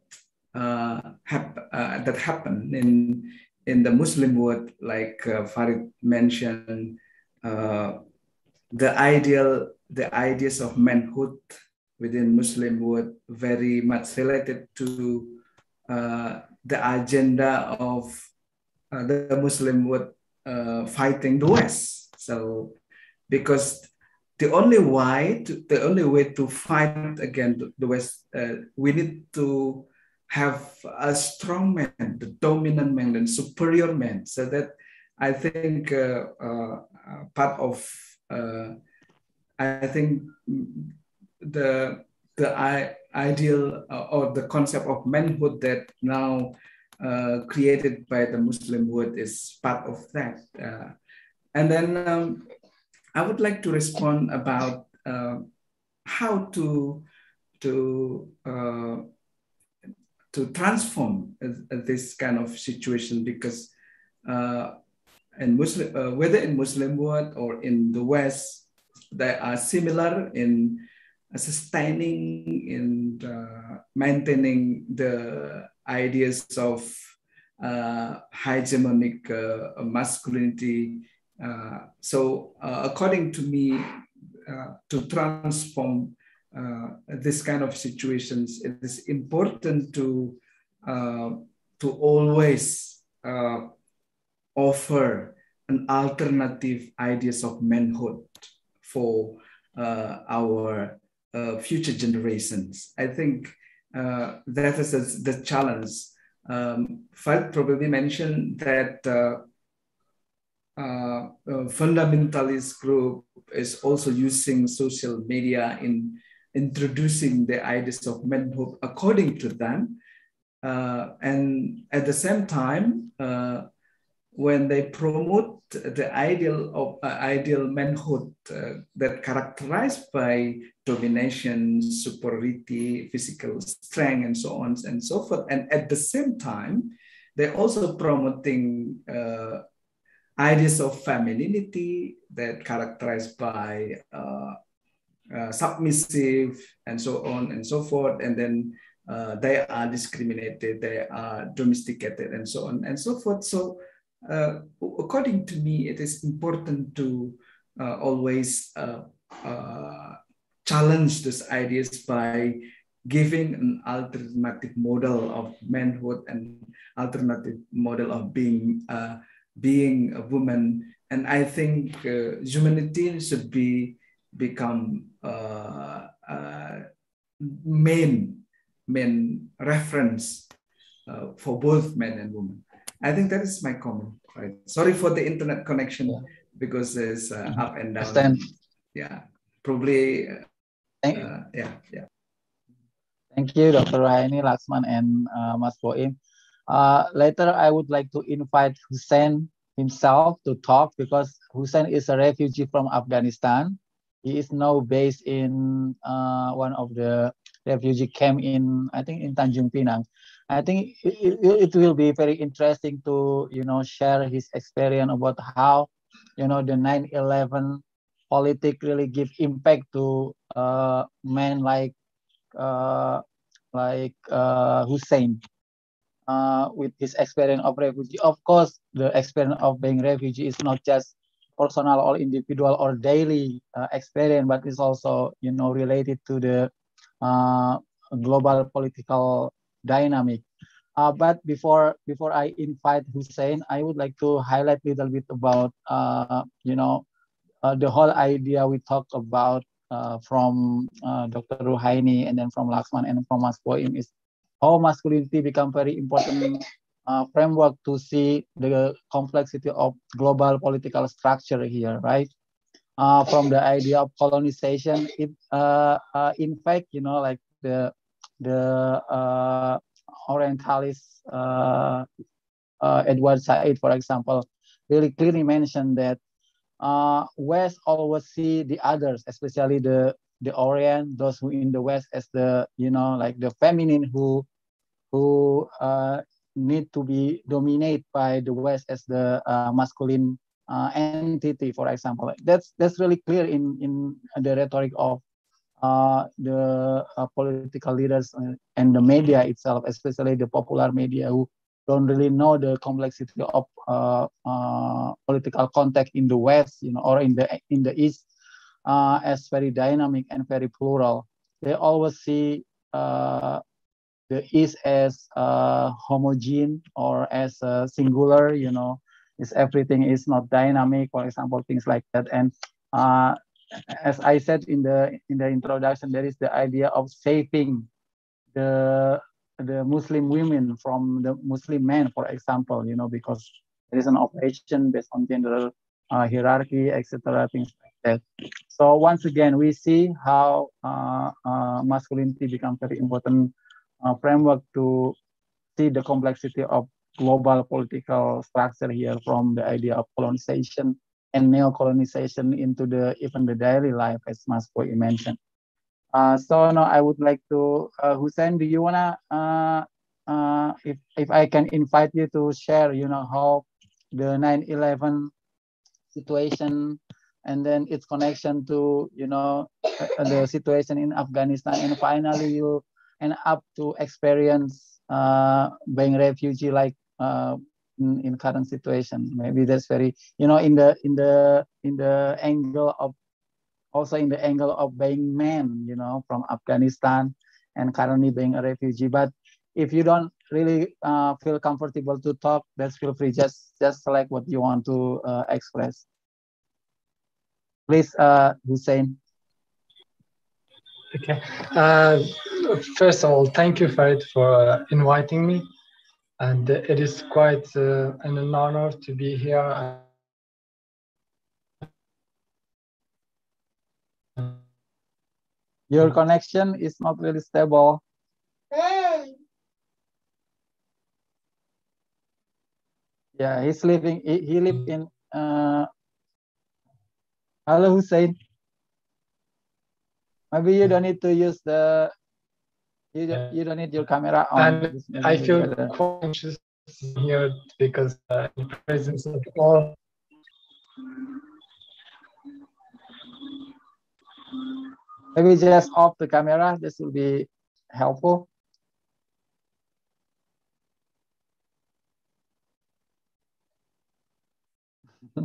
uh, hap- uh, that happened in in the Muslim world, like uh, Farid mentioned, uh, the ideal the ideas of manhood within Muslim world very much related to the agenda of uh, the Muslim would uh, fighting the West. So because the only way to, the only way to fight against the West, uh, we need to have a strong man, the dominant man, and superior man, so that I think uh, uh, part of uh, I think the the ideal uh, or the concept of manhood that now uh, created by the Muslim world is part of that. Uh, and then um, I would like to respond about uh, how to to uh, to transform this kind of situation because in Muslim, whether in Muslim world or in the West, they are similar in sustaining and uh, maintaining the ideas of uh, hegemonic uh, masculinity. Uh, so, uh, according to me, uh, to transform this kind of situations, it is important to to always offer an alternative ideas of manhood for our uh, future generations. I think uh, that is the challenge. Um, probably mentioned that uh, uh, fundamentalist group is also using social media in introducing the ideas of manhood according to them. Uh, and at the same time, uh, when they promote the ideal of uh, ideal manhood uh, that characterized by domination, superiority, physical strength, and so on and so forth. And at the same time, they're also promoting uh, ideas of femininity that characterized by uh, uh, submissive and so on and so forth. And then uh, they are discriminated, they are domesticated, and so on and so forth. So uh, according to me, it is important to uh, always uh, uh, challenge these ideas by giving an alternative model of manhood and alternative model of being uh, being a woman. And I think uh, humanity should be become main main reference for both men and women. I think that is my comment. Right. Sorry for the internet connection yeah. because there's uh, mm-hmm. up and down. Understand. Yeah, probably. Uh, yeah, yeah. Thank you, Dr. Ruhaini, Laxman, and uh, Mas Boim. Uh, later, I would like to invite Hussein himself to talk because Hussein is a refugee from Afghanistan. He is now based in uh, one of the refugee camp in, I think, in Tanjung Pinang. I think it, it, will be very interesting to you know share his experience about how you know the 9/11 politics really give impact to uh, men like uh, like uh, Hussein uh, with his experience of refugee. Of course, the experience of being refugee is not just personal or individual or daily uh, experience, but it's also you know related to the uh, global political dynamic. Uh, but before before I invite Hussein, I would like to highlight a little bit about uh, you know uh, the whole idea we talked about uh, from uh, Dr. Ruhaini and then from Laxman and from Mas Boim is how masculinity become very important uh, framework to see the complexity of global political structure here, right? From the idea of colonization, it in fact, you know, like the the uh, Orientalist uh, uh, Edward Said, for example, really clearly mentioned that uh, West always see the others, especially the the Orient, those who in the West as the you know like the feminine who who uh, need to be dominated by the West as the uh, masculine entity, for example. That's that's really clear in in the rhetoric of uh, the uh, political leaders and the media itself, especially the popular media who don't really know the complexity of uh, uh political context in the West, you know, or in the in the East, uh, as very dynamic and very plural. They always see uh, the East as homogeneous or as singular, you know, is everything is not dynamic, for example, things like that. And uh, as I said in the in the introduction, there is the idea of saving the the Muslim women from the Muslim men, for example, you know, because there is an operation based on gender uh, hierarchy, etc., things like that. So once again, we see how uh, uh, masculinity becomes very important uh, framework to see the complexity of global political structure here from the idea of colonization and neo-colonization into the even the daily life as Mas Boim mentioned. Uh, so now I would like to uh, Hussein, do you wanna uh, uh, if if I can invite you to share, you know, how the 9/11 situation and then its connection to you know uh, the situation in Afghanistan and finally you end up to experience uh, being refugee like uh, in, in current situation. Maybe that's very you know in the in the in the angle of also in the angle of being man you know from afghanistan and currently being a refugee. But if you don't really uh, feel comfortable to talk just feel free. Just just select what you want to uh, express. Please uh hussein. Okay. Uh, first of all thank you farid for inviting me and it is quite uh, an honor to be here. Your connection is not really stable. Yeah, he's living. He, he lived in. Uh, hello, Hussein. Maybe you don't need to use the you don't, you don't need your camera on. And I feel conscious here because uh, in presence of all. Maybe just off the camera. This will be helpful.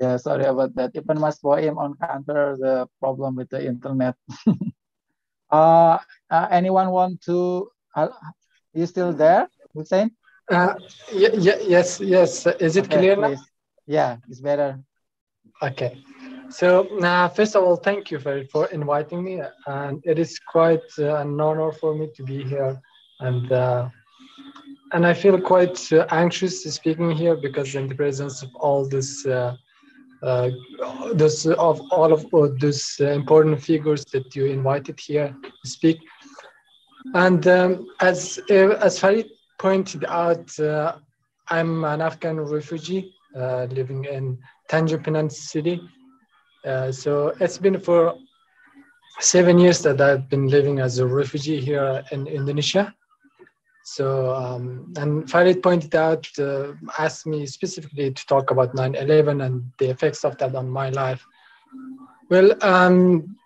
yeah, sorry about that. Even Mas Boim on counter the problem with the internet. Uh, uh, anyone want to? Uh, you still there, Hussein? Uh, yes, yes. Is it okay, clear please. now? Yeah, it's better. Okay. So uh, first of all, thank you for, for inviting me, and it is quite uh, an honor for me to be here, and uh, and I feel quite uh, anxious speaking here because in the presence of all this uh, those of all of those important figures that you invited here to speak. And um, as uh, as Farid pointed out, uh, I'm an Afghan refugee uh, living in Tanjung Pinang city. Uh, so it's been for seven years that I've been living as a refugee here in Indonesia. So, um, and Farid pointed out, uh, asked me specifically to talk about 9 11 and the effects of that on my life. Well, um,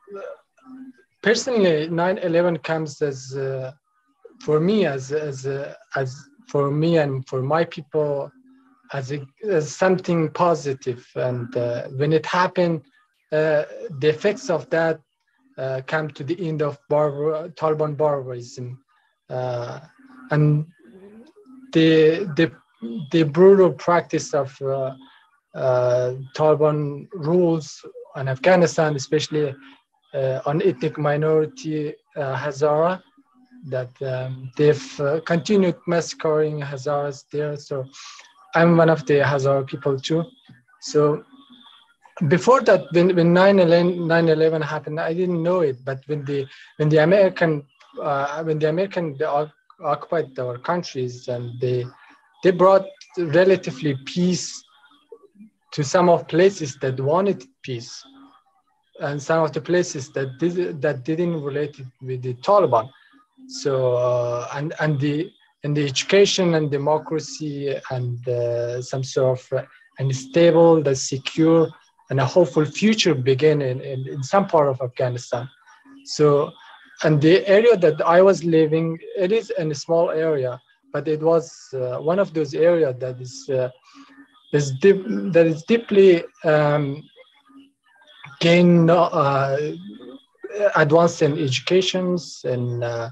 personally, 9 11 comes as, uh, for me, as, as, uh, as for me and for my people, as, a, as something positive. And uh, when it happened, uh, the effects of that uh, come to the end of barbar- Taliban barbarism and the the the brutal practice of uh, uh, Taliban rules on Afghanistan, especially uh, on ethnic minority uh, Hazara, that um, they've uh, continued massacring Hazaras there. So I'm one of the Hazara people too. So before that, when, when 9/11, happened, I didn't know it, but when the when the American uh, when the American the occupied our countries and they they brought relatively peace to some of places that wanted peace and some of the places that did that didn't relate with the Taliban. So uh, and and the and the education and democracy and uh, some sort of uh, and stable, the secure and a hopeful future begin in, in, in some part of Afghanistan. So and the area that I was living, it is in a small area, but it was uh, one of those areas that is uh, is deep, that is deeply um, gain uh, advanced in educations and uh,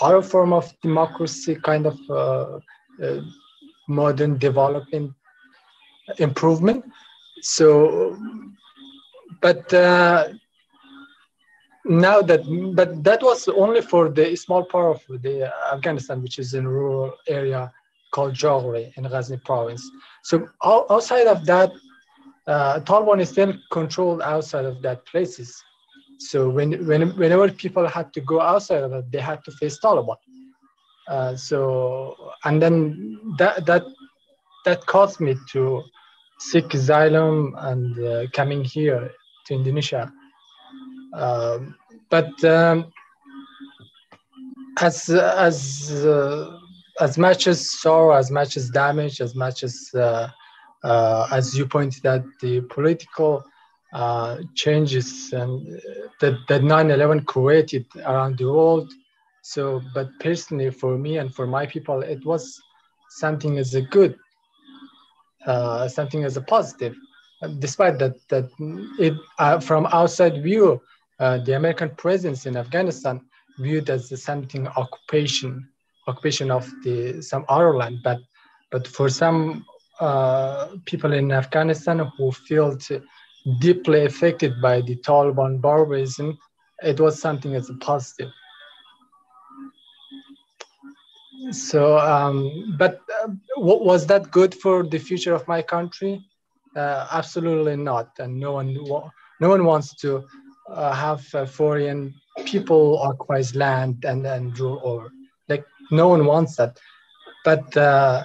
other form of democracy, kind of uh, uh, modern development improvement. So but uh, now that but that was only for the small part of the Afghanistan, which is in rural area called Jaghori in Ghazni province. So outside of that, uh, Taliban is still controlled outside of that places. So when, when whenever people had to go outside of they had to face Taliban. Uh, so and then that that that caused me to seek asylum and uh, coming here to Indonesia. Um, but um, as as uh, as much as sorrow, as much as damage, as much as uh, uh, as you pointed out, the political uh, changes and that that 9/11 created around the world. So, but personally, for me and for my people, it was something as a good, uh, something as a positive, despite that that it uh, from outside view, uh, the American presence in Afghanistan viewed as something occupation occupation of the some other land, but but for some uh, people in Afghanistan who felt deeply affected by the Taliban barbarism, it was something as a positive. So, um, but uh, was that good for the future of my country? Uh, absolutely not, and no one no one wants to have foreign people occupy land and and rule over. Like no one wants that. But uh,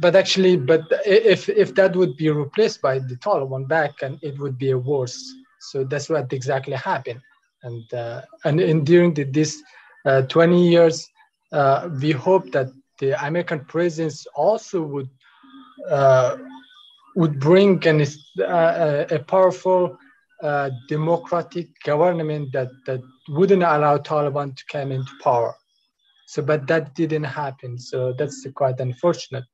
but actually but if if that would be replaced by the taliban back and it would be a worse. So that's what exactly happened. And uh, and in during the, this uh, 20 years uh, we hope that the american presence also would uh, would bring an, uh, a powerful democratic government that that wouldn't allow taliban to come into power. So but that didn't happen. So that's quite unfortunate.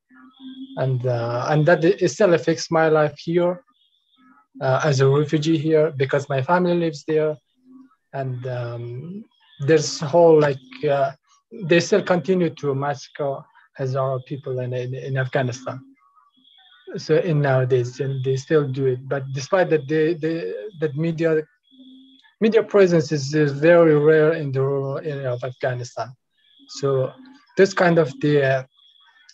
And uh, and that still affects my life here uh, as a refugee here because my family lives there. And um, there's whole like uh, they still continue to massacre Hazara people in, in, in Afghanistan so in nowadays and they still do it but despite that they that media media presence is, is very rare in the rural area of Afghanistan so this kind of the uh,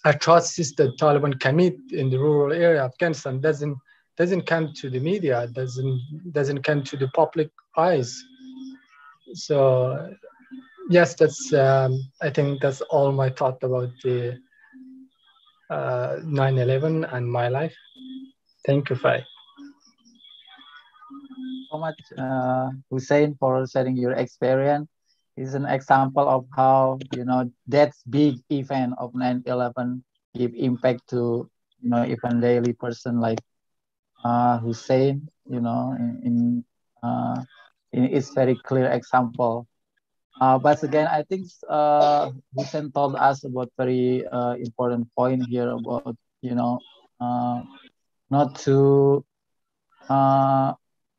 atrocities that Taliban commit in the rural area of Afghanistan doesn't doesn't come to the media, doesn't doesn't come to the public eyes. So yes, that's um, I think that's all my thought about the uh, 9/11 and my life. Thank you, Fai. So much, uh, Hussein, for sharing your experience is an example of how you know that big event of 9-11 give impact to you know even daily person like uh, Hussein you know in, in, uh, in it's very clear example uh, but again I think uh, Hussein told us about very uh, important point here about you know uh, not to uh,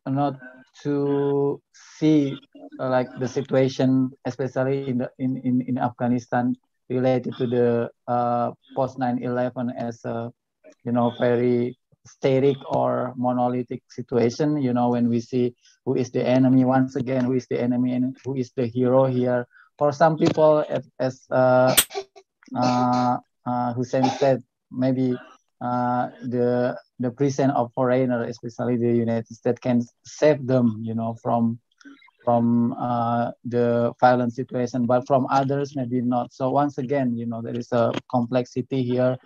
not to see uh, like the situation, especially in the in in, in Afghanistan, related to the uh, post 9/11 as a you know very static or monolithic situation. You know when we see who is the enemy once again, who is the enemy and who is the hero here. For some people, as, uh, uh, uh, Hussein said, maybe uh, the the presence of foreigner, especially the United States, can save them, you know, from from uh, the violent situation, but from others maybe not. So once again, you know, there is a complexity here.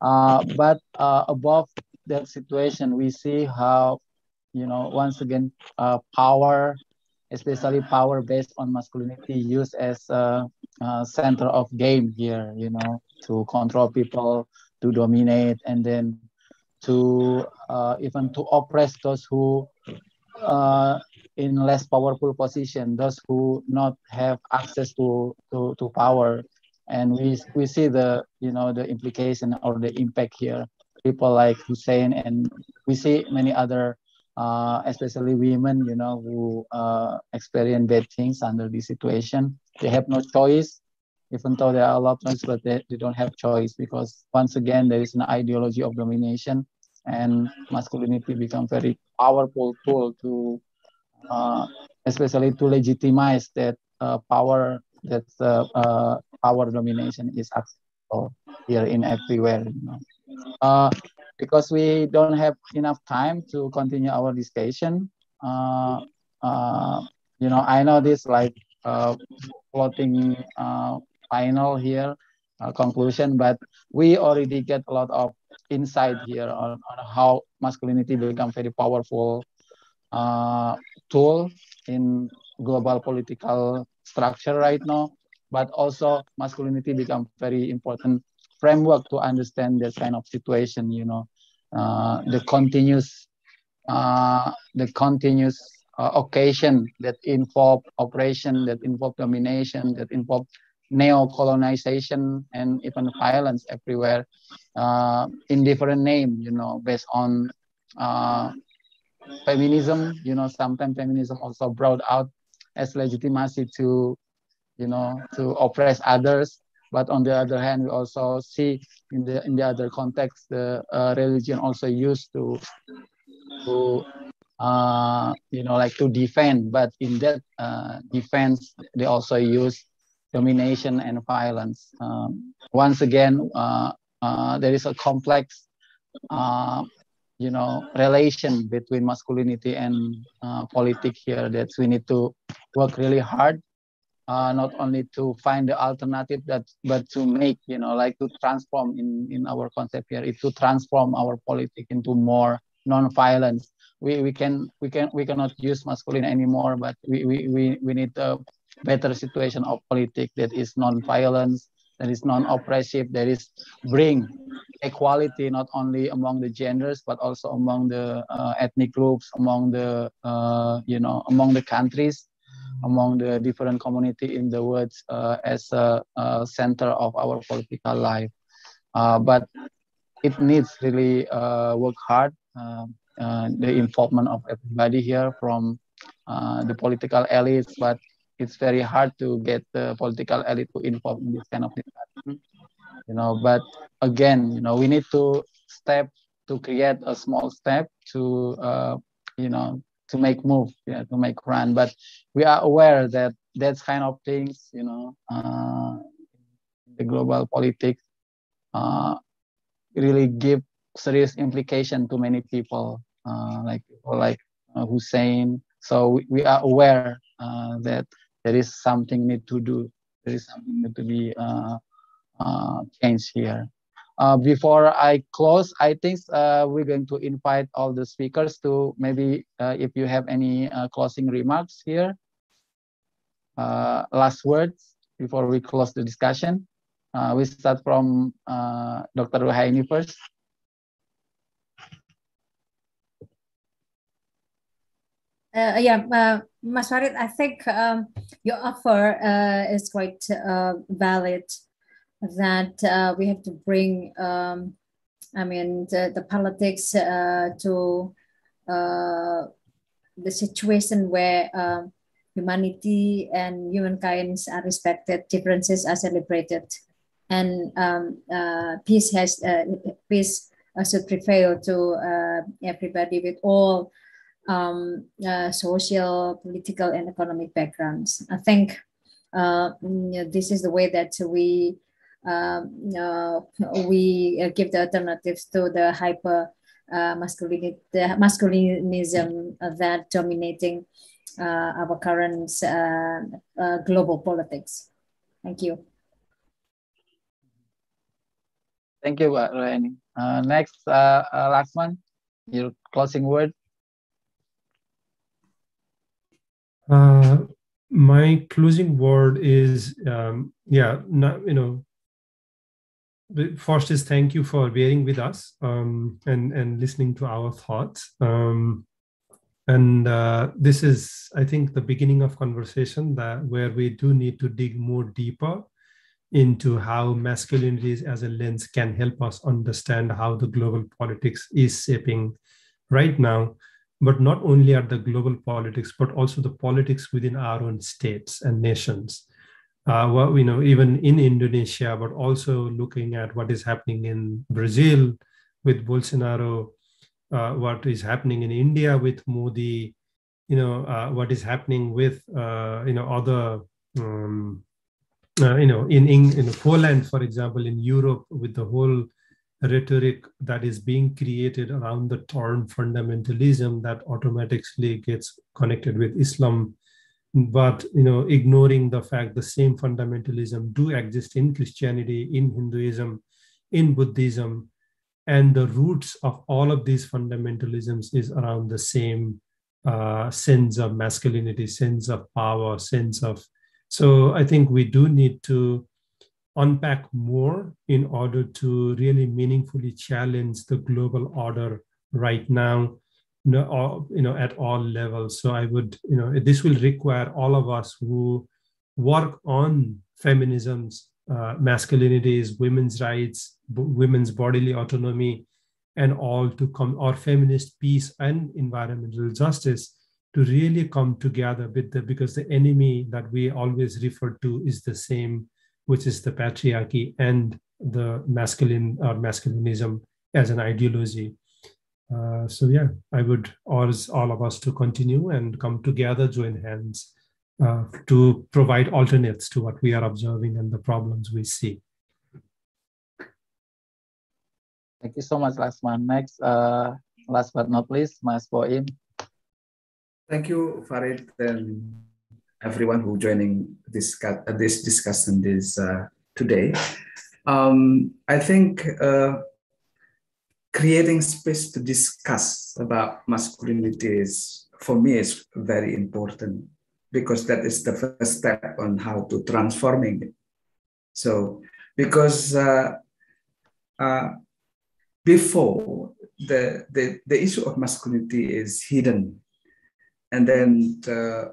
Uh, but uh, above that situation, we see how, you know, once again, uh, power, especially power based on masculinity, used as a, a center of game here, you know, to control people, to dominate and then to uh, even to oppress those who uh, in less powerful position, those who not have access to, to, to power. And we, we see the, you know, the implication or the impact here. People like Hussein and we see many other, uh, especially women, you know, who uh, experience bad things under this situation. They have no choice even though there are a lot of choice, but they, they don't have choice because once again, there is an ideology of domination and masculinity become very powerful tool to uh, especially to legitimize that uh, power that uh, uh, power domination is accessible here in everywhere you know uh, because we don't have enough time to continue our discussion uh, uh, you know i know this like uh, floating uh, final here uh, conclusion but we already get a lot of insight here on, on how masculinity become very powerful uh, tool in global political structure right now, but also masculinity become very important framework to understand this kind of situation. You know, uh, the continuous, uh, the continuous uh, occasion that involve oppression, that involve domination, that involve neo-colonization and even violence everywhere uh, in different name. You know, based on uh, feminism. You know, sometimes feminism also brought out as legitimacy to, you know, to oppress others. But on the other hand, we also see in the in the other context, the uh, religion also used to, to, uh, you know, like to defend. But in that uh, defense, they also use domination and violence. Um, once again, uh, uh, there is a complex uh, you know relation between masculinity and politics here that we need to work really hard uh, not only to find the alternative that but to make you know like to transform in in our concept here. Is to transform our politics into more non-violence we we can we can we cannot use masculine anymore but we we we, we need a better situation of politics that is non-violence that is non-oppressive, that is bring equality not only among the genders but also among the uh, ethnic groups, among the uh, you know among the countries, among the different community in the world uh, as a, a, center of our political life. Uh, but it needs really uh, work hard. Uh, the involvement of everybody here from the political elites, but it's very hard to get the political elite to involve in this kind of discussion you know but again you know we need to step to create a small step to uh, you know to make move yeah to make run but we are aware that that kind of things you know uh, the global politics uh, really give serious implication to many people uh, like people like uh, Hussein so we, are aware uh, that there is something need to do. There is something need to be uh, changed here. Uh, before I close, I think uh, we're going to invite all the speakers to maybe uh, if you have any uh, closing remarks here. last words before we close the discussion. we start from Dr. Ruhaini first. Uh, yeah, uh, Mas Farid, I think um, your offer uh, is quite uh, valid. That uh, we have to bring, um, I mean, the, the politics uh, to the situation where um, humanity and humankind are respected, differences are celebrated, and um, peace has peace should prevail to everybody with all um, uh, social, political, and economic backgrounds. I think uh, this is the way that we uh, we give the alternatives to the hyper uh, masculinity, the masculinism that dominating uh, our current uh, global politics. Thank you. Thank you, Rani. next, uh, last one, your closing word. Uh, my closing word is um, yeah, not, you know, first is thank you for bearing with us um, and and listening to our thoughts. Um, and uh, this is, I think, the beginning of conversation that where we do need to dig more deeper into how masculinities as a lens can help us understand how the global politics is shaping right now but not only at the global politics, but also the politics within our own states and nations. Uh, well, you know, even in Indonesia, but also looking at what is happening in Brazil with Bolsonaro, uh, what is happening in India with Modi, you know, uh, what is happening with, uh, you know, other, um, uh, you know, in, in, in Poland, for example, in Europe, with the whole rhetoric that is being created around the term fundamentalism that automatically gets connected with Islam but you know ignoring the fact the same fundamentalism do exist in christianity in hinduism in buddhism and the roots of all of these fundamentalisms is around the same uh, sense of masculinity sense of power sense of so i think we do need to unpack more in order to really meaningfully challenge the global order right now you know, all, you know, at all levels. So I would, you know, this will require all of us who work on feminisms, uh, masculinities, women's rights, b- women's bodily autonomy, and all to come, or feminist peace and environmental justice to really come together with the, because the enemy that we always refer to is the same, which is the patriarchy and the masculine or masculinism as an ideology. Uh, so yeah, I would urge all of us to continue and come together, join hands uh, to provide alternates to what we are observing and the problems we see. Thank you so much, Laxman. Next, uh, last but not least, Mas Boim. Thank you, Farid, and everyone who joining this this discussion this uh, today. Um, I think uh, creating space to discuss about masculinity is, for me, is very important because that is the first step on how to transforming it. So, because uh, uh, before the, the, the issue of masculinity is hidden, and then uh,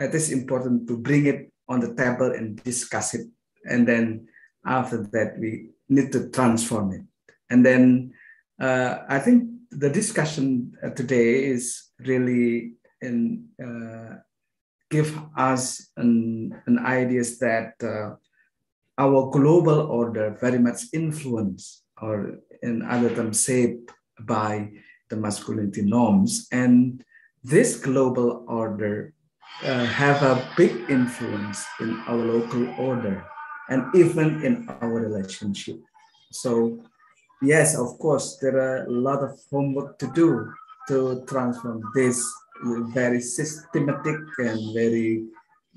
it is important to bring it on the table and discuss it, and then after that we need to transform it. And then uh, I think the discussion uh, today is really in uh, give us an, an ideas that uh, our global order very much influenced or in other terms shaped by the masculinity norms. And this global order uh, have a big influence in our local order and even in our relationship. So yes, of course, there are a lot of homework to do to transform this very systematic and very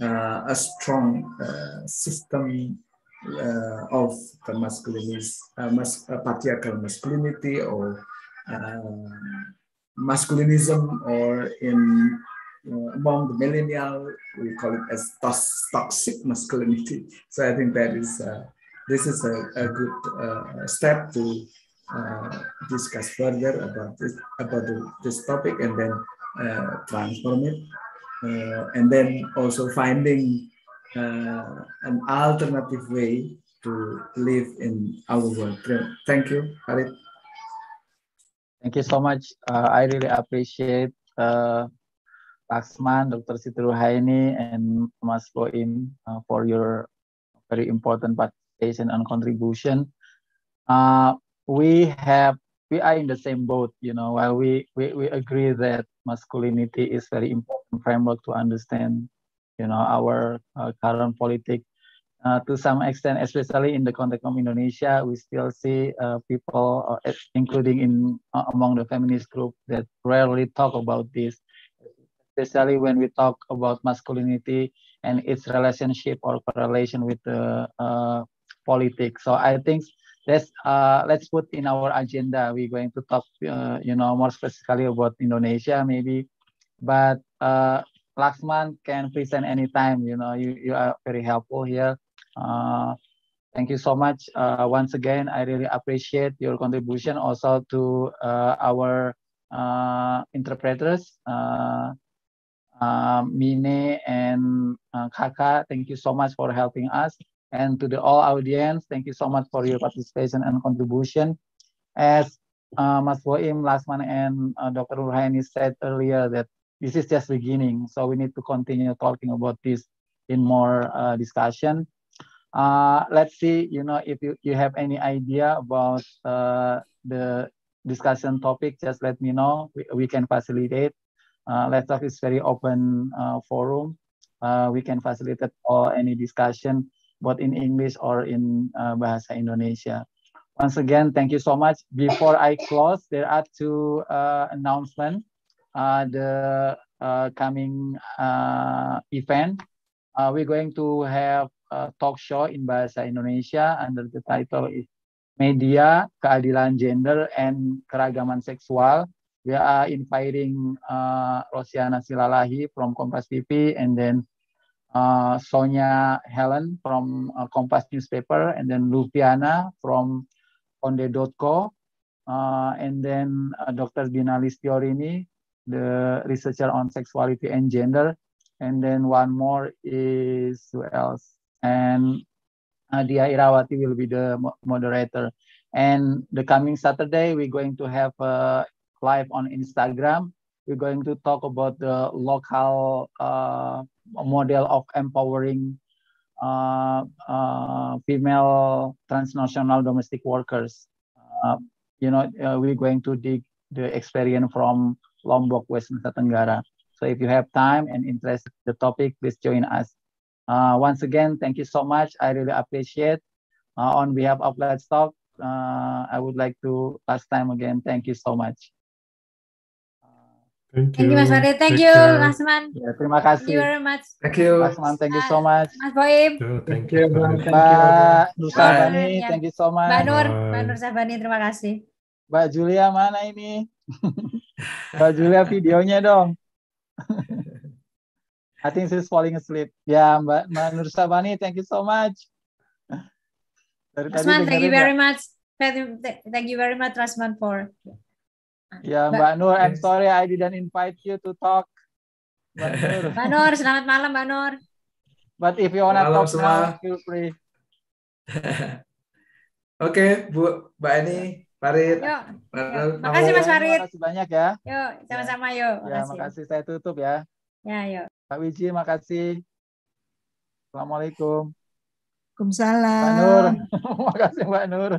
uh, a strong uh, system uh, of the masculinity, uh, mas uh, patriarchal masculinity or uh, masculinism, or in among the millennial, we call it as toxic masculinity. So I think that is this is a, a good uh, step to uh, discuss further about this about the, this topic and then uh, transform it uh, and then also finding uh, an alternative way to live in our world. Thank you, Farid. Thank you so much. Uh, I really appreciate Laxman, Dr. Siti and Mas Boim for your very important part participation and contribution. Uh, we have we are in the same boat, you know, while we, we, we agree that masculinity is very important framework to understand, you know, our uh, current politics. Uh, to some extent, especially in the context of Indonesia, we still see uh, people, uh, including in uh, among the feminist group, that rarely talk about this, especially when we talk about masculinity and its relationship or correlation with the uh, politics. So I think let's uh, let's put in our agenda. We're going to talk, uh, you know, more specifically about Indonesia maybe, but uh, Laxman can present anytime. You know, you you are very helpful here. Uh, thank you so much uh, once again. I really appreciate your contribution also to uh, our uh, interpreters. Uh, uh, Mine and uh, Kaka, thank you so much for helping us. And to the all audience, thank you so much for your participation and contribution. As uh, Mas Boim, Laxman, and uh, Dr. Ruhaini said earlier that this is just beginning. So we need to continue talking about this in more uh, discussion. Uh, let's see, you know, if you, you have any idea about uh, the discussion topic, just let me know. We, we can facilitate. Uh, LETSS Talk is very open uh, forum. We can facilitate all any discussion, both in English or in uh, Bahasa Indonesia. Once again, thank you so much. Before I close, there are two uh, announcements. Uh, the uh, coming uh, event, uh, we're going to have a talk show in Bahasa Indonesia under the title is Media, Keadilan Gender, and Keragaman Seksual. We are inviting Rosianna Silalahi from Kompas TV and then uh, Sonya Hellen from uh, Kompas newspaper and then Luviana from Konde.co uh, and then uh, Dr. Dina Listiorini, the researcher on sexuality and gender. And then one more is who else? And Nadia Irawati will be the mo- moderator. And the coming Saturday, we're going to have a live on Instagram. We're going to talk about the local uh, model of empowering uh, uh, female transnational domestic workers. Uh, you know, uh, we're going to dig the experience from Lombok, West Nusa Tenggara. So if you have time and interest in the topic, please join us. Uh, once again, thank you so much. I really appreciate. On behalf of LETSS Talk, I would like to last time again, thank you so much. Thank Thank you, Mas Farid. Thank you, care. Lasman. Ya, terima Thank you kasih. very much. Thank you. Lasman, thank you so much. Mas Boim. Thank Thank you, you. you. Mbak Ya. thank you so Mbak much. Nur, Bye. Mbak Nur Sabani, terima kasih. Mbak Julia mana ini? Mbak Julia videonya dong. I think she's falling asleep. Ya, Mbak, Mbak Nur Sabani, thank you so much. Dari tadi Rasman, thank you very much. Thank you- Thank you very much, Rasman, for Ya, Mbak- Mbak Nur, I'm sorry I didn't invite you to talk. Mbak Nur. Mbak Nur. Selamat malam, Mbak Nur. But if you wanna Malam talk semua. now, feel free. Oke, Bu, Mbak Eni, Farid, Yuk, Mbak yuk. Nur, Makasih, Mas Farid. Makasih banyak ya. yuk, sama-sama yuk. Ya, Makasih. makasih. Saya tutup ya. Ya, yuk. Pak Wiji, makasih. Assalamualaikum. Mbak Waalaikumsalam. Nur. makasih Mbak Nur.